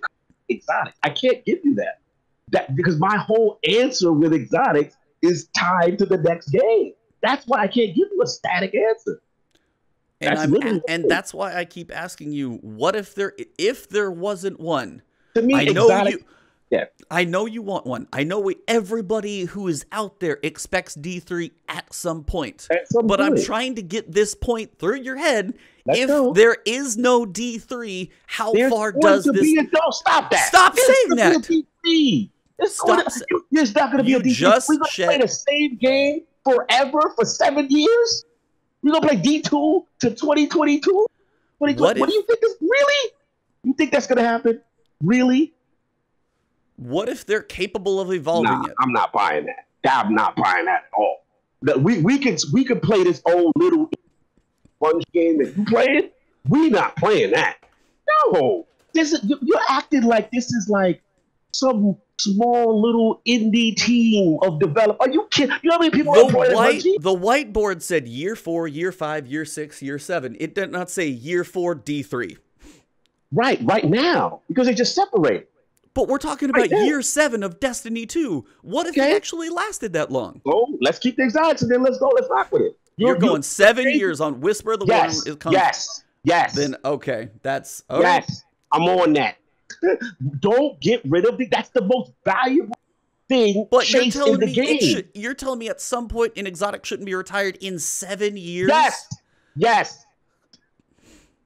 exotic. I can't give you that. That because my whole answer with exotics is tied to the next game. That's why I can't give you a static answer. And That's I'm and that's why I keep asking you, what if there if there wasn't one? To me, I know exotic, you yeah. I know you want one. I know we, everybody who is out there expects D3 at some point. At some but I'm trying to get this point through your head. Let's if go. there is no D3, how There's far does this be a, don't stop that. Stop There's saying that. Be a DC. There's, Stop going sa- to, there's not going to be You a DC. just We're going to play the same game forever for seven years. We're going to play D two to 2022. What, do you- What what do you think? Is, really? You think that's going to happen? Really? What if they're capable of evolving Nah, it? I'm not buying that. I'm not buying that at all. That we we could we could play this old little sponge game that you playing. We not playing that. No, this is you- you're acting like this is like some small little indie team of develop. Are you kidding? You know how many people are The playing white the whiteboard said year four, year five, year six, year seven. It did not say year four D three. Right, right now because they just separate. But we're talking about Right year seven of Destiny 2. What if Okay. it actually lasted that long? Oh, let's keep the exotics and then let's go. Let's rock with it. You're, You're- going seven crazy. years on Whisper of the Yes. It comes, yes, yes. Then okay, that's right. Yes, I'm on that. Don't get rid of it. That's the most valuable thing But you're telling in the me game. should, you're telling me at some point an exotic shouldn't be retired in seven years? yes, yes.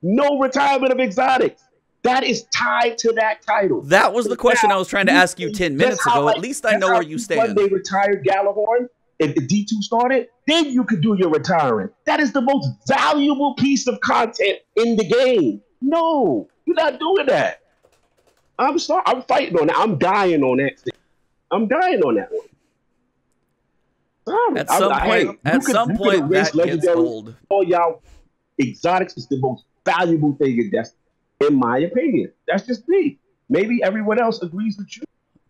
No retirement of exotics. That is tied to that title. That was the question Now, I was trying to ask you ten minutes ago. At least I know where you When stand. they retired Gjallarhorn, if the D2 started, then you could do your retiring. That is the most valuable piece of content in the game. No, you're not doing that. I'm sorry. I'm fighting on that. I'm dying on that. thing. I'm dying on that one. Sorry. At I'm- some I- point, you at could- some point, that gets old. all y'all exotics is the most valuable thing in Destiny, in my opinion. That's just me. Maybe everyone else agrees with you.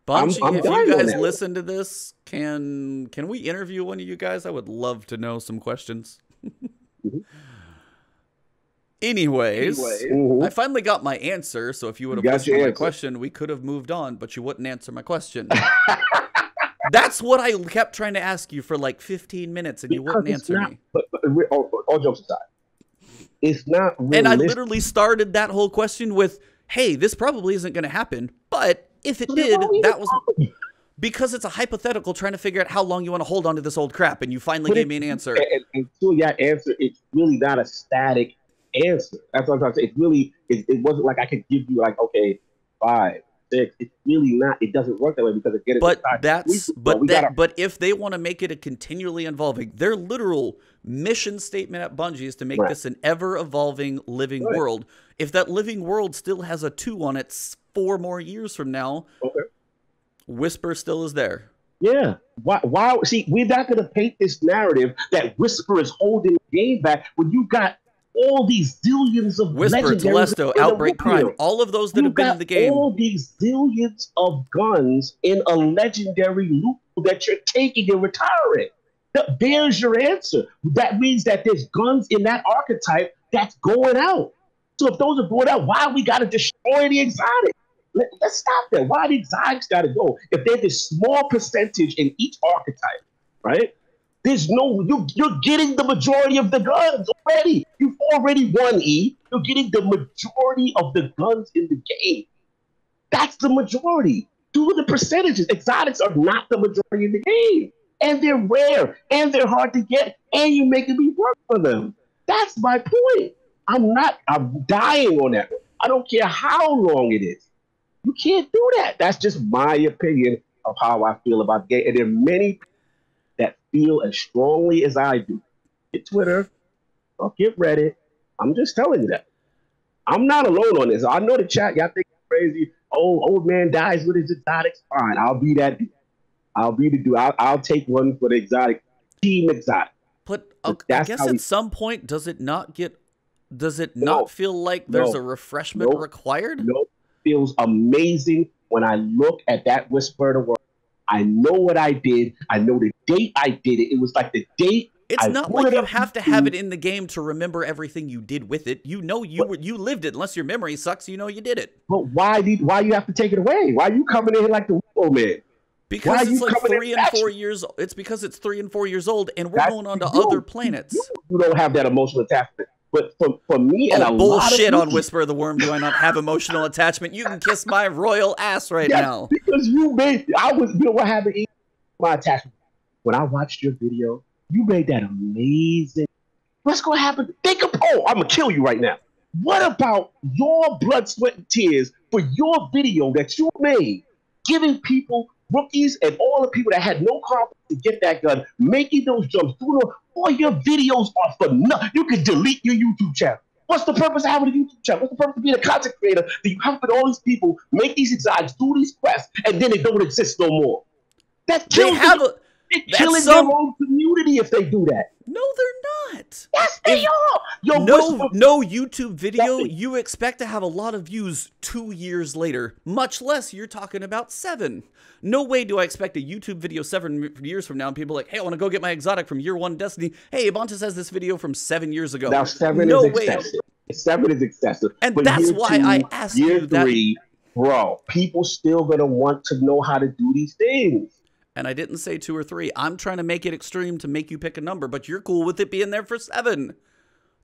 Bungie, I'm if you guys listen to this, can can we interview one of you guys? I would love to know some questions. Mhm. Anyways, Mhm. I finally got my answer. So if you would have listened your my answer. question, we could have moved on, but you wouldn't answer my question. That's what I kept trying to ask you for like 15 minutes, and you wouldn't answer not- me. But, but all, all jokes aside, it's not realistic. And I literally started that whole question with, "Hey, this probably isn't going to happen, but if it So did, why are we that was because it's a hypothetical trying to figure out how long you want to hold on to this old crap, and you finally But gave it- me an answer." Until that answer, it's really not a static answer. That's what I'm trying to say. It's really, it, it wasn't like I could give you like, okay, five, six. It's really not. It doesn't work that way because again, But sci- that's we- but that gotta- but if they want to make it a continually evolving, their literal mission statement at Bungie is to make Right. this an ever evolving living Right. world. If that living world still has a two on it four more years from now, Okay. Whisper still is there. Yeah. Why? Why? See, we're not going to paint this narrative that Whisper is holding the game back when you got all these zillions of Whisper, Telesto, Outbreak. Prime, all of those that You have been in the game. all these zillions of guns in a legendary loop that you're taking and retiring. Th- There's your answer. That means that there's guns in that archetype that's going out. So if those are going out, why we got to destroy the exotic? Let, us stop that. Why the exotics got to go? If there's this small percentage in each archetype, right? There's no you. You're getting the majority of the guns already. You've already won. E. You're getting the majority of the guns in the game. That's the majority. Do the percentages. Exotics are not the majority in the game, and they're rare, and they're hard to get, and you're making me work for them. That's my point. I'm not. I'm dying on that. I don't care how long it is. You can't do that. That's just my opinion of how I feel about the game. And there are many that feel as strongly as I do. Get Twitter, or get Reddit. I'm just telling you that. I'm not alone on this. I know the chat. Y'all think I'm crazy. Oh, old man dies with his exotics. Fine, I'll be that. dude. I'll be the dude. I'll, I'll take one for the exotic team exotic. But okay, uh, I guess at we- some point, does it not get? Does it No. not feel like there's No. a refreshment No. required? No, feels amazing when I look at that Whisper of the Worm. I know what I did. I know the date I did it. It was like the date. It's I not like you have to have it in the game to remember everything you did with it. You know you But- were, you lived it. Unless your memory sucks, you know you did it. But why did why you have to take it away? Why are you coming in like the old man? Because it's like three and four years. It's because it's three and four years old, and we're That's going on to other planets. You, don't have that emotional attachment. But for, for me and oh, a Oh, lot of bullshit on Whisper of the Worm. Do I not have emotional attachment? You can kiss my royal ass right Yes, now. because you made. I was. You know what happened? My attachment. When I watched your video, you made that amazing. What's gonna happen? Think of. Oh, I'm gonna kill you right now. What about your blood, sweat, and tears for your video that you made, giving people, rookies, and all the people that had no confidence to get that gun, making those jumps, doing all, all your videos are for nothing. You can delete your YouTube channel. What's the purpose of having a YouTube channel? What's the purpose of being a content creator? That you helping all these people make these exotics, do these quests, and then they don't exist no more. That kills They have the- a. they're that's killing some- their own community if they do that. No, they're not. Yes, they If- are. Yo, no, Whisper- no YouTube video. Nothing. You expect to have a lot of views two years later, much less you're talking about seven. No way do I expect a YouTube video seven years from now and people are like, hey, I want to go get my exotic from year one Destiny. Hey, Ebontis has this video from seven years ago. Now seven no is way. excessive. Seven is excessive. And But that's why two, I asked year you that- three, bro. People still gonna want to know how to do these things. And I didn't say two or three. I'm trying to make it extreme to make you pick a number, but you're cool with it being there for seven.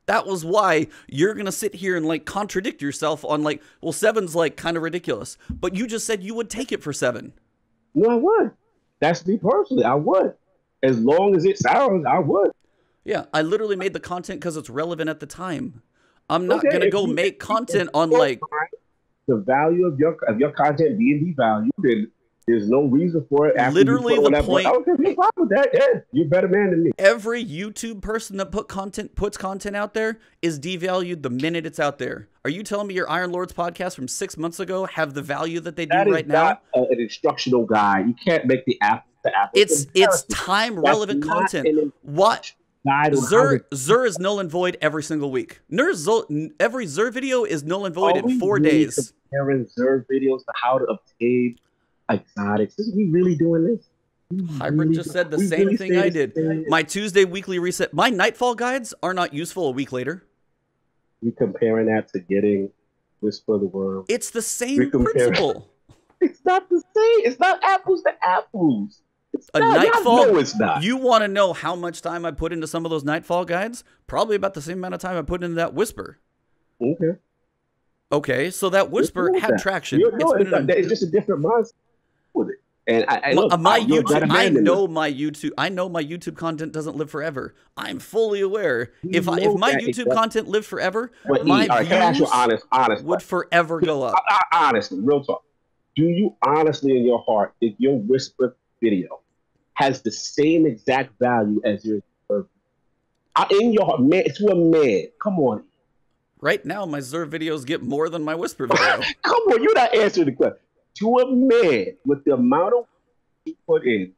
That was why you're gonna sit here and like contradict yourself on like, well, seven's like kind of ridiculous, but you just said you would take it for seven. No, I would. That's me personally. I would. As long as it sounds, I would. Yeah, I literally made the content because it's relevant at the time. I'm not Okay, gonna go you- make content on like the value of your of your content being devalued, then there's no reason for it. After Literally the all that point- Okay, no problem with that. Yeah, you're a better man than me. every YouTube person that put content puts content out there is devalued the minute it's out there. Are you telling me your Iron Lords podcast from six months ago have the value that they do That is right now? not a- an instructional guide. You can't make the app. The app. It's it's time That's relevant content. What guide on how Xur to- Xur is null and void every single week. Every Xur video is null and void Are in four days. Comparing Zerg videos to how to obtain exotics. Is we really doing this? Hybrid really just said the same really thing I did. My Tuesday weekly reset. My Nightfall guides are not useful a week later. You comparing that to getting Whisper of the Worm? It's the same principle. It's not the same. It's not apples to apples. It's A not. Nightfall- No, it's not. You want to know how much time I put into some of those Nightfall guides? Probably about the same amount of time I put into that Whisper. okay. Okay, so that Whisper had that? traction. You know, It's it's, it's just a different mindset with it. And I, I my, look, uh, my I, you're a better YouTube, I know my YouTube. I know my YouTube content doesn't live forever. I'm fully aware. You If I, if my YouTube content lived forever, But E, my all right, can I ask you views honest, honest would forever go up. I- I- honestly, real talk. Do you honestly, in your heart, if your whisper video has the same exact value as your uh, in your heart, man? To a man, come on, Right now, my Xur videos get more than my Whisper video. come on. You're not answering the question. To a man, with the amount of you put in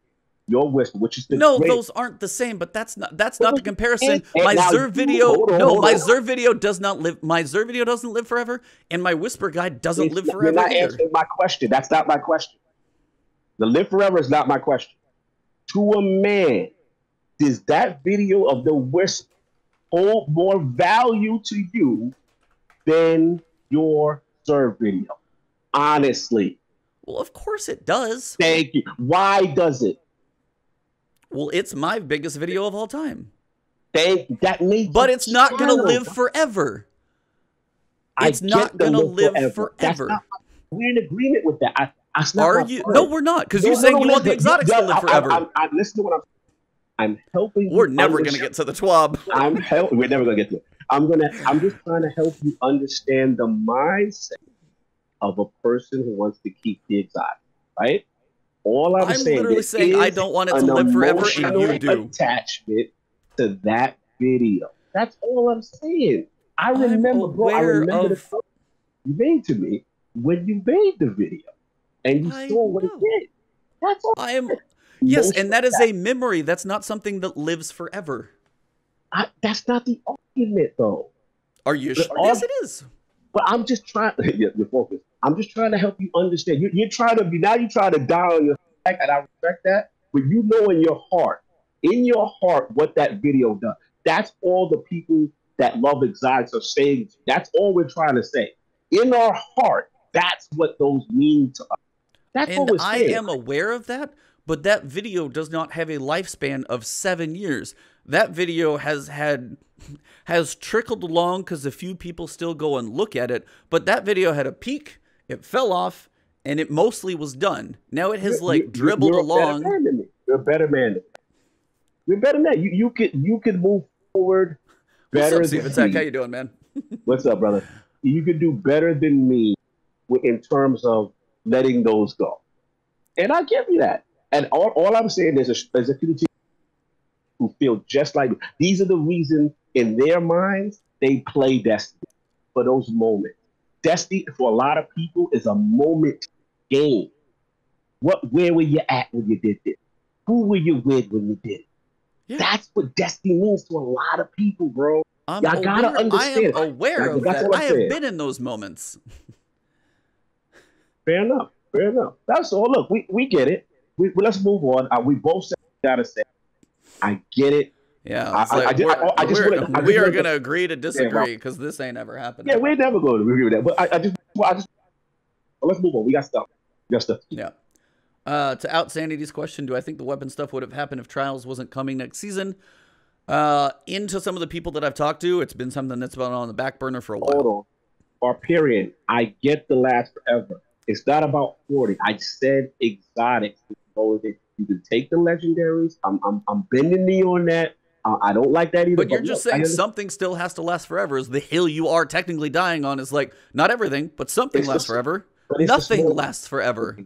your whisper, which is the no, great- those aren't the same. But that's not that's not the comparison. And- My Xur video, on, no, my on. Xur video does not live. My Xur video doesn't live forever, and my Whisper guide doesn't It's live forever You're not either. answering my question. That's not my question. The live forever is not my question. To a man, does that video of the whisper hold more value to you than your serve video? Honestly, Well, of course it does. thank you. Why does it? Well, it's my biggest video of all time. Thank that makes But it's not gonna live forever. It's not gonna live That's forever. not we're in agreement with that. I, that's not Are you? No, we're not. Because No, you're no, saying no, you want the exotics yeah, to live forever. I, I'm, I'm, listen to what I'm. I'm helping. we're never gonna get to the twab. I'm help. We're never gonna get to it. I'm gonna. I'm just trying to help you understand the mindset of a person who wants to keep the exotic, right? All I'm, I'm saying literally saying I don't want it to live forever, and you do. attachment to that video. That's all I'm saying. I remember, bro. I remember the of- comment you made to me when you made the video, and you I saw what know. it did. That's all. I am. Yes, Emotional and that is a memory. That's not something that lives forever. I, that's not the argument, though. Are you The sure? Yes, it is. But I'm just trying. Yeah, you're focused. I'm just trying to help you understand. You, you're trying to be now. You try to die on your back, and I respect that. But you know in your heart, in your heart, what that video does. That's all the people that love exotics are saying. That's all we're trying to say. In our heart, that's what those mean to us. That's what And I saying. am aware of that, but that video does not have a lifespan of seven years. That video has had has trickled along because a few people still go and look at it, but that video had a peak, it fell off, and it mostly was done. Now it has like dribbled you're along. A better man than me. You're a better man. You're better that. You you could you could move forward What's better up, Steven than me. How you doing, man? What's up, brother? You could do better than me in terms of letting those go. And I give you that. And all, all I'm saying is, a, is a community who feel just like me. These are the reasons in their minds they play Destiny for those moments. Destiny for a lot of people is a moment game. What, where were you at when you did this? Who were you with when you did it? Yeah. That's what Destiny means to a lot of people, bro. I'm Y'all gotta aware, I am aware of that. I have saying. been in those moments. Fair enough. Fair enough. That's all. Look, we, we get it. We, let's move on. Uh, we both said gotta say. I get it. Yeah, I- it's I- I I- just wanna- we are wanna- gonna agree to disagree because this ain't ever happened. Yeah, we're never going to agree with that. But I, I just, well, I just, well, let's move on. We got stuff. We got stuff. Yeah. Uh, to out Sanity's question, do I think the weapon stuff would have happened if Trials wasn't coming next season? Uh, into some of the people that I've talked to, it's been something that's been on the back burner for a while. Hold on. Barbarian, I get the last forever. It's not about 40. I said exotics. You can take the legendaries. I'm, I'm, I'm bending knee on that. I don't like that either. But you're just look, saying something still has to last forever. Is the hill you are technically dying on is like not everything, but something the lasts forever. but Nothing lasts forever.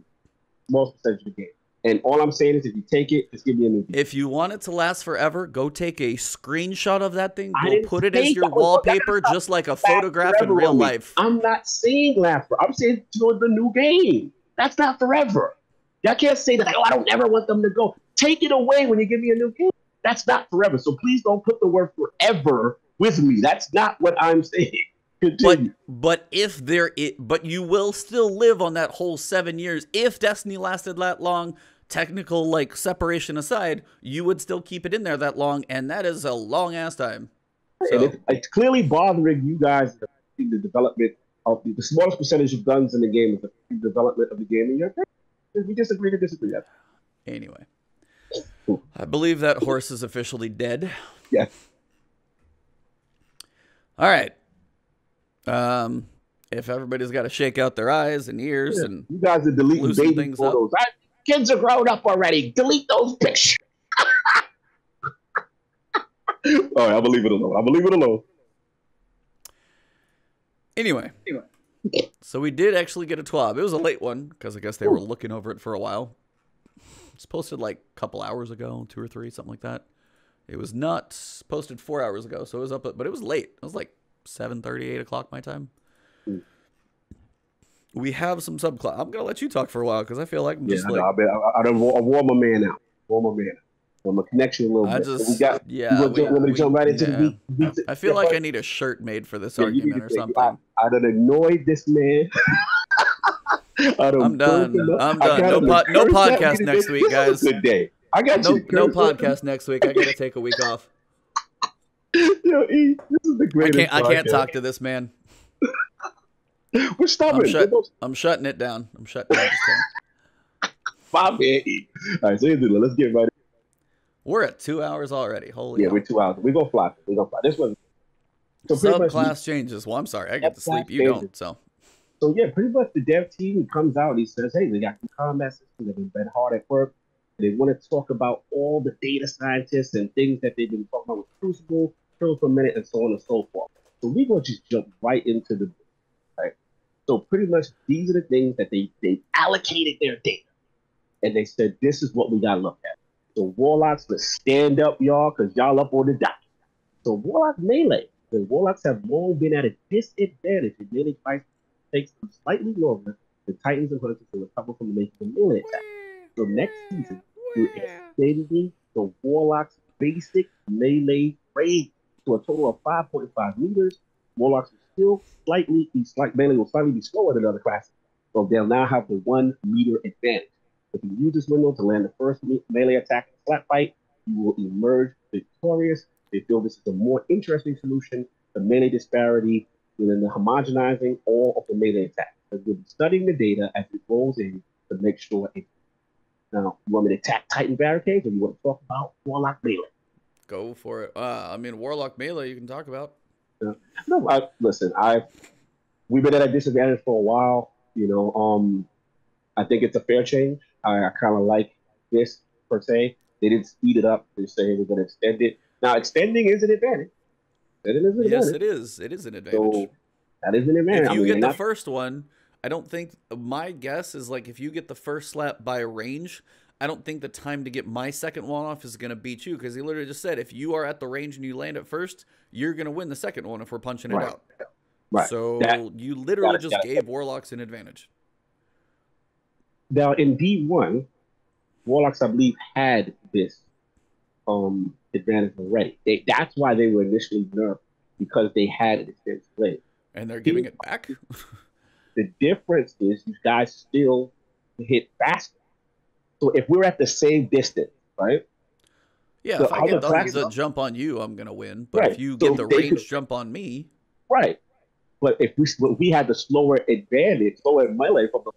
Small percentage of the game. And all I'm saying is, if you take it, just give me a new game. If you want it to last forever, go take a screenshot of that thing. Go put it as your it. Well, that's wallpaper, just like a photograph in real life. I'm not saying last forever. I'm saying to the new game. That's not forever. Y'all can't say that, like, oh, I don't ever want them to go. Take it away when you give me a new game. That's not forever. So please don't put the word forever with me. That's not what I'm saying. But Continue. but if there it but you will still live on that whole seven years. If Destiny lasted that long, technical like separation aside, you would still keep it in there that long, and that is a long ass time. So- it's, it's clearly bothering you guys the development of the, the smallest percentage of guns in the game is the development of the game. And you're we disagree to disagree. That's Anyway. I believe that horse is officially dead. Yeah. All right. Um, if everybody's got to shake out their eyes and ears Yeah. and You guys are deleting baby things up. photos. I, kids are grown up already. Delete those pictures. All right, I'm gonna leave it alone. I'm gonna leave it alone. anyway. Anyway. So we did actually get a twab. It was a late one because I guess they were looking over it for a while. It's posted like a couple hours ago, two or three, something like that. It was not posted four hours ago, so it was up, but it was late. It was like 7.30, 8 o'clock my time. Hmm. We have some subclass. I'm gonna let you talk for a while because I feel like I'm Yeah, just I, like know, I, bet, I, I, I warm my man out. Warm my man out. I'm a connection a little I bit. Just we got. yeah. we- me we- jump right into yeah. the beat? beat I feel like I need a shirt made for this yeah, argument or something. I, I done annoyed this man. I'm done. I'm done. No to pod- no curse at me podcast next week, guys. good day. I got No, you. no podcast next week. I gotta take a week off. Yo, E, this is the greatest. I can't. I can't talk to this man. We're stopping. I'm shut- I'm shutting it down. I'm shutting it down. My man, E. All right, so here's the deal. Let's get right. We're at two hours already. Holy Yeah, hell. we're two hours. We gonna fly. We gonna fly. This was so pretty much. Changes. Well, I'm sorry. I get to sleep. You don't. So So yeah, pretty much the dev team comes out. He says, "Hey, we got some combat systems. They've been hard at work. They want to talk about all the data scientists and things that they've been talking about with Crucible, for a minute, and so on and so forth. So we're gonna just jump right into the right. So pretty much these are the things that they they allocated their data, and they said this is what we gotta look at. So warlocks, let's stand up, y'all, because y'all up on the dock. So warlock melee. The warlocks have long been at a disadvantage in melee fights takes them slightly longer than Titans and Hunters to recover from the making melee attack. So next season, we're extending the Warlock's basic melee range to a total of 5.5 meters. Warlocks will still slightly be slight melee will slightly be slower than other classes, so they'll now have the one meter advantage. If you use this window to land the first melee attack in slap fight, you will emerge victorious. They feel this is a more interesting solution to melee disparity within the homogenizing all of the melee attacks. Because we'll be studying the data as it rolls in to make sure it. Now, you want me to attack Titan barricades, or you want to talk about Warlock melee? Go for it. Uh, I mean, Warlock melee. You can talk about. No, I, listen, I we've been at a disadvantage for a while. You know, um, I think it's a fair change. I, I kind of like this per se. They didn't speed it up. They say we're going to extend it. Now, extending is an advantage. It is an Yes, advantage. it is. It is an advantage. So that is an advantage. if I you mean, get the that's- first one, I don't think my guess is like if you get the first slap by a range, I don't think the time to get my second one off is gonna beat you because he literally just said if you are at the range and you land it first, you're gonna win the second one if we're punching it out. right. So That- you literally just gave Warlocks an advantage. Now in D one, Warlocks I believe had this um advantage already. They, that's why they were initially nerfed because they had it against Blade. And they're giving it back. The difference is you guys still hit faster. So if we're at the same distance, right? Yeah, So if I get the the jump on you, I'm gonna win. But Right, if you so get the range could- jump on me, Right. But if we if we had the slower advantage, slower melee from the,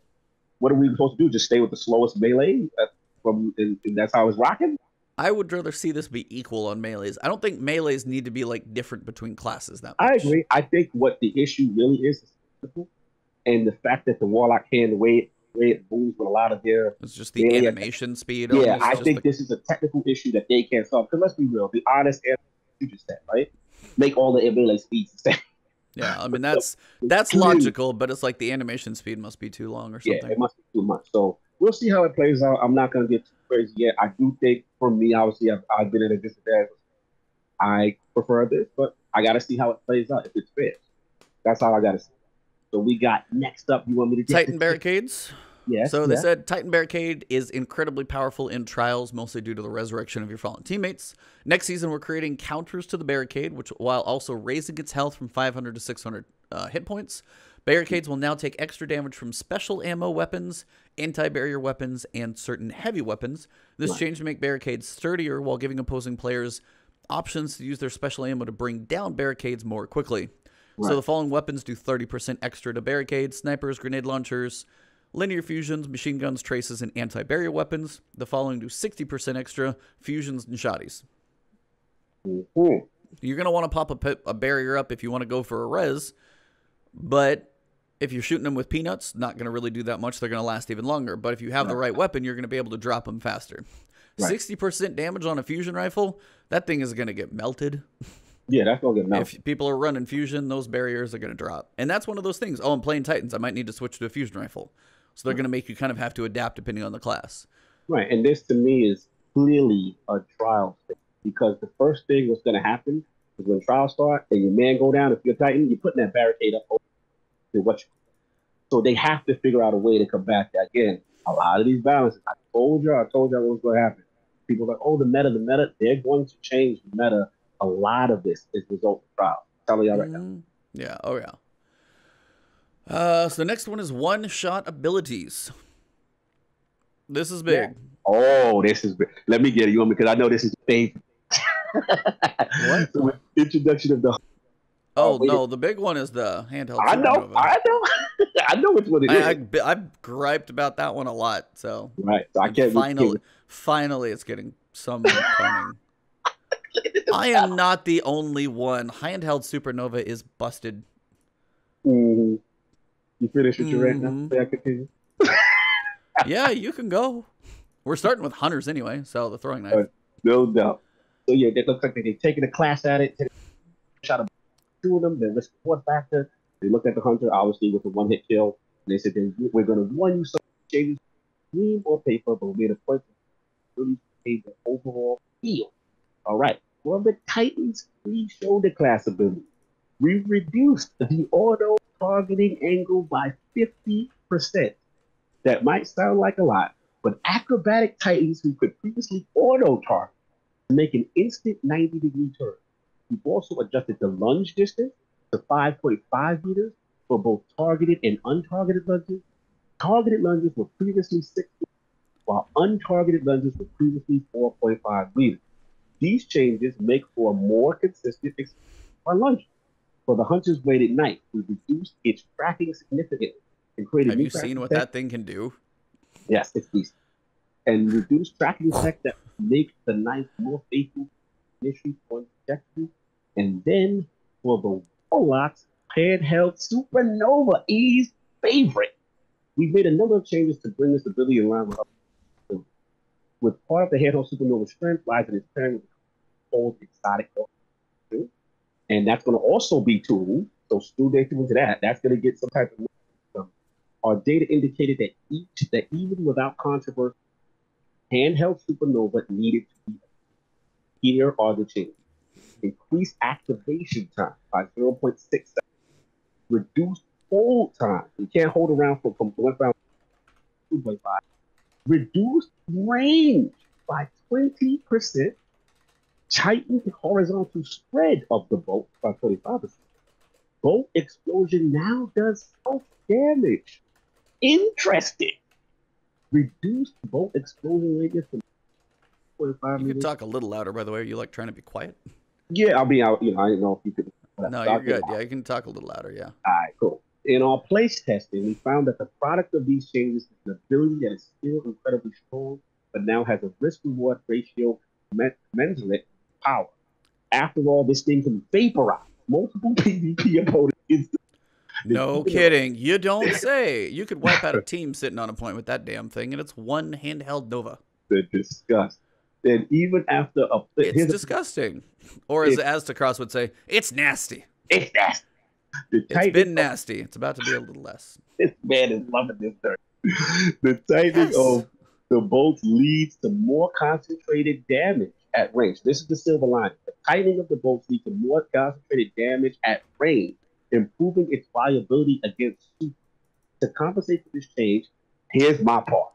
what are we supposed to do? Just stay with the slowest melee uh, from, and, and that's how it's rocking. I would rather see this be equal on melees. I don't think melees need to be like different between classes that much. I agree. I think what the issue really is, is and the fact that the warlock hand, the way it, the way it moves with a lot of their It's just the animation speed. Yeah, I think this is a technical issue that they can't solve. Because let's be real, the honest answer you just said, right? Make all the melee speeds the same. yeah. I mean that's that's logical, but it's like the animation speed must be too long or something. Yeah, it must be too much. So we'll see how it plays out. I'm not going to get too crazy yet. I do think, for me, obviously, I've, I've been at a disadvantage. I prefer this, but I got to see how it plays out if it's fair. That's all I got to see. So we got next up. You want me to get Titan barricades. Yes. So they yes. said Titan Barricade is incredibly powerful in trials, mostly due to the resurrection of your fallen teammates. Next season, we're creating counters to the barricade, which while also raising its health from 500 to 600 uh, hit points. Barricades will now take extra damage from special ammo weapons, anti-barrier weapons, and certain heavy weapons. This Right. change will make barricades sturdier while giving opposing players options to use their special ammo to bring down barricades more quickly. So the following weapons do 30% extra to barricades, snipers, grenade launchers, linear fusions, machine guns, traces, and anti-barrier weapons. The following do 60% extra, fusions and shotties. Mhm. You're gonna want to pop a, a barrier up if you want to go for a res, but if you're shooting them with peanuts, not gonna really do that much. They're gonna last even longer. But if you have the right weapon, you're gonna be able to drop them faster. Right. Sixty percent damage on a fusion rifle, that thing is gonna get melted. Yeah, that's gonna get melted. If people are running fusion, those barriers are gonna drop, and that's one of those things. Oh, I'm playing Titans. I might need to switch to a fusion rifle, so they're gonna make you kind of have to adapt depending on the class. Right, and this to me is clearly a trial thing because the first thing that's going to happen is when trials start and your man go down. If you're Titan, you're putting that barricade up over to what. You, so they have to figure out a way to combat that. Again, a lot of these balances. I told you, I told you what was going to happen. People are like, oh, the meta, the meta. They're going to change the meta. A lot of this is result of trials. I'm telling y'all right now. Mm, Yeah. Oh yeah. Uh, so the next one is one shot abilities. This is big. Oh, this is. Big. Let me get it. You want me? Because I know this is your favorite. What? So introduction of the Oh no, the big one is the handheld. I know, I know, I know which one it is. I, I, I've griped about that one a lot. So right, so I can't. finally, finally, it's getting some toning. I am not the only one. Handheld Supernova is busted. hmm You finished with your rant now? I continue? Yeah, you can go. We're starting with hunters anyway, so the throwing knife. Uh, No doubt. So yeah, it looks like they're taking a class at it. taking a Two of them. Then risk one factor. They looked at the hunter, obviously with a one hit kill. And they said, "Then "We're going to one you some changes, three or paper, but we made a point to really pay the overall feel." All right. Well, the Titans we showed the class ability. We reduced the auto targeting angle by fifty percent. That might sound like a lot, but acrobatic Titans who could previously auto target make an instant 90 degree turn. We've also adjusted the lunge distance to 5.5 meters for both targeted and untargeted lunges. Targeted lunges were previously 6 meters, while untargeted lunges were previously 4.5 meters. These changes make for a more consistent experience on lunges. For the hunter's weighted knife, we reduced its tracking significantly and created Have new you seen what that thing can do? Yes, it's decent. And reduce tracking tech that makes the knife more faithful mission objective. And then for the Warlocks, handheld Supernova, E's favorite. We've made a number of changes to bring this ability line with with part of the handheld Supernova strength lies in its pairing with old exotic and that's going to also be tuned. So still they into that. That's going to get some type of um, our data indicated that each that even without Contraverse, handheld supernova needed to be. Here are the changes: increase activation time by 0.6 seconds, reduce hold time. You can't hold around for from one round to 2.5. Reduce range by 20 percent. Tighten the horizontal spread of the bolt by 25 percent. Bolt explosion now does self damage. Interesting. Reduced bolt explosion radius from 0.5 You can talk a little louder, by the way. Are you like trying to be quiet? Yeah, I'll be out. You know, I didn't know if you could. No, you're good. Yeah, you can talk a little louder. Yeah. All right, cool. In our place testing, we found that the product of these changes is an ability that is still incredibly strong, but now has a risk reward ratio men- commensurate power. After all, this thing can vaporize multiple PvP opponents. No kidding. You don't say. You could wipe out a team sitting on a point with that damn thing, and it's one handheld Nova. The disgust. Then even after a It's disgusting. Or as It- Aztecross would say, it's nasty. it's nasty. The It's been of- nasty. It's about to be a little less. This man is loving this dirt. The tightening Yes. of the bolts leads to more concentrated damage at range. This is the silver line. The tightening of the bolts leads to more concentrated damage at range, improving its viability against super. To compensate for this change, here's my part.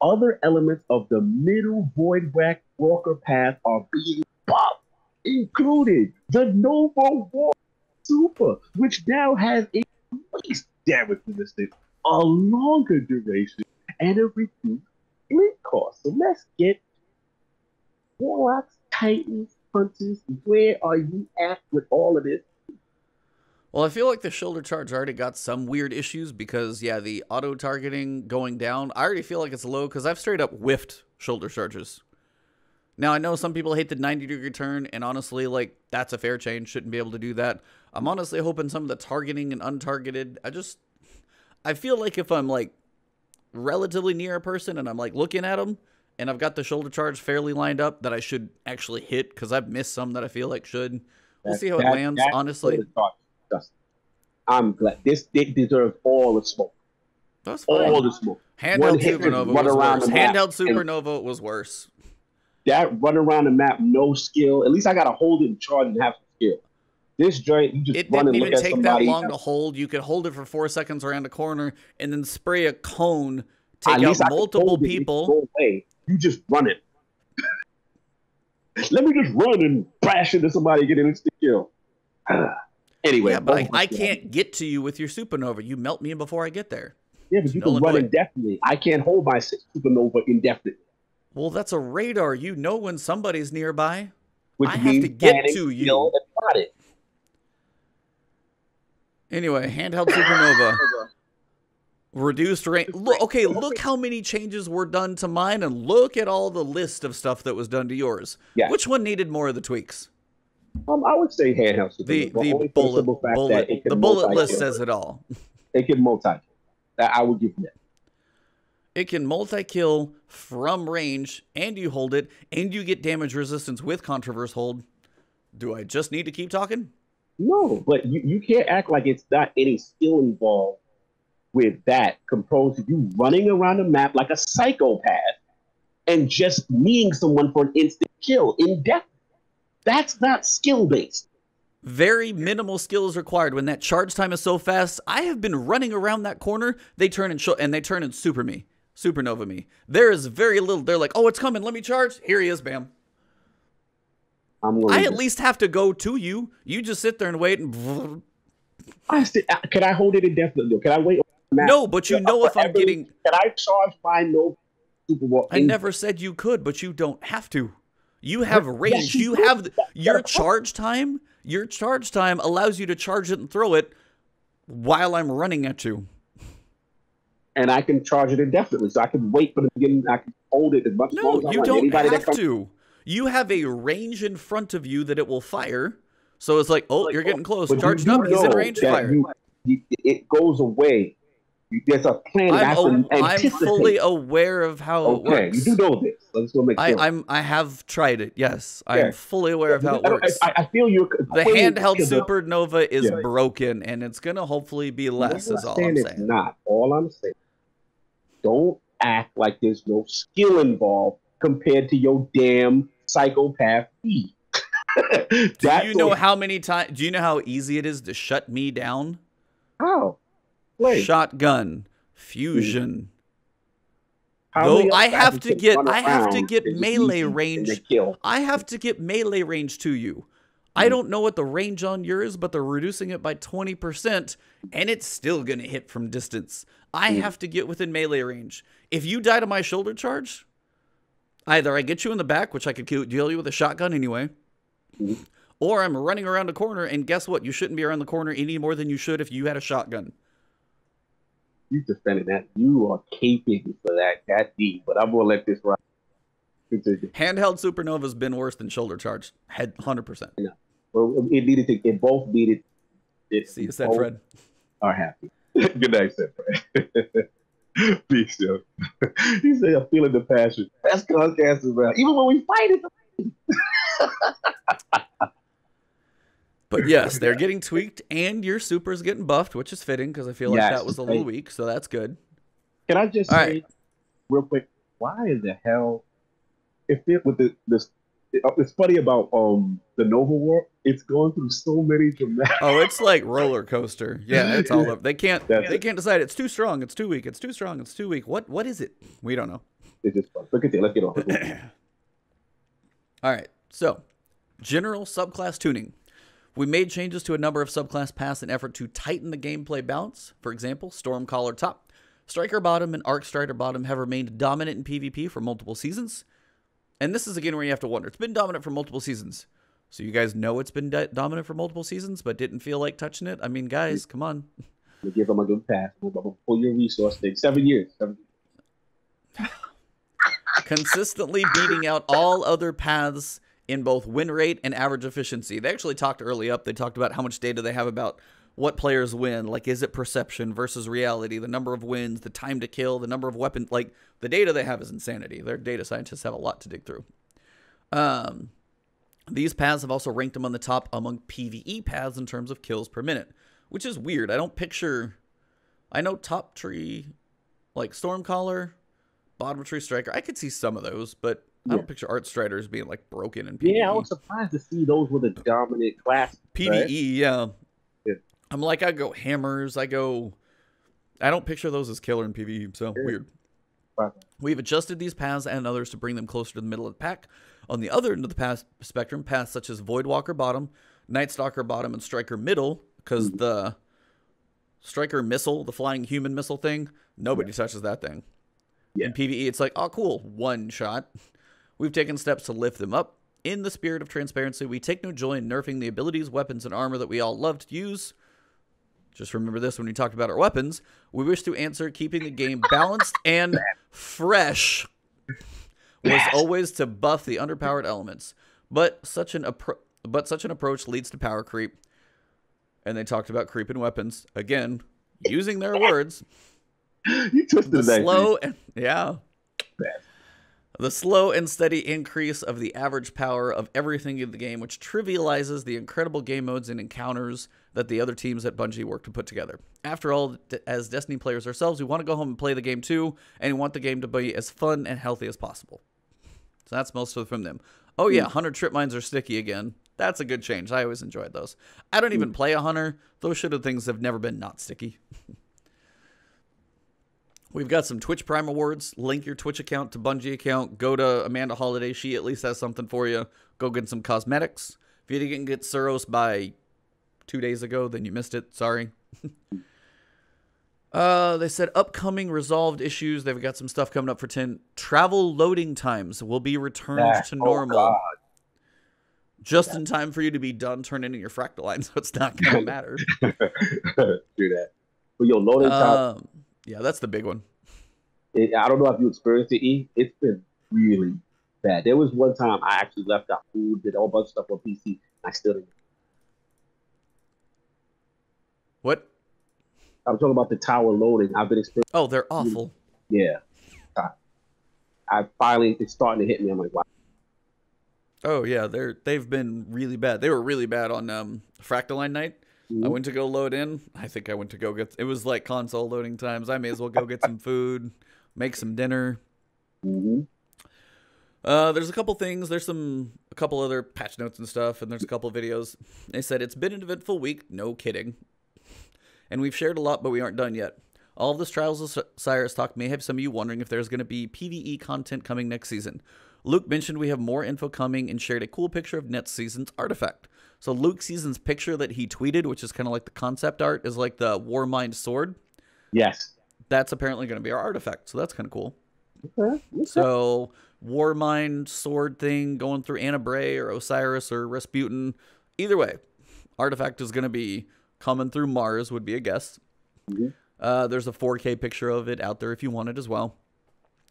Other elements of the middle void rack walker path are being buffed, including the Nova Warp Super, which now has a increased damage resistance, a longer duration, and a reduced link cost. So let's get Warlocks, Titans, hunters, where are you at with all of this? Well, I feel like the shoulder charge already got some weird issues because, yeah, the auto targeting going down, I already feel like it's low because I've straight up whiffed shoulder charges. Now, I know some people hate the 90 degree turn, and honestly, like, that's a fair change. Shouldn't be able to do that. I'm honestly hoping some of the targeting and untargeted, I just, I feel like if I'm, like, relatively near a person and I'm, like, looking at them, and I've got the shoulder charge fairly lined up, that I should actually hit because I've missed some that I feel like should. We'll That- see how it lands, honestly. what it taught us. I'm glad this dick deserves all the smoke. That's fine. All the smoke. Handheld One Supernova was worse. Handheld and- Supernova was worse. That run around the map, no skill. At least I gotta hold it and charge and have some skill. This joint, you just It run didn't and look even take that long to hold. You could hold it for four seconds around a corner and then spray a cone, take out multiple hold it, it people. You just run it. Let me just run and crash into somebody and get an instant kill. anyway, Yeah, but I, I can't get to you with your Supernova. You melt me before I get there. Yeah, but you null can run indefinitely. I can't hold my supernova indefinitely, Well, that's a radar. You know when somebody's nearby. which I have to get to you. Anyway, handheld Supernova. Reduced range. Look, okay, look how many changes were done to mine, and look at all the list of stuff that was done to yours. Yeah. Which one needed more of the tweaks? Um, I would say handheld supernova. The the bullet simple fact that bullet the bullet list says it all. it can multi. That I would give that. It can multi kill from range, and you hold it, and you get damage resistance with Contraverse Hold. Do I just need to keep talking? No, but you, you can't act like it's not any skill involved with that composed of you running around the map like a psychopath and just kneeing someone for an instant kill in death. That's not skill based. Very minimal skill is required when that charge time is so fast. I have been running around that corner. They turn and show, and they turn and super me, supernova me. There is very little. They're like, oh, it's coming. Let me charge. Here he is. Bam. I'm I at least have to go to you. You just sit there and wait and. I uh, can I hold it indefinitely? Can I wait? on the map No, but you know if I'm getting. Can I charge my no Super Bowl? I never said you could, but you don't have to. You have range. you have your charge time. Your charge time allows you to charge it and throw it while I'm running at you. And I can charge it indefinitely. So I can wait for the beginning. I can hold it as much as No, long as I you want. don't Anybody have to. You have a range in front of you that it will fire. So it's like, oh, you're getting close. You Charged do up. He's in range fire. you- you- it goes away. You- There's a plan. I'm, I have o- to I'm fully aware of how okay. it You do know this. So let's go make I, sure. I'm I have tried it. Yes, I Yeah. am fully aware of how it I works. I, I feel you're The handheld supernova is Yeah. broken, and it's gonna hopefully be less. Is all I'm it's saying. not. All I'm saying. Don't act like there's no skill involved compared to your damn psychopath feed. Do you know how many times? Do you know how easy it is to shut me down? how? Play. Shotgun, fusion. How Though I have to get- I have to get melee range. Kill. I have to get melee range to you. I Mm-hmm. don't know what the range on yours, but they're reducing it by 20%, and it's still going to hit from distance. I Mm. have to get within melee range. If you die to my shoulder charge, either I get you in the back, which I could deal you with a shotgun anyway, Mhm. or I'm running around a corner, and guess what? You shouldn't be around the corner any more than you should if you had a shotgun. You defending that. You are caping for that that deep, but I'm gonna let this ride. Handheld Supernova's been worse than shoulder charge. Head 100%. Well, it needed to. It both needed. It See you said, Fred. Are happy. Good night, Fred. Peace, yo. he said, "I'm feeling the passion." That's Comcast as well. Even when we fight it. But yes, they're getting tweaked, and your super is getting buffed, which is fitting because I feel like Yes, that was a little weak, so that's good. Can I just All say right. real quick? Why in the hell? If it with the this, it's funny about um the Nova Warp. It's going through so many dramatic. Oh, it's like roller coaster. Yeah, it's all up. They can't. That's they it. can't decide. It's too strong. It's too weak. It's too strong. It's too weak. What? What is it? We don't know. It's just fun. Look at that. Let's get on. All right. So, general subclass tuning. We made changes to a number of subclass paths in effort to tighten the gameplay balance. For example, Stormcaller top, Striker bottom, and Arc Strider bottom have remained dominant in PvP for multiple seasons. And this is again where you have to wonder. It's been dominant for multiple seasons. So you guys know it's been do- dominant for multiple seasons, but didn't feel like touching it. I mean, guys, come on. We give them a good pass. Pull your resource thing. Seven years. Seven. Consistently beating out all other paths in both win rate and average efficiency. They actually talked early up. They talked about how much data they have about what players win. Like, is it perception versus reality? The number of wins, the time to kill, the number of weapons. Like, the data they have is insanity. Their data scientists have a lot to dig through. Um, these paths have also ranked them on the top among PvE paths in terms of kills per minute, which is weird. I don't picture. I know top tree, like Stormcaller, bottom tree Striker. I could see some of those, but I don't picture Arc Striders being like broken in PvE. Yeah, I was surprised to see those with a dominant class. PvE, right? yeah. Yeah. I'm like, I go hammers. I go. I don't picture those as killer in PvE, so Yeah. weird. We've adjusted these paths and others to bring them closer to the middle of the pack. On the other end of the path spectrum, paths such as Voidwalker bottom, Night Stalker bottom, and Striker middle, because hmm. the Striker missile, the flying human missile thing, nobody touches that thing. Yeah. In PvE, it's like, oh, cool, one shot. We've taken steps to lift them up. In the spirit of transparency, we take no joy in nerfing the abilities, weapons, and armor that we all love to use. Just remember this when we talked about our weapons. We wish to answer keeping the game balanced and fresh was always to buff the underpowered elements. But such an appro- but such an approach leads to power creep. And they talked about creep in weapons. Again, using their words. you twisted The that. slow and yeah. Bad. The slow and steady increase of the average power of everything in the game, which trivializes the incredible game modes and encounters that the other teams at Bungie work to put together. After all, as Destiny players ourselves, we want to go home and play the game too, and we want the game to be as fun and healthy as possible. So that's most of it from them. Oh yeah, hmm. hunter trip mines are sticky again. That's a good change. I always enjoyed those. I don't hmm. even play a hunter. Those shit of things have never been not sticky. We've got some Twitch Prime awards. Link your Twitch account to Bungie account. Go to Amanda Holiday. She at least has something for you. Go get some cosmetics. If you didn't get Suros by two days ago, then you missed it. Sorry. uh, they said upcoming resolved issues. They've got some stuff coming up for 10. Travel loading times will be returned to oh, normal. God. just in time for you to be done turning in your Fractaline, so it's not going to matter. Do that. But yo, loading time. Yeah, that's the big one. it, I don't know if you experienced it. E. It's been really bad. There was one time I actually left out food, did a whole bunch of stuff on PC. And I still didn't. What? I'm talking about the tower loading. I've been experiencing. Oh, they're awful. Yeah. I, I finally it's starting to hit me. I'm like, wow. Oh yeah, they're they've been really bad. They were really bad on um Fractaline night. I went to go load in. I think I went to go get. It was like console loading times. I may as well go get some food, make some dinner. Mhm. Uh, there's a couple things. There's some a couple other patch notes and stuff, and there's a couple videos. They said it's been an eventful week. No kidding. And we've shared a lot, but we aren't done yet. All of this Trials of Osiris talk may have some of you wondering if there's going to be PVE content coming next season. Luke mentioned we have more info coming and shared a cool picture of next season's artifact. So Luke season's picture that he tweeted, which is kind of like the concept art, is like the Warmind sword. Yes. That's apparently going to be our artifact. So that's kind of cool. Okay. So Warmind sword thing going through Ana Bray or Osiris or Rasputin. Either way, artifact is going to be coming through Mars would be a guess. Mhm. Uh, there's a 4K picture of it out there if you want it as well.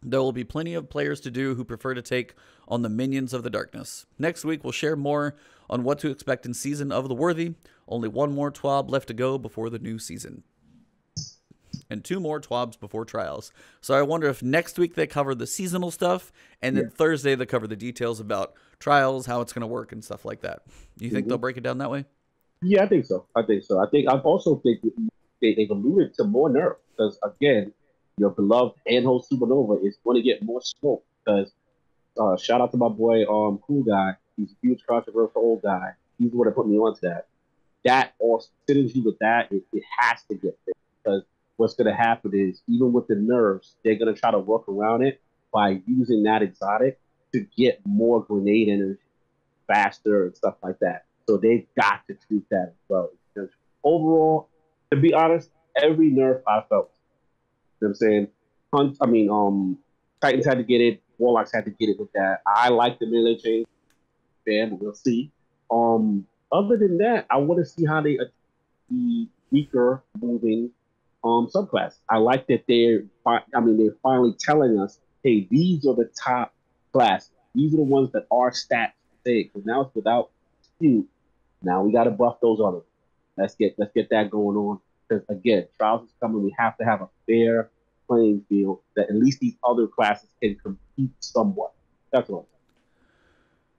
There will be plenty of players to do who prefer to take on the minions of the darkness. Next week, we'll share more on what to expect in Season of the Worthy. Only one more TWAB left to go before the new season. And two more TWABs before trials. So I wonder if next week they cover the seasonal stuff, and then Yeah. Thursday they cover the details about trials, how it's going to work, and stuff like that. You think Mhm. they'll break it down that way? Yeah, I think so. I think so. I think I also think they, they've alluded to more nerf because again, your beloved handhold supernova is going to get more smoke because uh, shout out to my boy um cool guy. He's a huge Contraverse Hold guy. He's the one that put me onto that. That or synergy with that, it, it has to get fixed because what's going to happen is even with the nerves, they're going to try to work around it by using that exotic to get more grenade energy faster and stuff like that. So they've got to treat that as well. Because overall, to be honest, every nerf I felt. Know what I'm saying? Hunt, I mean, um, Titans had to get it. Warlocks had to get it with that. I like the melee change. Fan, we'll see. Um, other than that, I want to see how they the weaker moving um subclass. I like that they're I mean they're finally telling us, hey, these are the top class. These are the ones that are stats. Because now it's without you. Now we got to buff those others. Let's get let's get that going on. Because again, trials is coming. We have to have a fair playing field that at least these other classes can compete somewhat. That's all.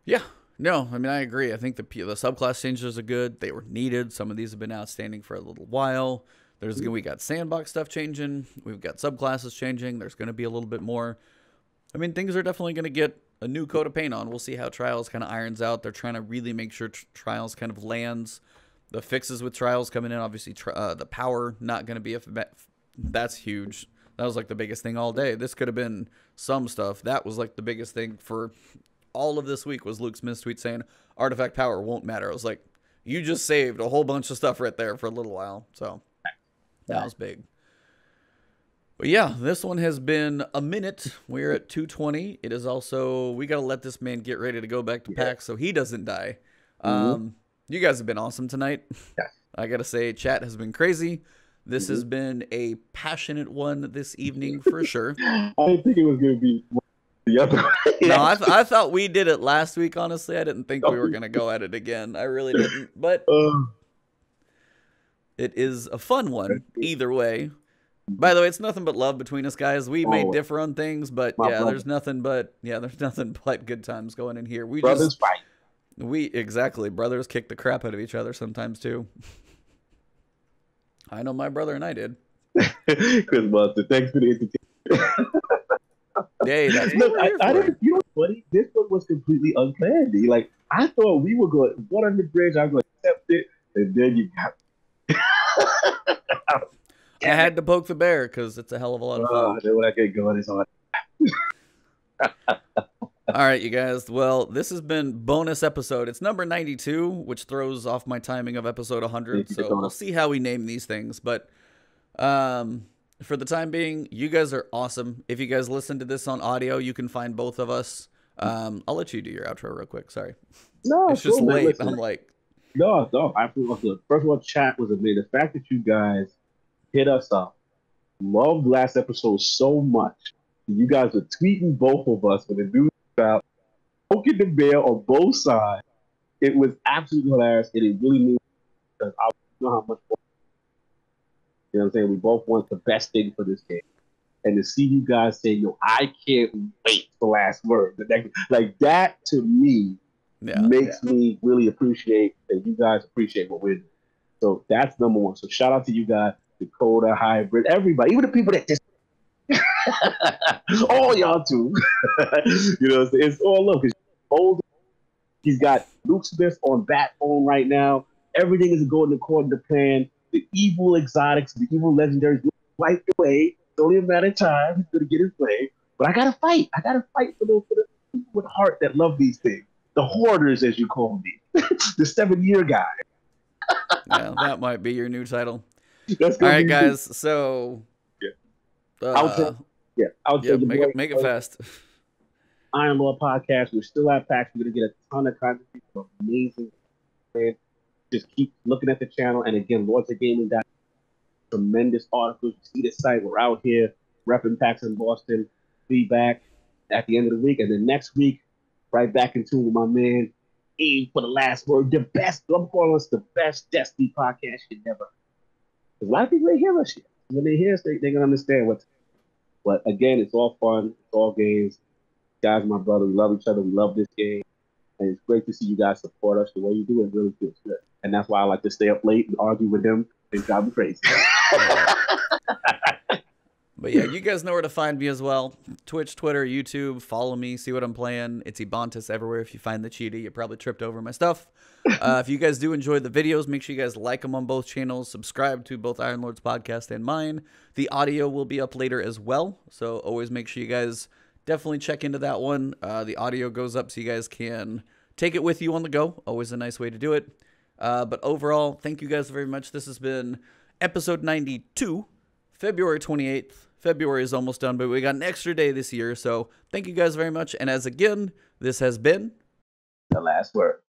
Yeah, no, I mean I agree. I think the the subclass changes are good. They were needed. Some of these have been outstanding for a little while. There's we got sandbox stuff changing. We've got subclasses changing. There's going to be a little bit more. I mean, things are definitely going to get a new coat of paint on. We'll see how Trials kind of irons out. They're trying to really make sure Trials kind of lands. The fixes with Trials coming in, obviously, uh, the power not going to be a that's huge. That was like the biggest thing all day. This could have been some stuff. That was like the biggest thing for all of this week was Luke Smith's tweet saying artifact power won't matter. I was like, you just saved a whole bunch of stuff right there for a little while. So that was big. But yeah, this one has been a minute. We're at 220. It is also, we got to let this man get ready to go back to pack so he doesn't die. Mm-hmm. Um, you guys have been awesome tonight. Yeah. I got to say, chat has been crazy. This mm-hmm. has been a passionate one this evening for sure. I didn't think it was going to be the other no, I, th- I thought we did it last week. Honestly, I didn't think we were gonna go at it again. I really didn't. But uh, it is a fun one either way. By the way, it's nothing but love between us guys. We may differ on things, but yeah, brother. there's nothing but yeah, there's nothing but good times going in here. We brothers just, fight. We exactly brothers kick the crap out of each other sometimes too. I know my brother and I did. Chris Buster, thanks for the entertainment. Hey, that's Look, I, I didn't. You know, buddy, this one was completely unplanned. Like I thought we were going one on the bridge. I was going to accept it, and then you got. I had to poke the bear because it's a hell of a lot of oh, fun. Oh, when I get going, it's on. All right, you guys. Well, this has been bonus episode. It's number 92, which throws off my timing of episode 100. So we'll see how we name these things. But um, for the time being, you guys are awesome. If you guys listen to this on audio, you can find both of us. Um, I'll let you do your outro real quick. Sorry. No, it's just late. I'm like, no, no. I first of all, chat was amazing. The fact that you guys hit us up, loved last episode so much. You guys were tweeting both of us when the news out, poking the bear on both sides. It was absolutely hilarious, and it really means because I know how much you know what I'm saying? We both want the best thing for this game. And to see you guys say, yo, I can't wait for last word. Like that to me yeah, makes yeah. me really appreciate that you guys appreciate what we're doing. So that's number one. So shout out to you guys, Dakota, Hybrid, everybody, even the people that just all y'all too. you know, it's all love because he's got Luke Smith on bat phone right now. Everything is going according to plan the evil exotics, the evil legendaries will wipe away. It's only a matter of time. He's going to get his way. But I got to fight. I got to fight for the, for the people with heart that love these things. The hoarders, as you call me, the seven year guy. yeah, that might be your new title. All right, guys. So, yeah, uh, yeah, I'll yeah, make it make it fast. Iron Lords podcast. We're still at PAX. We're gonna get a ton of content from amazing just keep looking at the channel. And again, Lords of Gaming got tremendous articles. You see the site. We're out here repping PAX in Boston. Feedback at the end of the week. And then next week, right back into with my man E for the last word. The best, I'm calling us the best Destiny podcast you never. A lot of people hear us yet. When they hear us, they, they're going to understand what's. But again, it's all fun. It's all games. Guys, my brother, we love each other. We love this game. And it's great to see you guys support us the way you do. It really feels good and that's why I like to stay up late and argue with them and drive me crazy. but yeah, you guys know where to find me as well. Twitch, Twitter, YouTube. Follow me, see what I'm playing. It's Ebontis everywhere. If you find the cheetah, you probably tripped over my stuff. Uh, if you guys do enjoy the videos, make sure you guys like them on both channels. Subscribe to both Iron Lords podcast and mine. The audio will be up later as well, so always make sure you guys definitely check into that one. Uh, the audio goes up so you guys can take it with you on the go. Always a nice way to do it. Uh, but overall, thank you guys very much. This has been episode 92, February 28th. February is almost done, but we got an extra day this year. So thank you guys very much. And as again, this has been the last word.